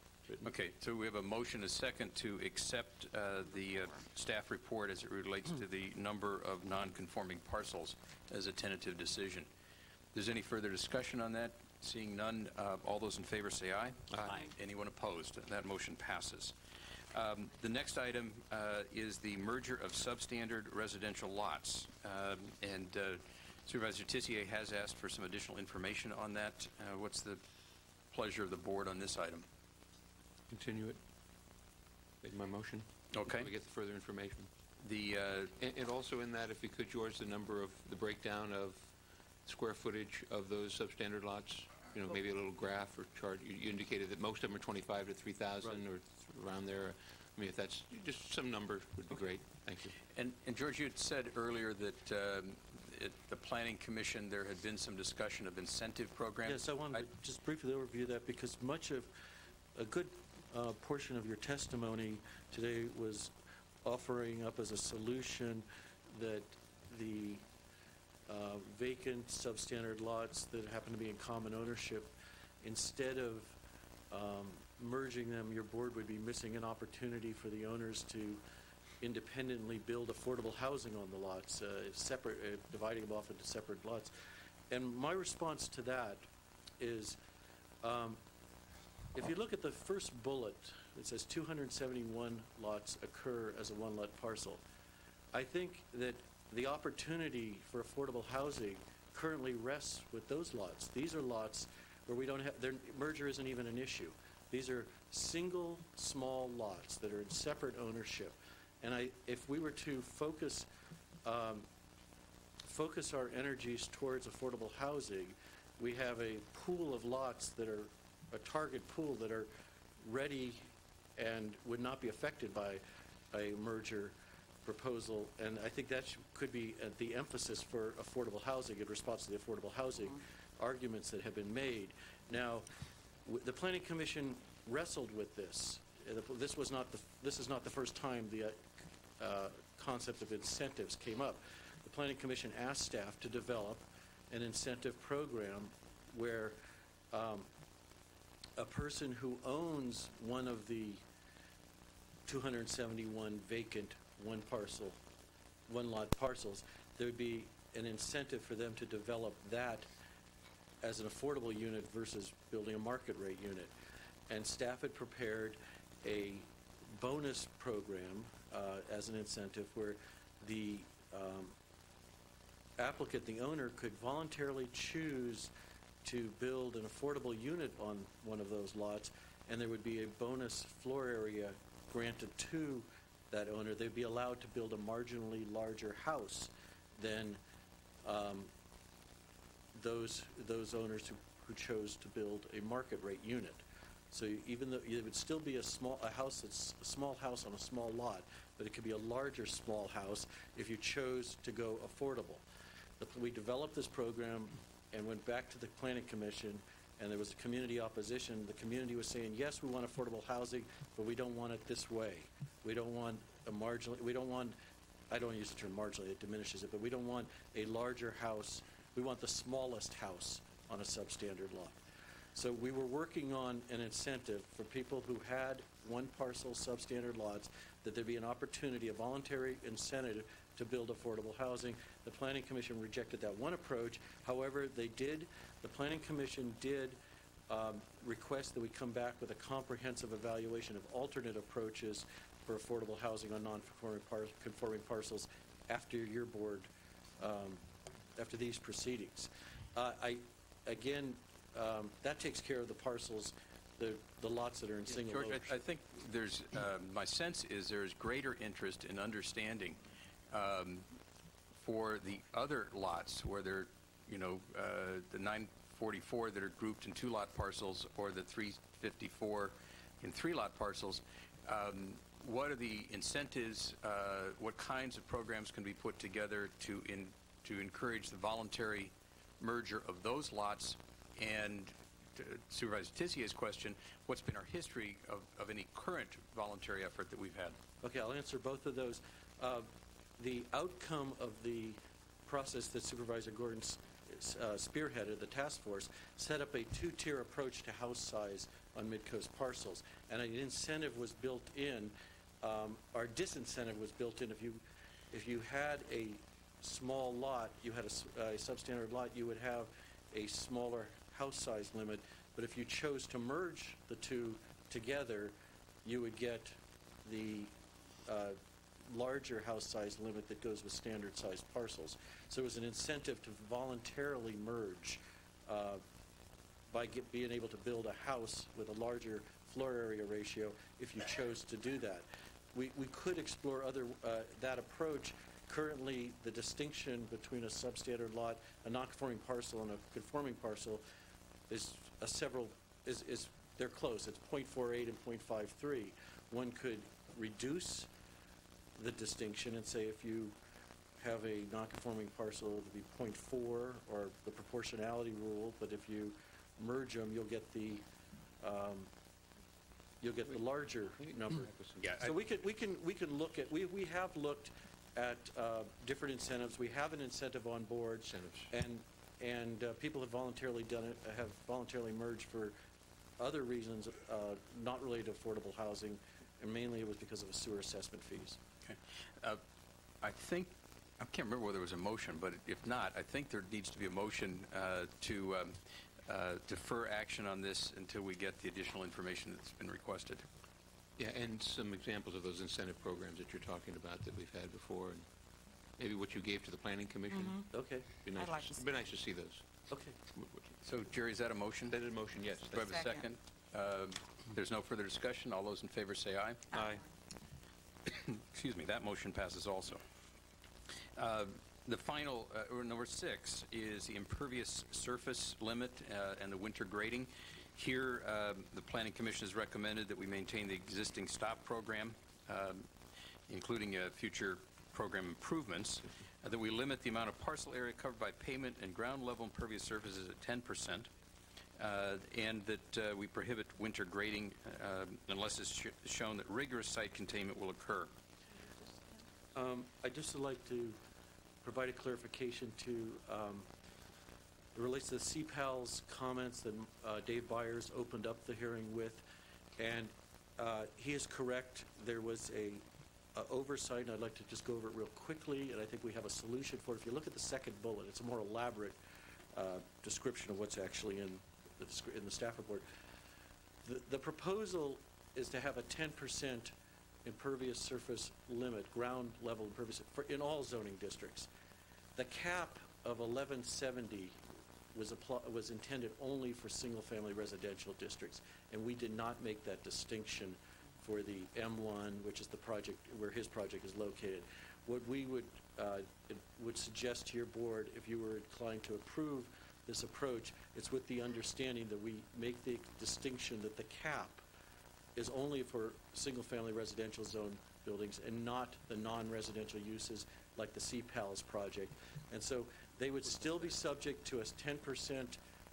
Okay, so we have a motion, a second, to accept uh, the uh, staff report as it relates to the number of non-conforming parcels as a tentative decision. If there's any further discussion on that, seeing none, uh, all those in favor say aye. Aye. Anyone opposed? That motion passes. Um, The next item uh, is the merger of substandard residential lots. Um, And uh, Supervisor Tissier has asked for some additional information on that. Uh, What's the pleasure of the board on this item? Continue it. Make my motion. Okay. We get the further information. The, uh, And and also in that, if you could, George, the number of, the breakdown of square footage of those substandard lots, you know, maybe a little graph or chart. You- You indicated that most of them are 25 to 3,000 or around there. I mean, if that's, just some number would be great. Thank you. And, and George, you had said earlier that um, at the Planning Commission, there had been some discussion of incentive programs. Yes, I wanted to just briefly overview that because much of, a good uh, portion of your testimony today was offering up as a solution that the uh, vacant substandard lots that happen to be in common ownership, instead of um, merging them, your board would be missing an opportunity for the owners to independently build affordable housing on the lots, uh, separate, uh, dividing them off into separate lots. And my response to that is, um, if you look at the first bullet, it says 271 lots occur as a one-lot parcel. I think that the opportunity for affordable housing currently rests with those lots. These are lots where we don't have, their merger isn't even an issue. These are single, small lots that are in separate ownership. And I, if we were to focus, um, focus our energies towards affordable housing, we have a pool of lots that are, a target pool that are ready and would not be affected by a merger proposal. And I think that sh- could be uh, the emphasis for affordable housing in response to the affordable housing arguments that have been made. Now, w- the Planning Commission wrestled with this. Uh, the- This was not the, this is not the first time the uh, uh, concept of incentives came up. The Planning Commission asked staff to develop an incentive program where um, a person who owns one of the 271 vacant one parcel, one lot parcels, there would be an incentive for them to develop that as an affordable unit versus building a market rate unit. And staff had prepared a bonus program uh, as an incentive where the um, applicant, the owner, could voluntarily choose to build an affordable unit on one of those lots, and there would be a bonus floor area granted to that owner. They'd be allowed to build a marginally larger house than um, those, those owners who, who chose to build a market rate unit. So even though, it would still be a small, a house that's, a small house on a small lot, but it could be a larger small house if you chose to go affordable. We developed this program and went back to the planning commission, and there was a community opposition. The community was saying, yes, we want affordable housing, but we don't want it this way. We don't want a marginally, we don't want, I don't use the term marginally, it diminishes it, but we don't want a larger house. We want the smallest house on a substandard lot. So we were working on an incentive for people who had one parcel substandard lots, that there'd be an opportunity, a voluntary incentive to build affordable housing. The Planning Commission rejected that one approach. However, they did, the Planning Commission did um, request that we come back with a comprehensive evaluation of alternate approaches for affordable housing on non-conforming par- conforming parcels after your board, um, after these proceedings. Uh, I, again, um, that takes care of the parcels, the, the lots that are in Yeah, single George, ownership. I- I think there's, um, my sense is there is greater interest in understanding um, for the other lots where they're, you know, uh, the 944 that are grouped in two-lot parcels or the 354 in three-lot parcels, um, what are the incentives, uh, what kinds of programs can be put together to, in, to encourage the voluntary merger of those lots? And Supervisor Tissier's question, what's been our history of, of any current voluntary effort that we've had? Okay, I'll answer both of those. Uh, The outcome of the process that Supervisor Gordon uh, spearheaded, the task force, set up a two-tier approach to house size on mid-coast parcels. And an incentive was built in, um, disincentive was built in. If you, if you had a small lot, you had a substandard lot, you would have a smaller house size limit. But if you chose to merge the two together, you would get the uh, larger house size limit that goes with standard sized parcels. So it was an incentive to voluntarily merge uh, by get, being able to build a house with a larger floor area ratio if you chose to do that. We, we could explore other, uh, that approach. Currently, the distinction between a substandard lot, a non-conforming parcel, and a conforming parcel is a several, is, is, they're close. It's .48 and .53. One could reduce the distinction and say if you have a non-conforming parcel, it'll be .4 or the proportionality rule, but if you merge them, you'll get the, um, you'll get the larger number. Yeah, I- So we could, we can, we can look at, we, we have looked at uh, different incentives. We have an incentive on board. And, and uh, people have voluntarily done it, have voluntarily merged for other reasons, uh, not related to affordable housing, and mainly it was because of a sewer assessment fees. Okay. Uh, I think, I can't remember whether it was a motion, but if not, I think there needs to be a motion uh, to um, uh, defer action on this until we get the additional information that's been requested. Yeah, and some examples of those incentive programs that you're talking about that we've had before, and maybe what you gave to the planning commission. Mhm. Okay. Be nice, I'd like to to s- be nice to see those. Okay. So Jerry, is that a motion? That is a motion, yes. Do I have a second? Second. Um, There's no further discussion. All those in favor say aye. Aye. <coughs> Excuse me, that motion passes also. Uh, The final, uh, or number six, is the impervious surface limit uh, and the winter grading. Here, um, the Planning Commission has recommended that we maintain the existing stop program, um, including uh, future program improvements, uh, that we limit the amount of parcel area covered by pavement and ground level impervious surfaces at 10 percent, uh, and that uh, we prohibit winter grading uh, unless it's sh- shown that rigorous site containment will occur. Um, I'd just like to provide a clarification to, um, it relates to the CPALS comments that uh, Dave Byers opened up the hearing with. And uh, he is correct, there was a a oversight, and I'd like to just go over it real quickly, and I think we have a solution for it. If you look at the second bullet, it's a more elaborate uh, description of what's actually in the, in the staff report. The, the proposal is to have a 10% impervious surface limit, ground level impervious, for, in all zoning districts. The cap of 1170 was, was intended only for single-family residential districts, and we did not make that distinction for the M1, which is the project, where his project is located. What we would, uh, would suggest to your board, if you were inclined to approve this approach, it's with the understanding that we make the distinction that the cap is only for single-family residential zone buildings and not the non-residential uses like the CPALS project. And so they would still be subject to a 10%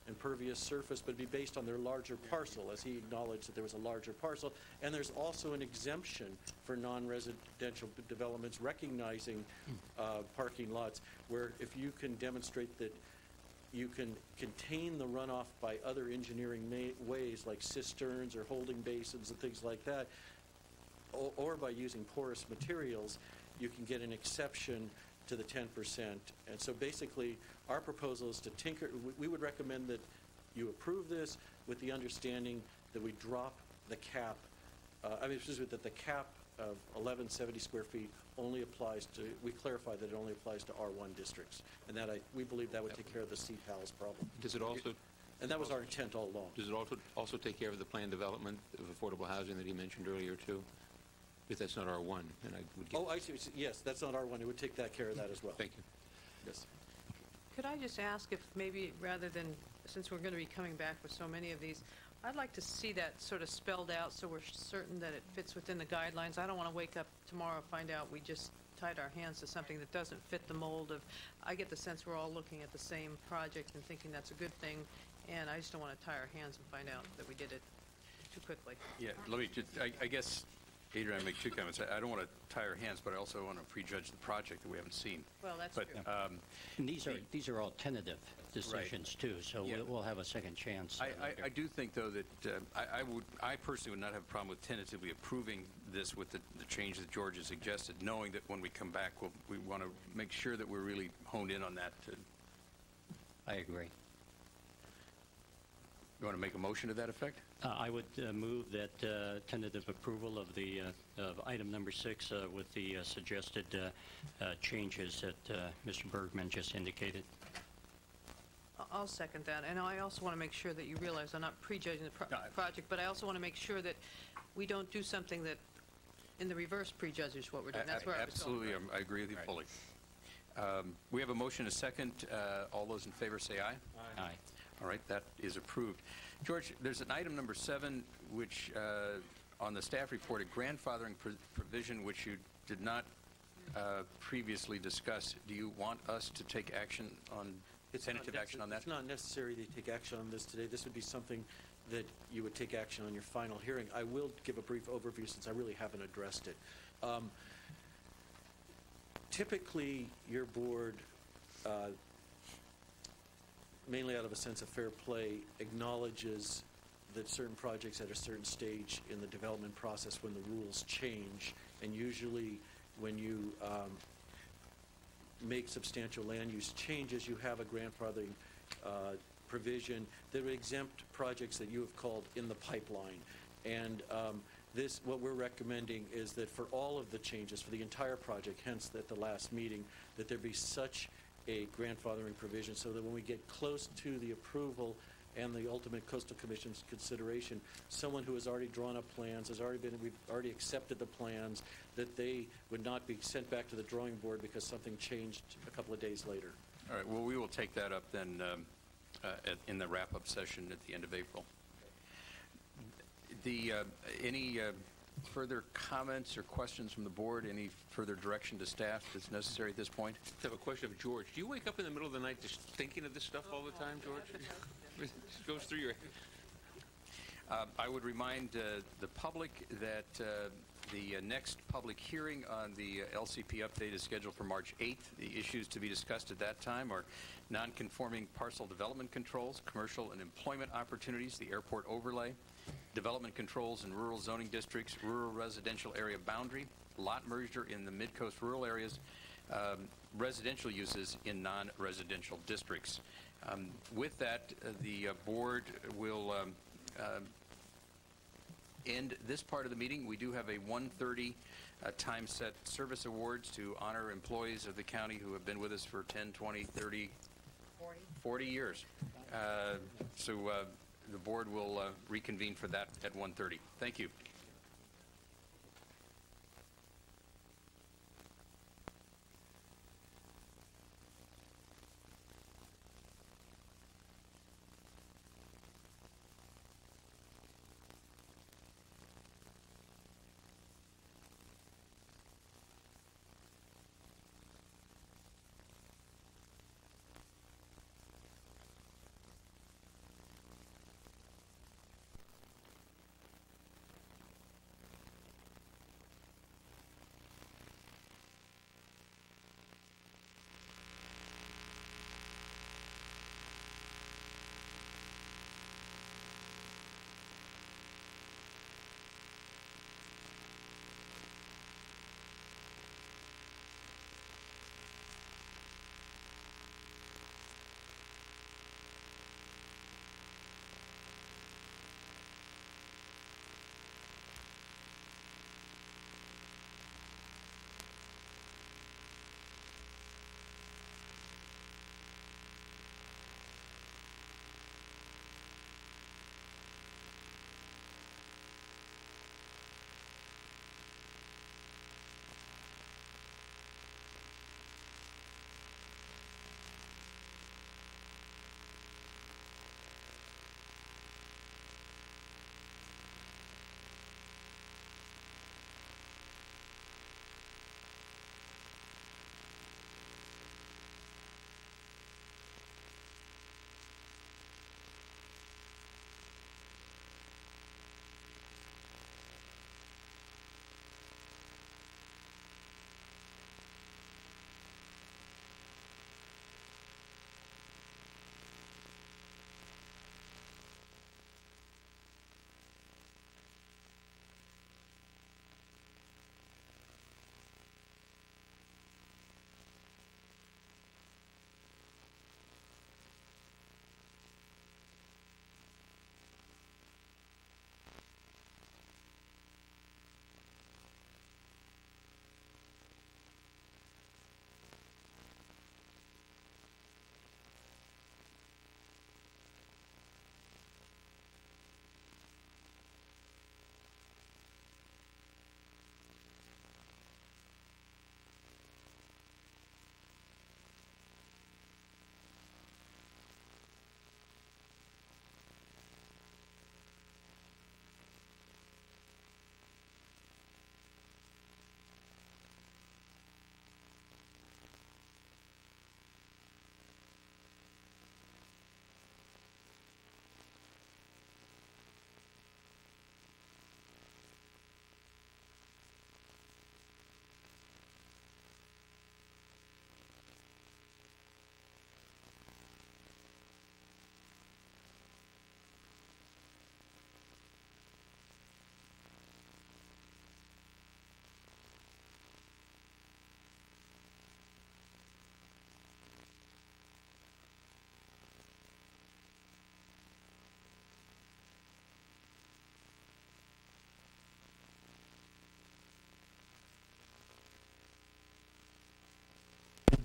impervious surface, but be based on their larger parcel, as he acknowledged that there was a larger parcel. And there's also an exemption for non-residential developments recognizing uh, parking lots, where if you can demonstrate that you can contain the runoff by other engineering ways, like cisterns or holding basins and things like that, or, or by using porous materials, you can get an exception to the 10%. And so basically, our proposal is to tinker, we- we would recommend that you approve this with the understanding that we drop the cap, uh, I mean, excuse me, that the cap of 1170 square feet only applies to, we clarify that it only applies to R1 districts. And that I, we believe that would take care of the CPALS problem. Does it also? And that was our intent all along. Does it also, also take care of the planned development of affordable housing that he mentioned earlier, too? If that's not R1, then I would get... Oh, I see, yes, that's not R1, it would take that care of that as well. Thank you. Yes. Could I just ask if maybe, rather than, since we're going to be coming back with so many of these, I'd like to see that sort of spelled out so we're certain that it fits within the guidelines. I don't want to wake up tomorrow and find out we just tied our hands to something that doesn't fit the mold of, I get the sense we're all looking at the same project and thinking that's a good thing, and I just don't want to tie our hands and find out that we did it too quickly. Yeah, let me, just- I I guess, Adrienne, I make two comments. I I don't want to tie our hands, but I also want to prejudge the project that we haven't seen. Well, that's But, true. um, And these are, these are all tentative decisions, too, so Yeah. we'll we'll have a second chance. uh, I, I. I do think, though, that uh, I, I would, I personally would not have a problem with tentatively approving this with the, the change that George has suggested, knowing that when we come back, we'll, we want to make sure that we're really honed in on that. to- I agree. You want to make a motion to that effect? Uh, I would uh, move that uh, tentative approval of the, uh, of item number six uh, with the uh, suggested uh, uh, changes that uh, Mr. Bergman just indicated. I- I'll second that, and I also want to make sure that you realize, I'm not prejudging the pro- project, but I also want to make sure that we don't do something that, in the reverse, prejudges what we're doing. That's where I was. Absolutely, I'm- I agree with you fully. Um, We have a motion, a second. Uh, All those in favor say aye. Aye. All right, that is approved. George, there's an item number seven, which, uh, on the staff report, a grandfathering pro- provision which you did not uh, previously discuss. Do you want us to take action on, It's tentative action on that? It's not necessary to take action on this today. This would be something that you would take action on your final hearing. I will give a brief overview since I really haven't addressed it. Um, Typically, your board, uh, mainly out of a sense of fair play, acknowledges that certain projects at a certain stage in the development process when the rules change, and usually when you um, make substantial land use changes, you have a grandfathering uh, provision that would exempt projects that you have called in the pipeline. And um, this, what we're recommending is that for all of the changes, for the entire project, hence at the last meeting, that there be such a grandfathering provision so that when we get close to the approval and the ultimate coastal commission's consideration, someone who has already drawn up plans, has already been, we've already accepted the plans, that they would not be sent back to the drawing board because something changed a couple of days later. All right, well, we will take that up then um, uh, at- in the wrap-up session at the end of April. The, uh, any uh, further comments or questions from the board? Any further direction to staff that's necessary at this point? I have a question of George. Do you wake up in the middle of the night just thinking of this stuff all the time, George? <laughs> It just goes through your... Uh, I would remind uh, the public that uh, the uh, next public hearing on the uh, LCP update is scheduled for March 8th. The issues to be discussed at that time are non-conforming parcel development controls, commercial and employment opportunities, the airport overlay, development controls in rural zoning districts, rural residential area boundary, lot merger in the mid-coast rural areas, um, residential uses in non-residential districts. Um, With that, uh, the uh, board will um, um, end this part of the meeting. We do have a 1:30 uh, time set service awards to honor employees of the county who have been with us for 10, 20, 30, 40 years. Uh, So uh, the board will uh, reconvene for that at 1:30. Thank you.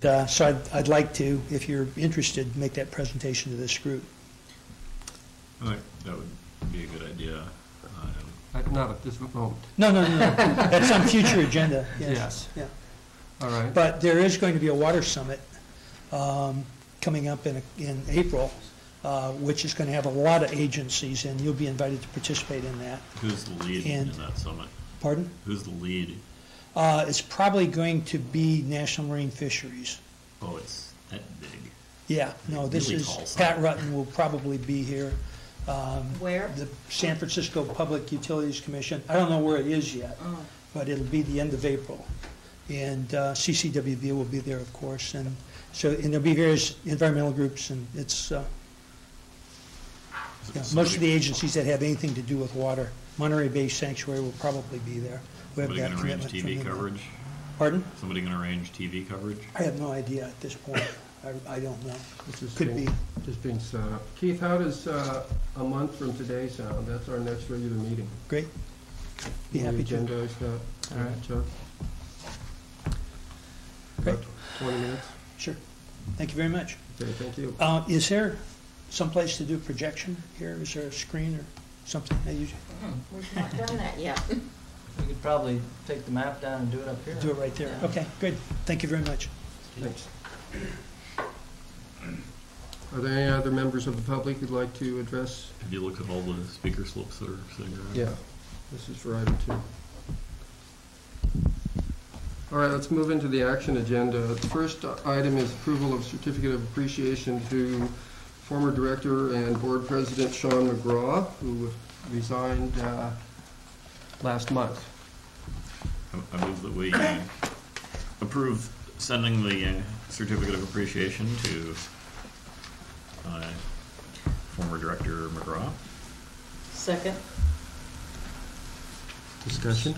Uh, so I'd, I'd like to, if you're interested, make that presentation to this group. I think that would be a good idea. Uh, Not at this moment. No, no, no, no. That's on future <laughs> agenda, yes. Yes. Yeah. All right. But there is going to be a water summit um, coming up in, in April, uh, which is going to have a lot of agencies, and you'll be invited to participate in that. Who's the lead in And- that summit? Pardon? Who's the lead? Uh, It's probably going to be National Marine Fisheries. Oh, it's that big. Yeah, no, this Really is, tall Pat Rutten will probably be here. Um, Where? The San Francisco Public Utilities Commission. I don't know where it is yet, Oh. but it'll be the end of April. And uh, CCWD will be there, of course, and so, and there'll be various environmental groups, and it's, uh, yeah, most of the agencies that have anything to do with water. Monterey Bay Sanctuary will probably be there. We Somebody gonna arrange TV coverage? Pardon? Somebody gonna arrange TV coverage? I have no idea at this point. I, I don't know. This is Could being- be. Just being set up. Keith, how does uh, a month from today sound? That's our next regular meeting. Great. Be Any happy to. agenda is that? All right. Chuck? Great. About Twenty minutes? Sure. Thank you very much. Okay, thank you. Uh, Is there someplace to do projection here? Is there a screen or something? that you- We've not done that yet. <laughs> We could probably take the map down and do it up here. Do it right there. Yeah. Okay, good. Thank you very much. Thanks. Are there any other members of the public who'd like to address? Have you looked at all the speaker slips that are sitting around? Yeah, this is for item two. All right, let's move into the action agenda. The first item is approval of certificate of appreciation to former director and board president Sean McGraw, who resigned uh, last month. I- I move that we uh, approve sending the uh, certificate of appreciation to uh, former director McGraw. Second. Discussion?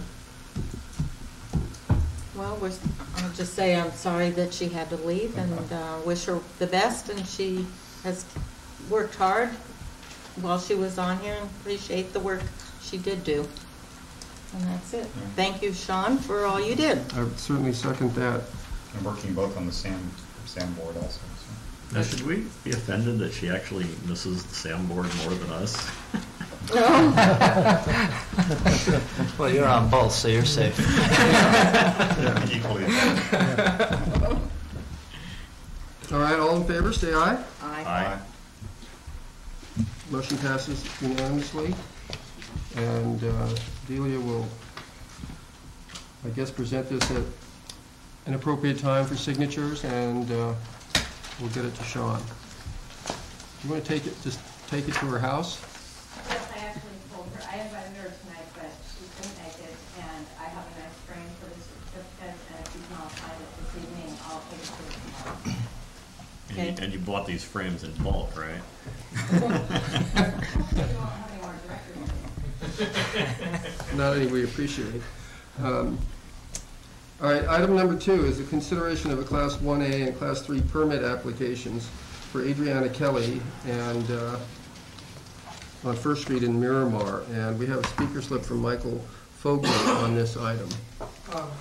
Well, we're, I'll just say I'm sorry that she had to leave and uh, wish her the best, and she has worked hard while she was on here, and appreciate the work she did do. And that's it. Thank you, Sean, for all you did. I would certainly second that. I'm working both on the SAM, SAM board also, so. Now, should we be offended that she actually misses the SAM board more than us? <laughs> Well, you're on both, so you're safe. <laughs> Equally. All right, all in favor, say aye. Aye. Motion passes unanimously. And uh, Delia will, I guess, present this at an appropriate time for signatures, and uh, we'll get it to Sean. You want to take it, just take it to her house? Yes, I actually told her, I invited her tonight, but she couldn't make it, and I have a nice frame for the certificate, and if you can all sign it this evening, I'll take it to her tomorrow. And you- And you bought these frames in bulk, right? <laughs> <laughs> <laughs> Not any we appreciate. Um, All right, item number two is the consideration of a Class 1A and Class 3 permit applications for Adriana Kelly and, uh, on First Street in Miramar. And we have a speaker slip from Michael Fogli on this item. Um,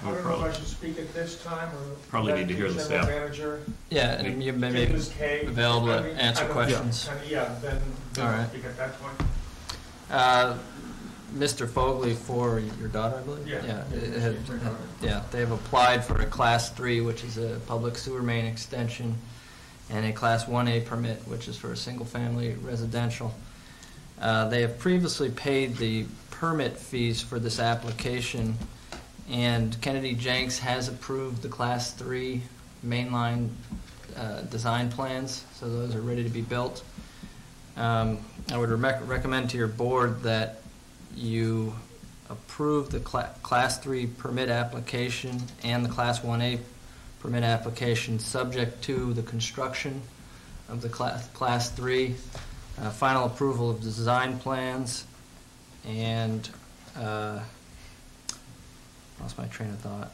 I don't know if I should speak at this time or. Probably need to hear the General staff. Manager. Yeah, and you may be Ms. Kay. available I to mean, answer don't- questions. I Yeah, then, then All I'll right. speak at that point. Uh, Mr. Fogli for your daughter, I believe? Yeah. it had- Yeah, they've applied for a Class 3, which is a public sewer main extension, and a Class 1A permit, which is for a single-family residential. Uh, They have previously paid the permit fees for this application, and Kennedy Jenks has approved the Class 3 mainline uh, design plans, so those are ready to be built. Um, I would rec- recommend to your board that you approve the cla- Class 3 permit application and the Class 1A permit application, subject to the construction of the Class, Class 3, uh, final approval of the design plans, and, uh, lost my train of thought.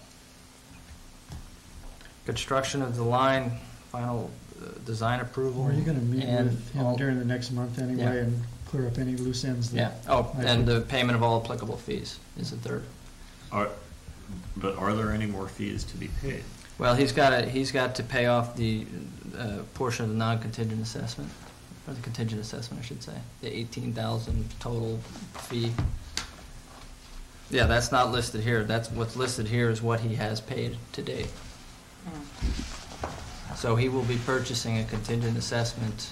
Construction of the line, final uh, design approval. Are you gonna meet and with him all- during the next month Yeah. anyway and clear up any loose ends? that Yeah, oh, might and the payment of all applicable fees is the third. Are, but are there any more fees to be paid? Well, he's got to, he's got to pay off the uh, portion of the non-contingent assessment, or the contingent assessment, I should say, the eighteen thousand total fee. Yeah, that's not listed here. That's, what's listed here is what he has paid to date. So he will be purchasing a contingent assessment,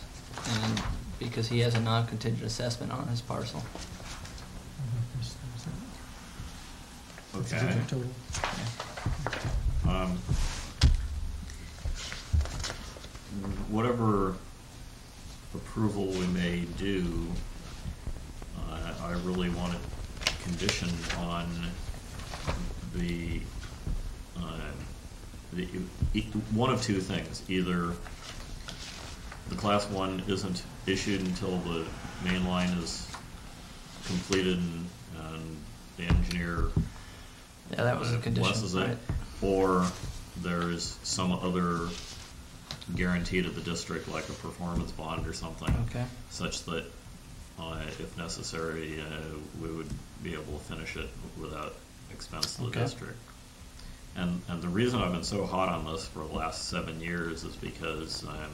and, because he has a non-contingent assessment on his parcel. Okay. Um, Whatever approval we may do, uh, I really want it conditioned on the, uh, the, one of two things. Either the class one isn't issued until the main line is completed and, and the engineer Yeah, that was uh, condition, blesses it, right. or there is some other guarantee to the district, like a performance bond or something. Okay. Such that, uh, if necessary, uh, we would be able to finish it without expense to the Okay. district. And, and the reason I've been so hot on this for the last seven years is because, um,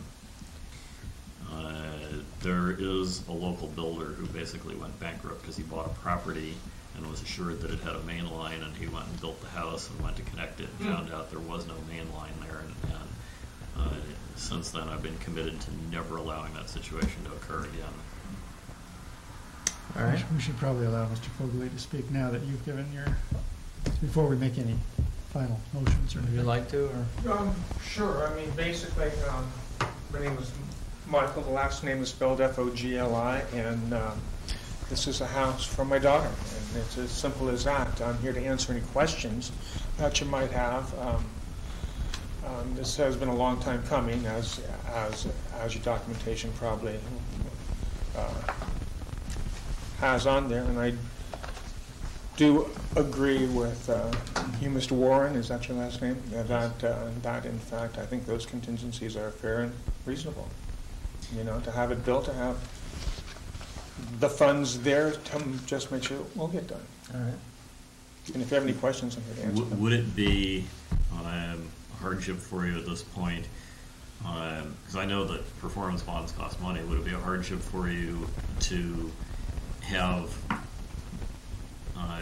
uh, there is a local builder who basically went bankrupt because he bought a property and was assured that it had a main line, and he went and built the house and went to connect it, and found out there was no main line there, and, and, uh, since then, I've been committed to never allowing that situation to occur again. All right. We should- probably allow Mr. Fogli to speak now that you've given your, before we make any final motions or Would anything. you like to, or? Um, sure, I mean, basically, um, my name is Michael, the last name is spelled F-O-G-L-I, and, um, this is a house for my daughter, and it's as simple as that. I'm here to answer any questions that you might have. Um, um, this has been a long time coming, as, as, as your documentation probably, uh, has on there, and I do agree with uh, you, Mr. Warren, is that your last name? That, uh, that in fact, I think those contingencies are fair and reasonable. You know, to have it built, to have the funds there to just make sure we'll get done. All right. And if you have any questions, I'm here to answer W- them. Would it be um, a hardship for you at this point? Because I know that performance bonds cost money. Would it be a hardship for you to have, uh,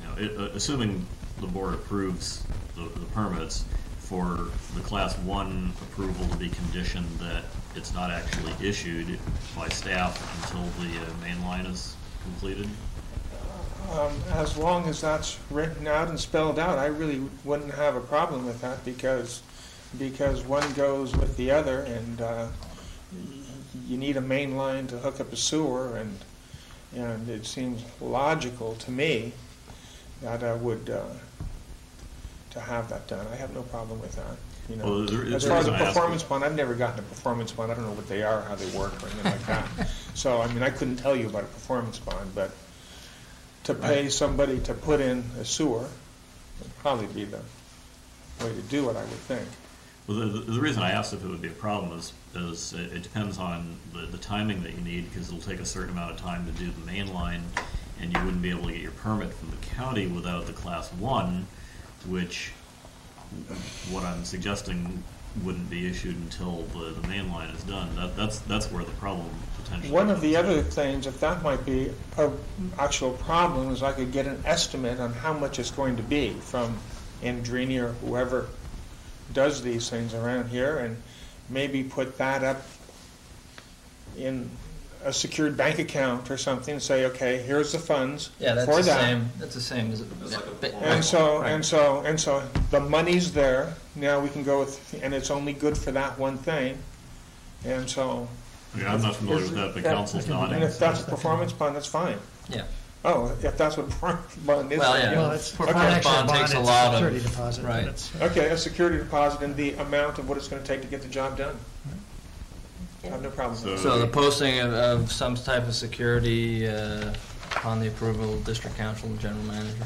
you know, i- uh, assuming the board approves the the permits, for the class one approval to be conditioned that it's not actually issued by staff until the uh, main line is completed? Um, As long as that's written out and spelled out, I really wouldn't have a problem with that because, because one goes with the other and uh, you need a main line to hook up a sewer and, and it seems logical to me that I would, uh, to have that done. I have no problem with that, you Well, know. there- As the far as a reason I ask performance bond, I've never gotten a performance bond. I don't know what they are, how they work or anything like that. <laughs> So, I mean, I couldn't tell you about a performance bond, but to pay somebody to put in a sewer would probably be the way to do it, I would think. Well, the, the- the reason I asked if it would be a problem is, is it- it depends on the, the timing that you need, because it'll take a certain amount of time to do the main line, and you wouldn't be able to get your permit from the county without the class one, which, what I'm suggesting wouldn't be issued until the, the main line is done. That, that's, that's where the problem potentially One of the in. other things, if that might be a actual problem, is I could get an estimate on how much it's going to be from Andreini or whoever does these things around here, and maybe put that up in a secured bank account or something, and say, okay, here's the funds Yeah, that's for the that. same, that's the same as. And so, Right. and so, and so, the money's there, now we can go with, and it's only good for that one thing, and so. Yeah, I'm not familiar with that, but counsel's nodding. And if that's a performance bond, that's fine. Yeah. Oh, if that's what performance bond is. Well, yeah. Well, yeah. it's- Okay. performance bond takes a lot of- Security deposit, but right. it's- Okay, a security deposit and the amount of what it's gonna take to get the job done. I have no problem with that. So the posting of, of some type of security, uh, upon the approval of district counsel and general manager.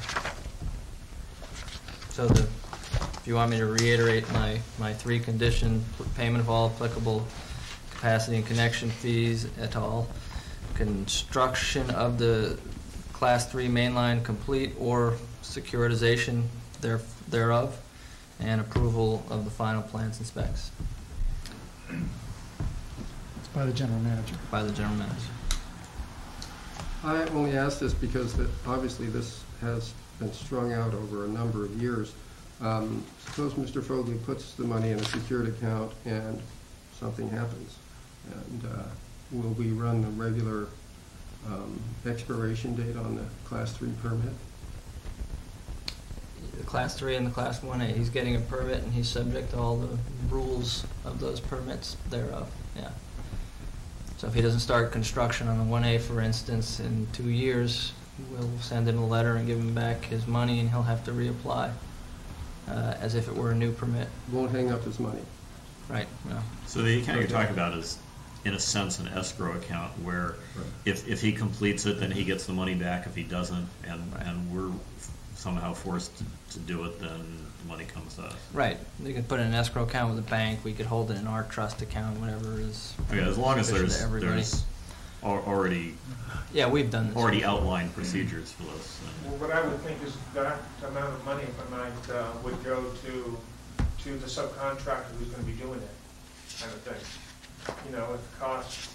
So the, if you want me to reiterate my, my three condition, payment of all applicable capacity and connection fees et al. Construction of the class three mainline complete or securitization there, thereof. and approval of the final plans and specs It's <clears throat> by the general manager. by the general manager. I only ask this because that, obviously this has been strung out over a number of years. Um, Suppose Mr. Fogli puts the money in a secured account and something happens. And uh, will we run the regular um, expiration date on the Class 3 permit? The class three and the class one A, he's getting a permit and he's subject to all the rules of those permits thereof, yeah. So if he doesn't start construction on the one A, for instance, in two years, we'll send him a letter and give him back his money and he'll have to reapply, uh, as if it were a new permit. Won't hang up his money. Right, no. So the account you're talking about is, in a sense, an escrow account where if, if he completes it, then he gets the money back. If he doesn't, and, and we're somehow forced to, to do it, then the money comes to us. Right, they could put it in an escrow account with a bank, we could hold it in our trust account, whatever is. Okay, as long as there's, everybody. there's al- already, Yeah, we've done this. already outlined procedures for this. Well, what I would think is that amount of money, if I might, uh, would go to, to the subcontractor who's gonna be doing it, kind of thing. You know, if it costs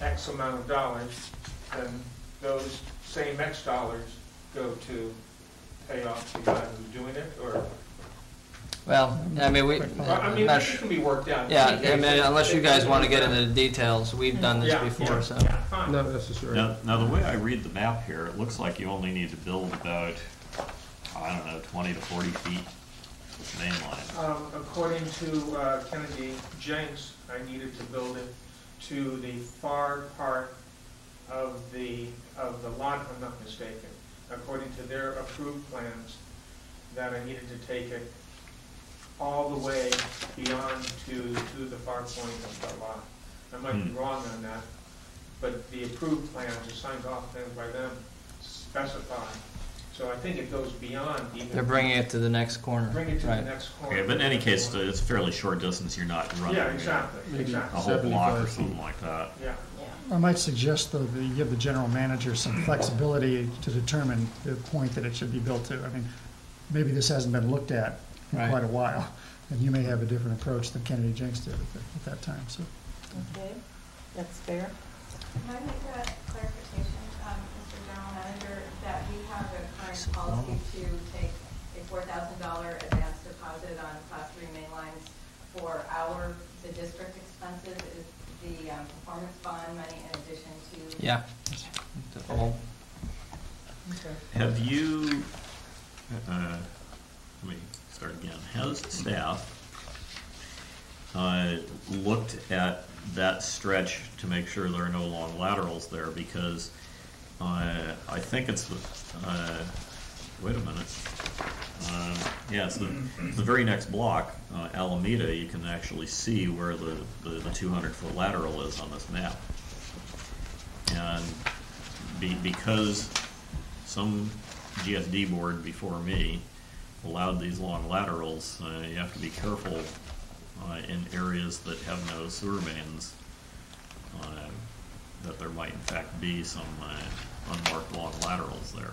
X amount of dollars, then those same X dollars go to pay off the guy who's doing it, or, Well, I mean, we, Well, I mean, not can be worked out. Yeah, I mean, unless you guys wanna get into the details, we've done this Yeah, before, so. yeah, fine. Not necessary. Now, now, the way I read the map here, it looks like you only need to build about, I don't know, twenty to forty feet main line. Um, according to uh, Kennedy Jenks, I needed to build it to the far part of the, of the lot, if I'm not mistaken. According to their approved plans, that I needed to take it all the way beyond to, to the far point of the lot. I might be Hmm. wrong on that, but the approved plans, the signed off plans by them specify. So I think it goes beyond even. They're bringing it to the next corner, Bring it to the right. next corner. Okay, but in any case, it's a fairly short distance, you're not running. Yeah, exactly, Maybe exactly. A whole block or 75 something feet. like that. Yeah. I might suggest, though, that you give the general manager some flexibility to determine the point that it should be built to. I mean, maybe this hasn't been looked at in Right. quite a while, and you may have a different approach than Kennedy Jenks did at, the- at that time, so. Okay, that's fair. Can I make a clarification, um, Mr. General Manager, that we have a current policy to take a four thousand dollar advance deposit on class three main lines for our, the district expenses, is the, um, performance bond money in addition to? Yeah. The whole- Have you, uh, let me start again. Has staff uh, looked at that stretch to make sure there are no long laterals there? Because uh, I think it's the, uh, wait a minute. Uh, Yeah, it's the, the very next block, uh, Alameda, you can actually see where the, the, the two hundred foot lateral is on this map. And be, because some GSD board before me allowed these long laterals, uh, you have to be careful, uh, in areas that have no sewer mains, uh, that there might in fact be some, uh, unmarked long laterals there.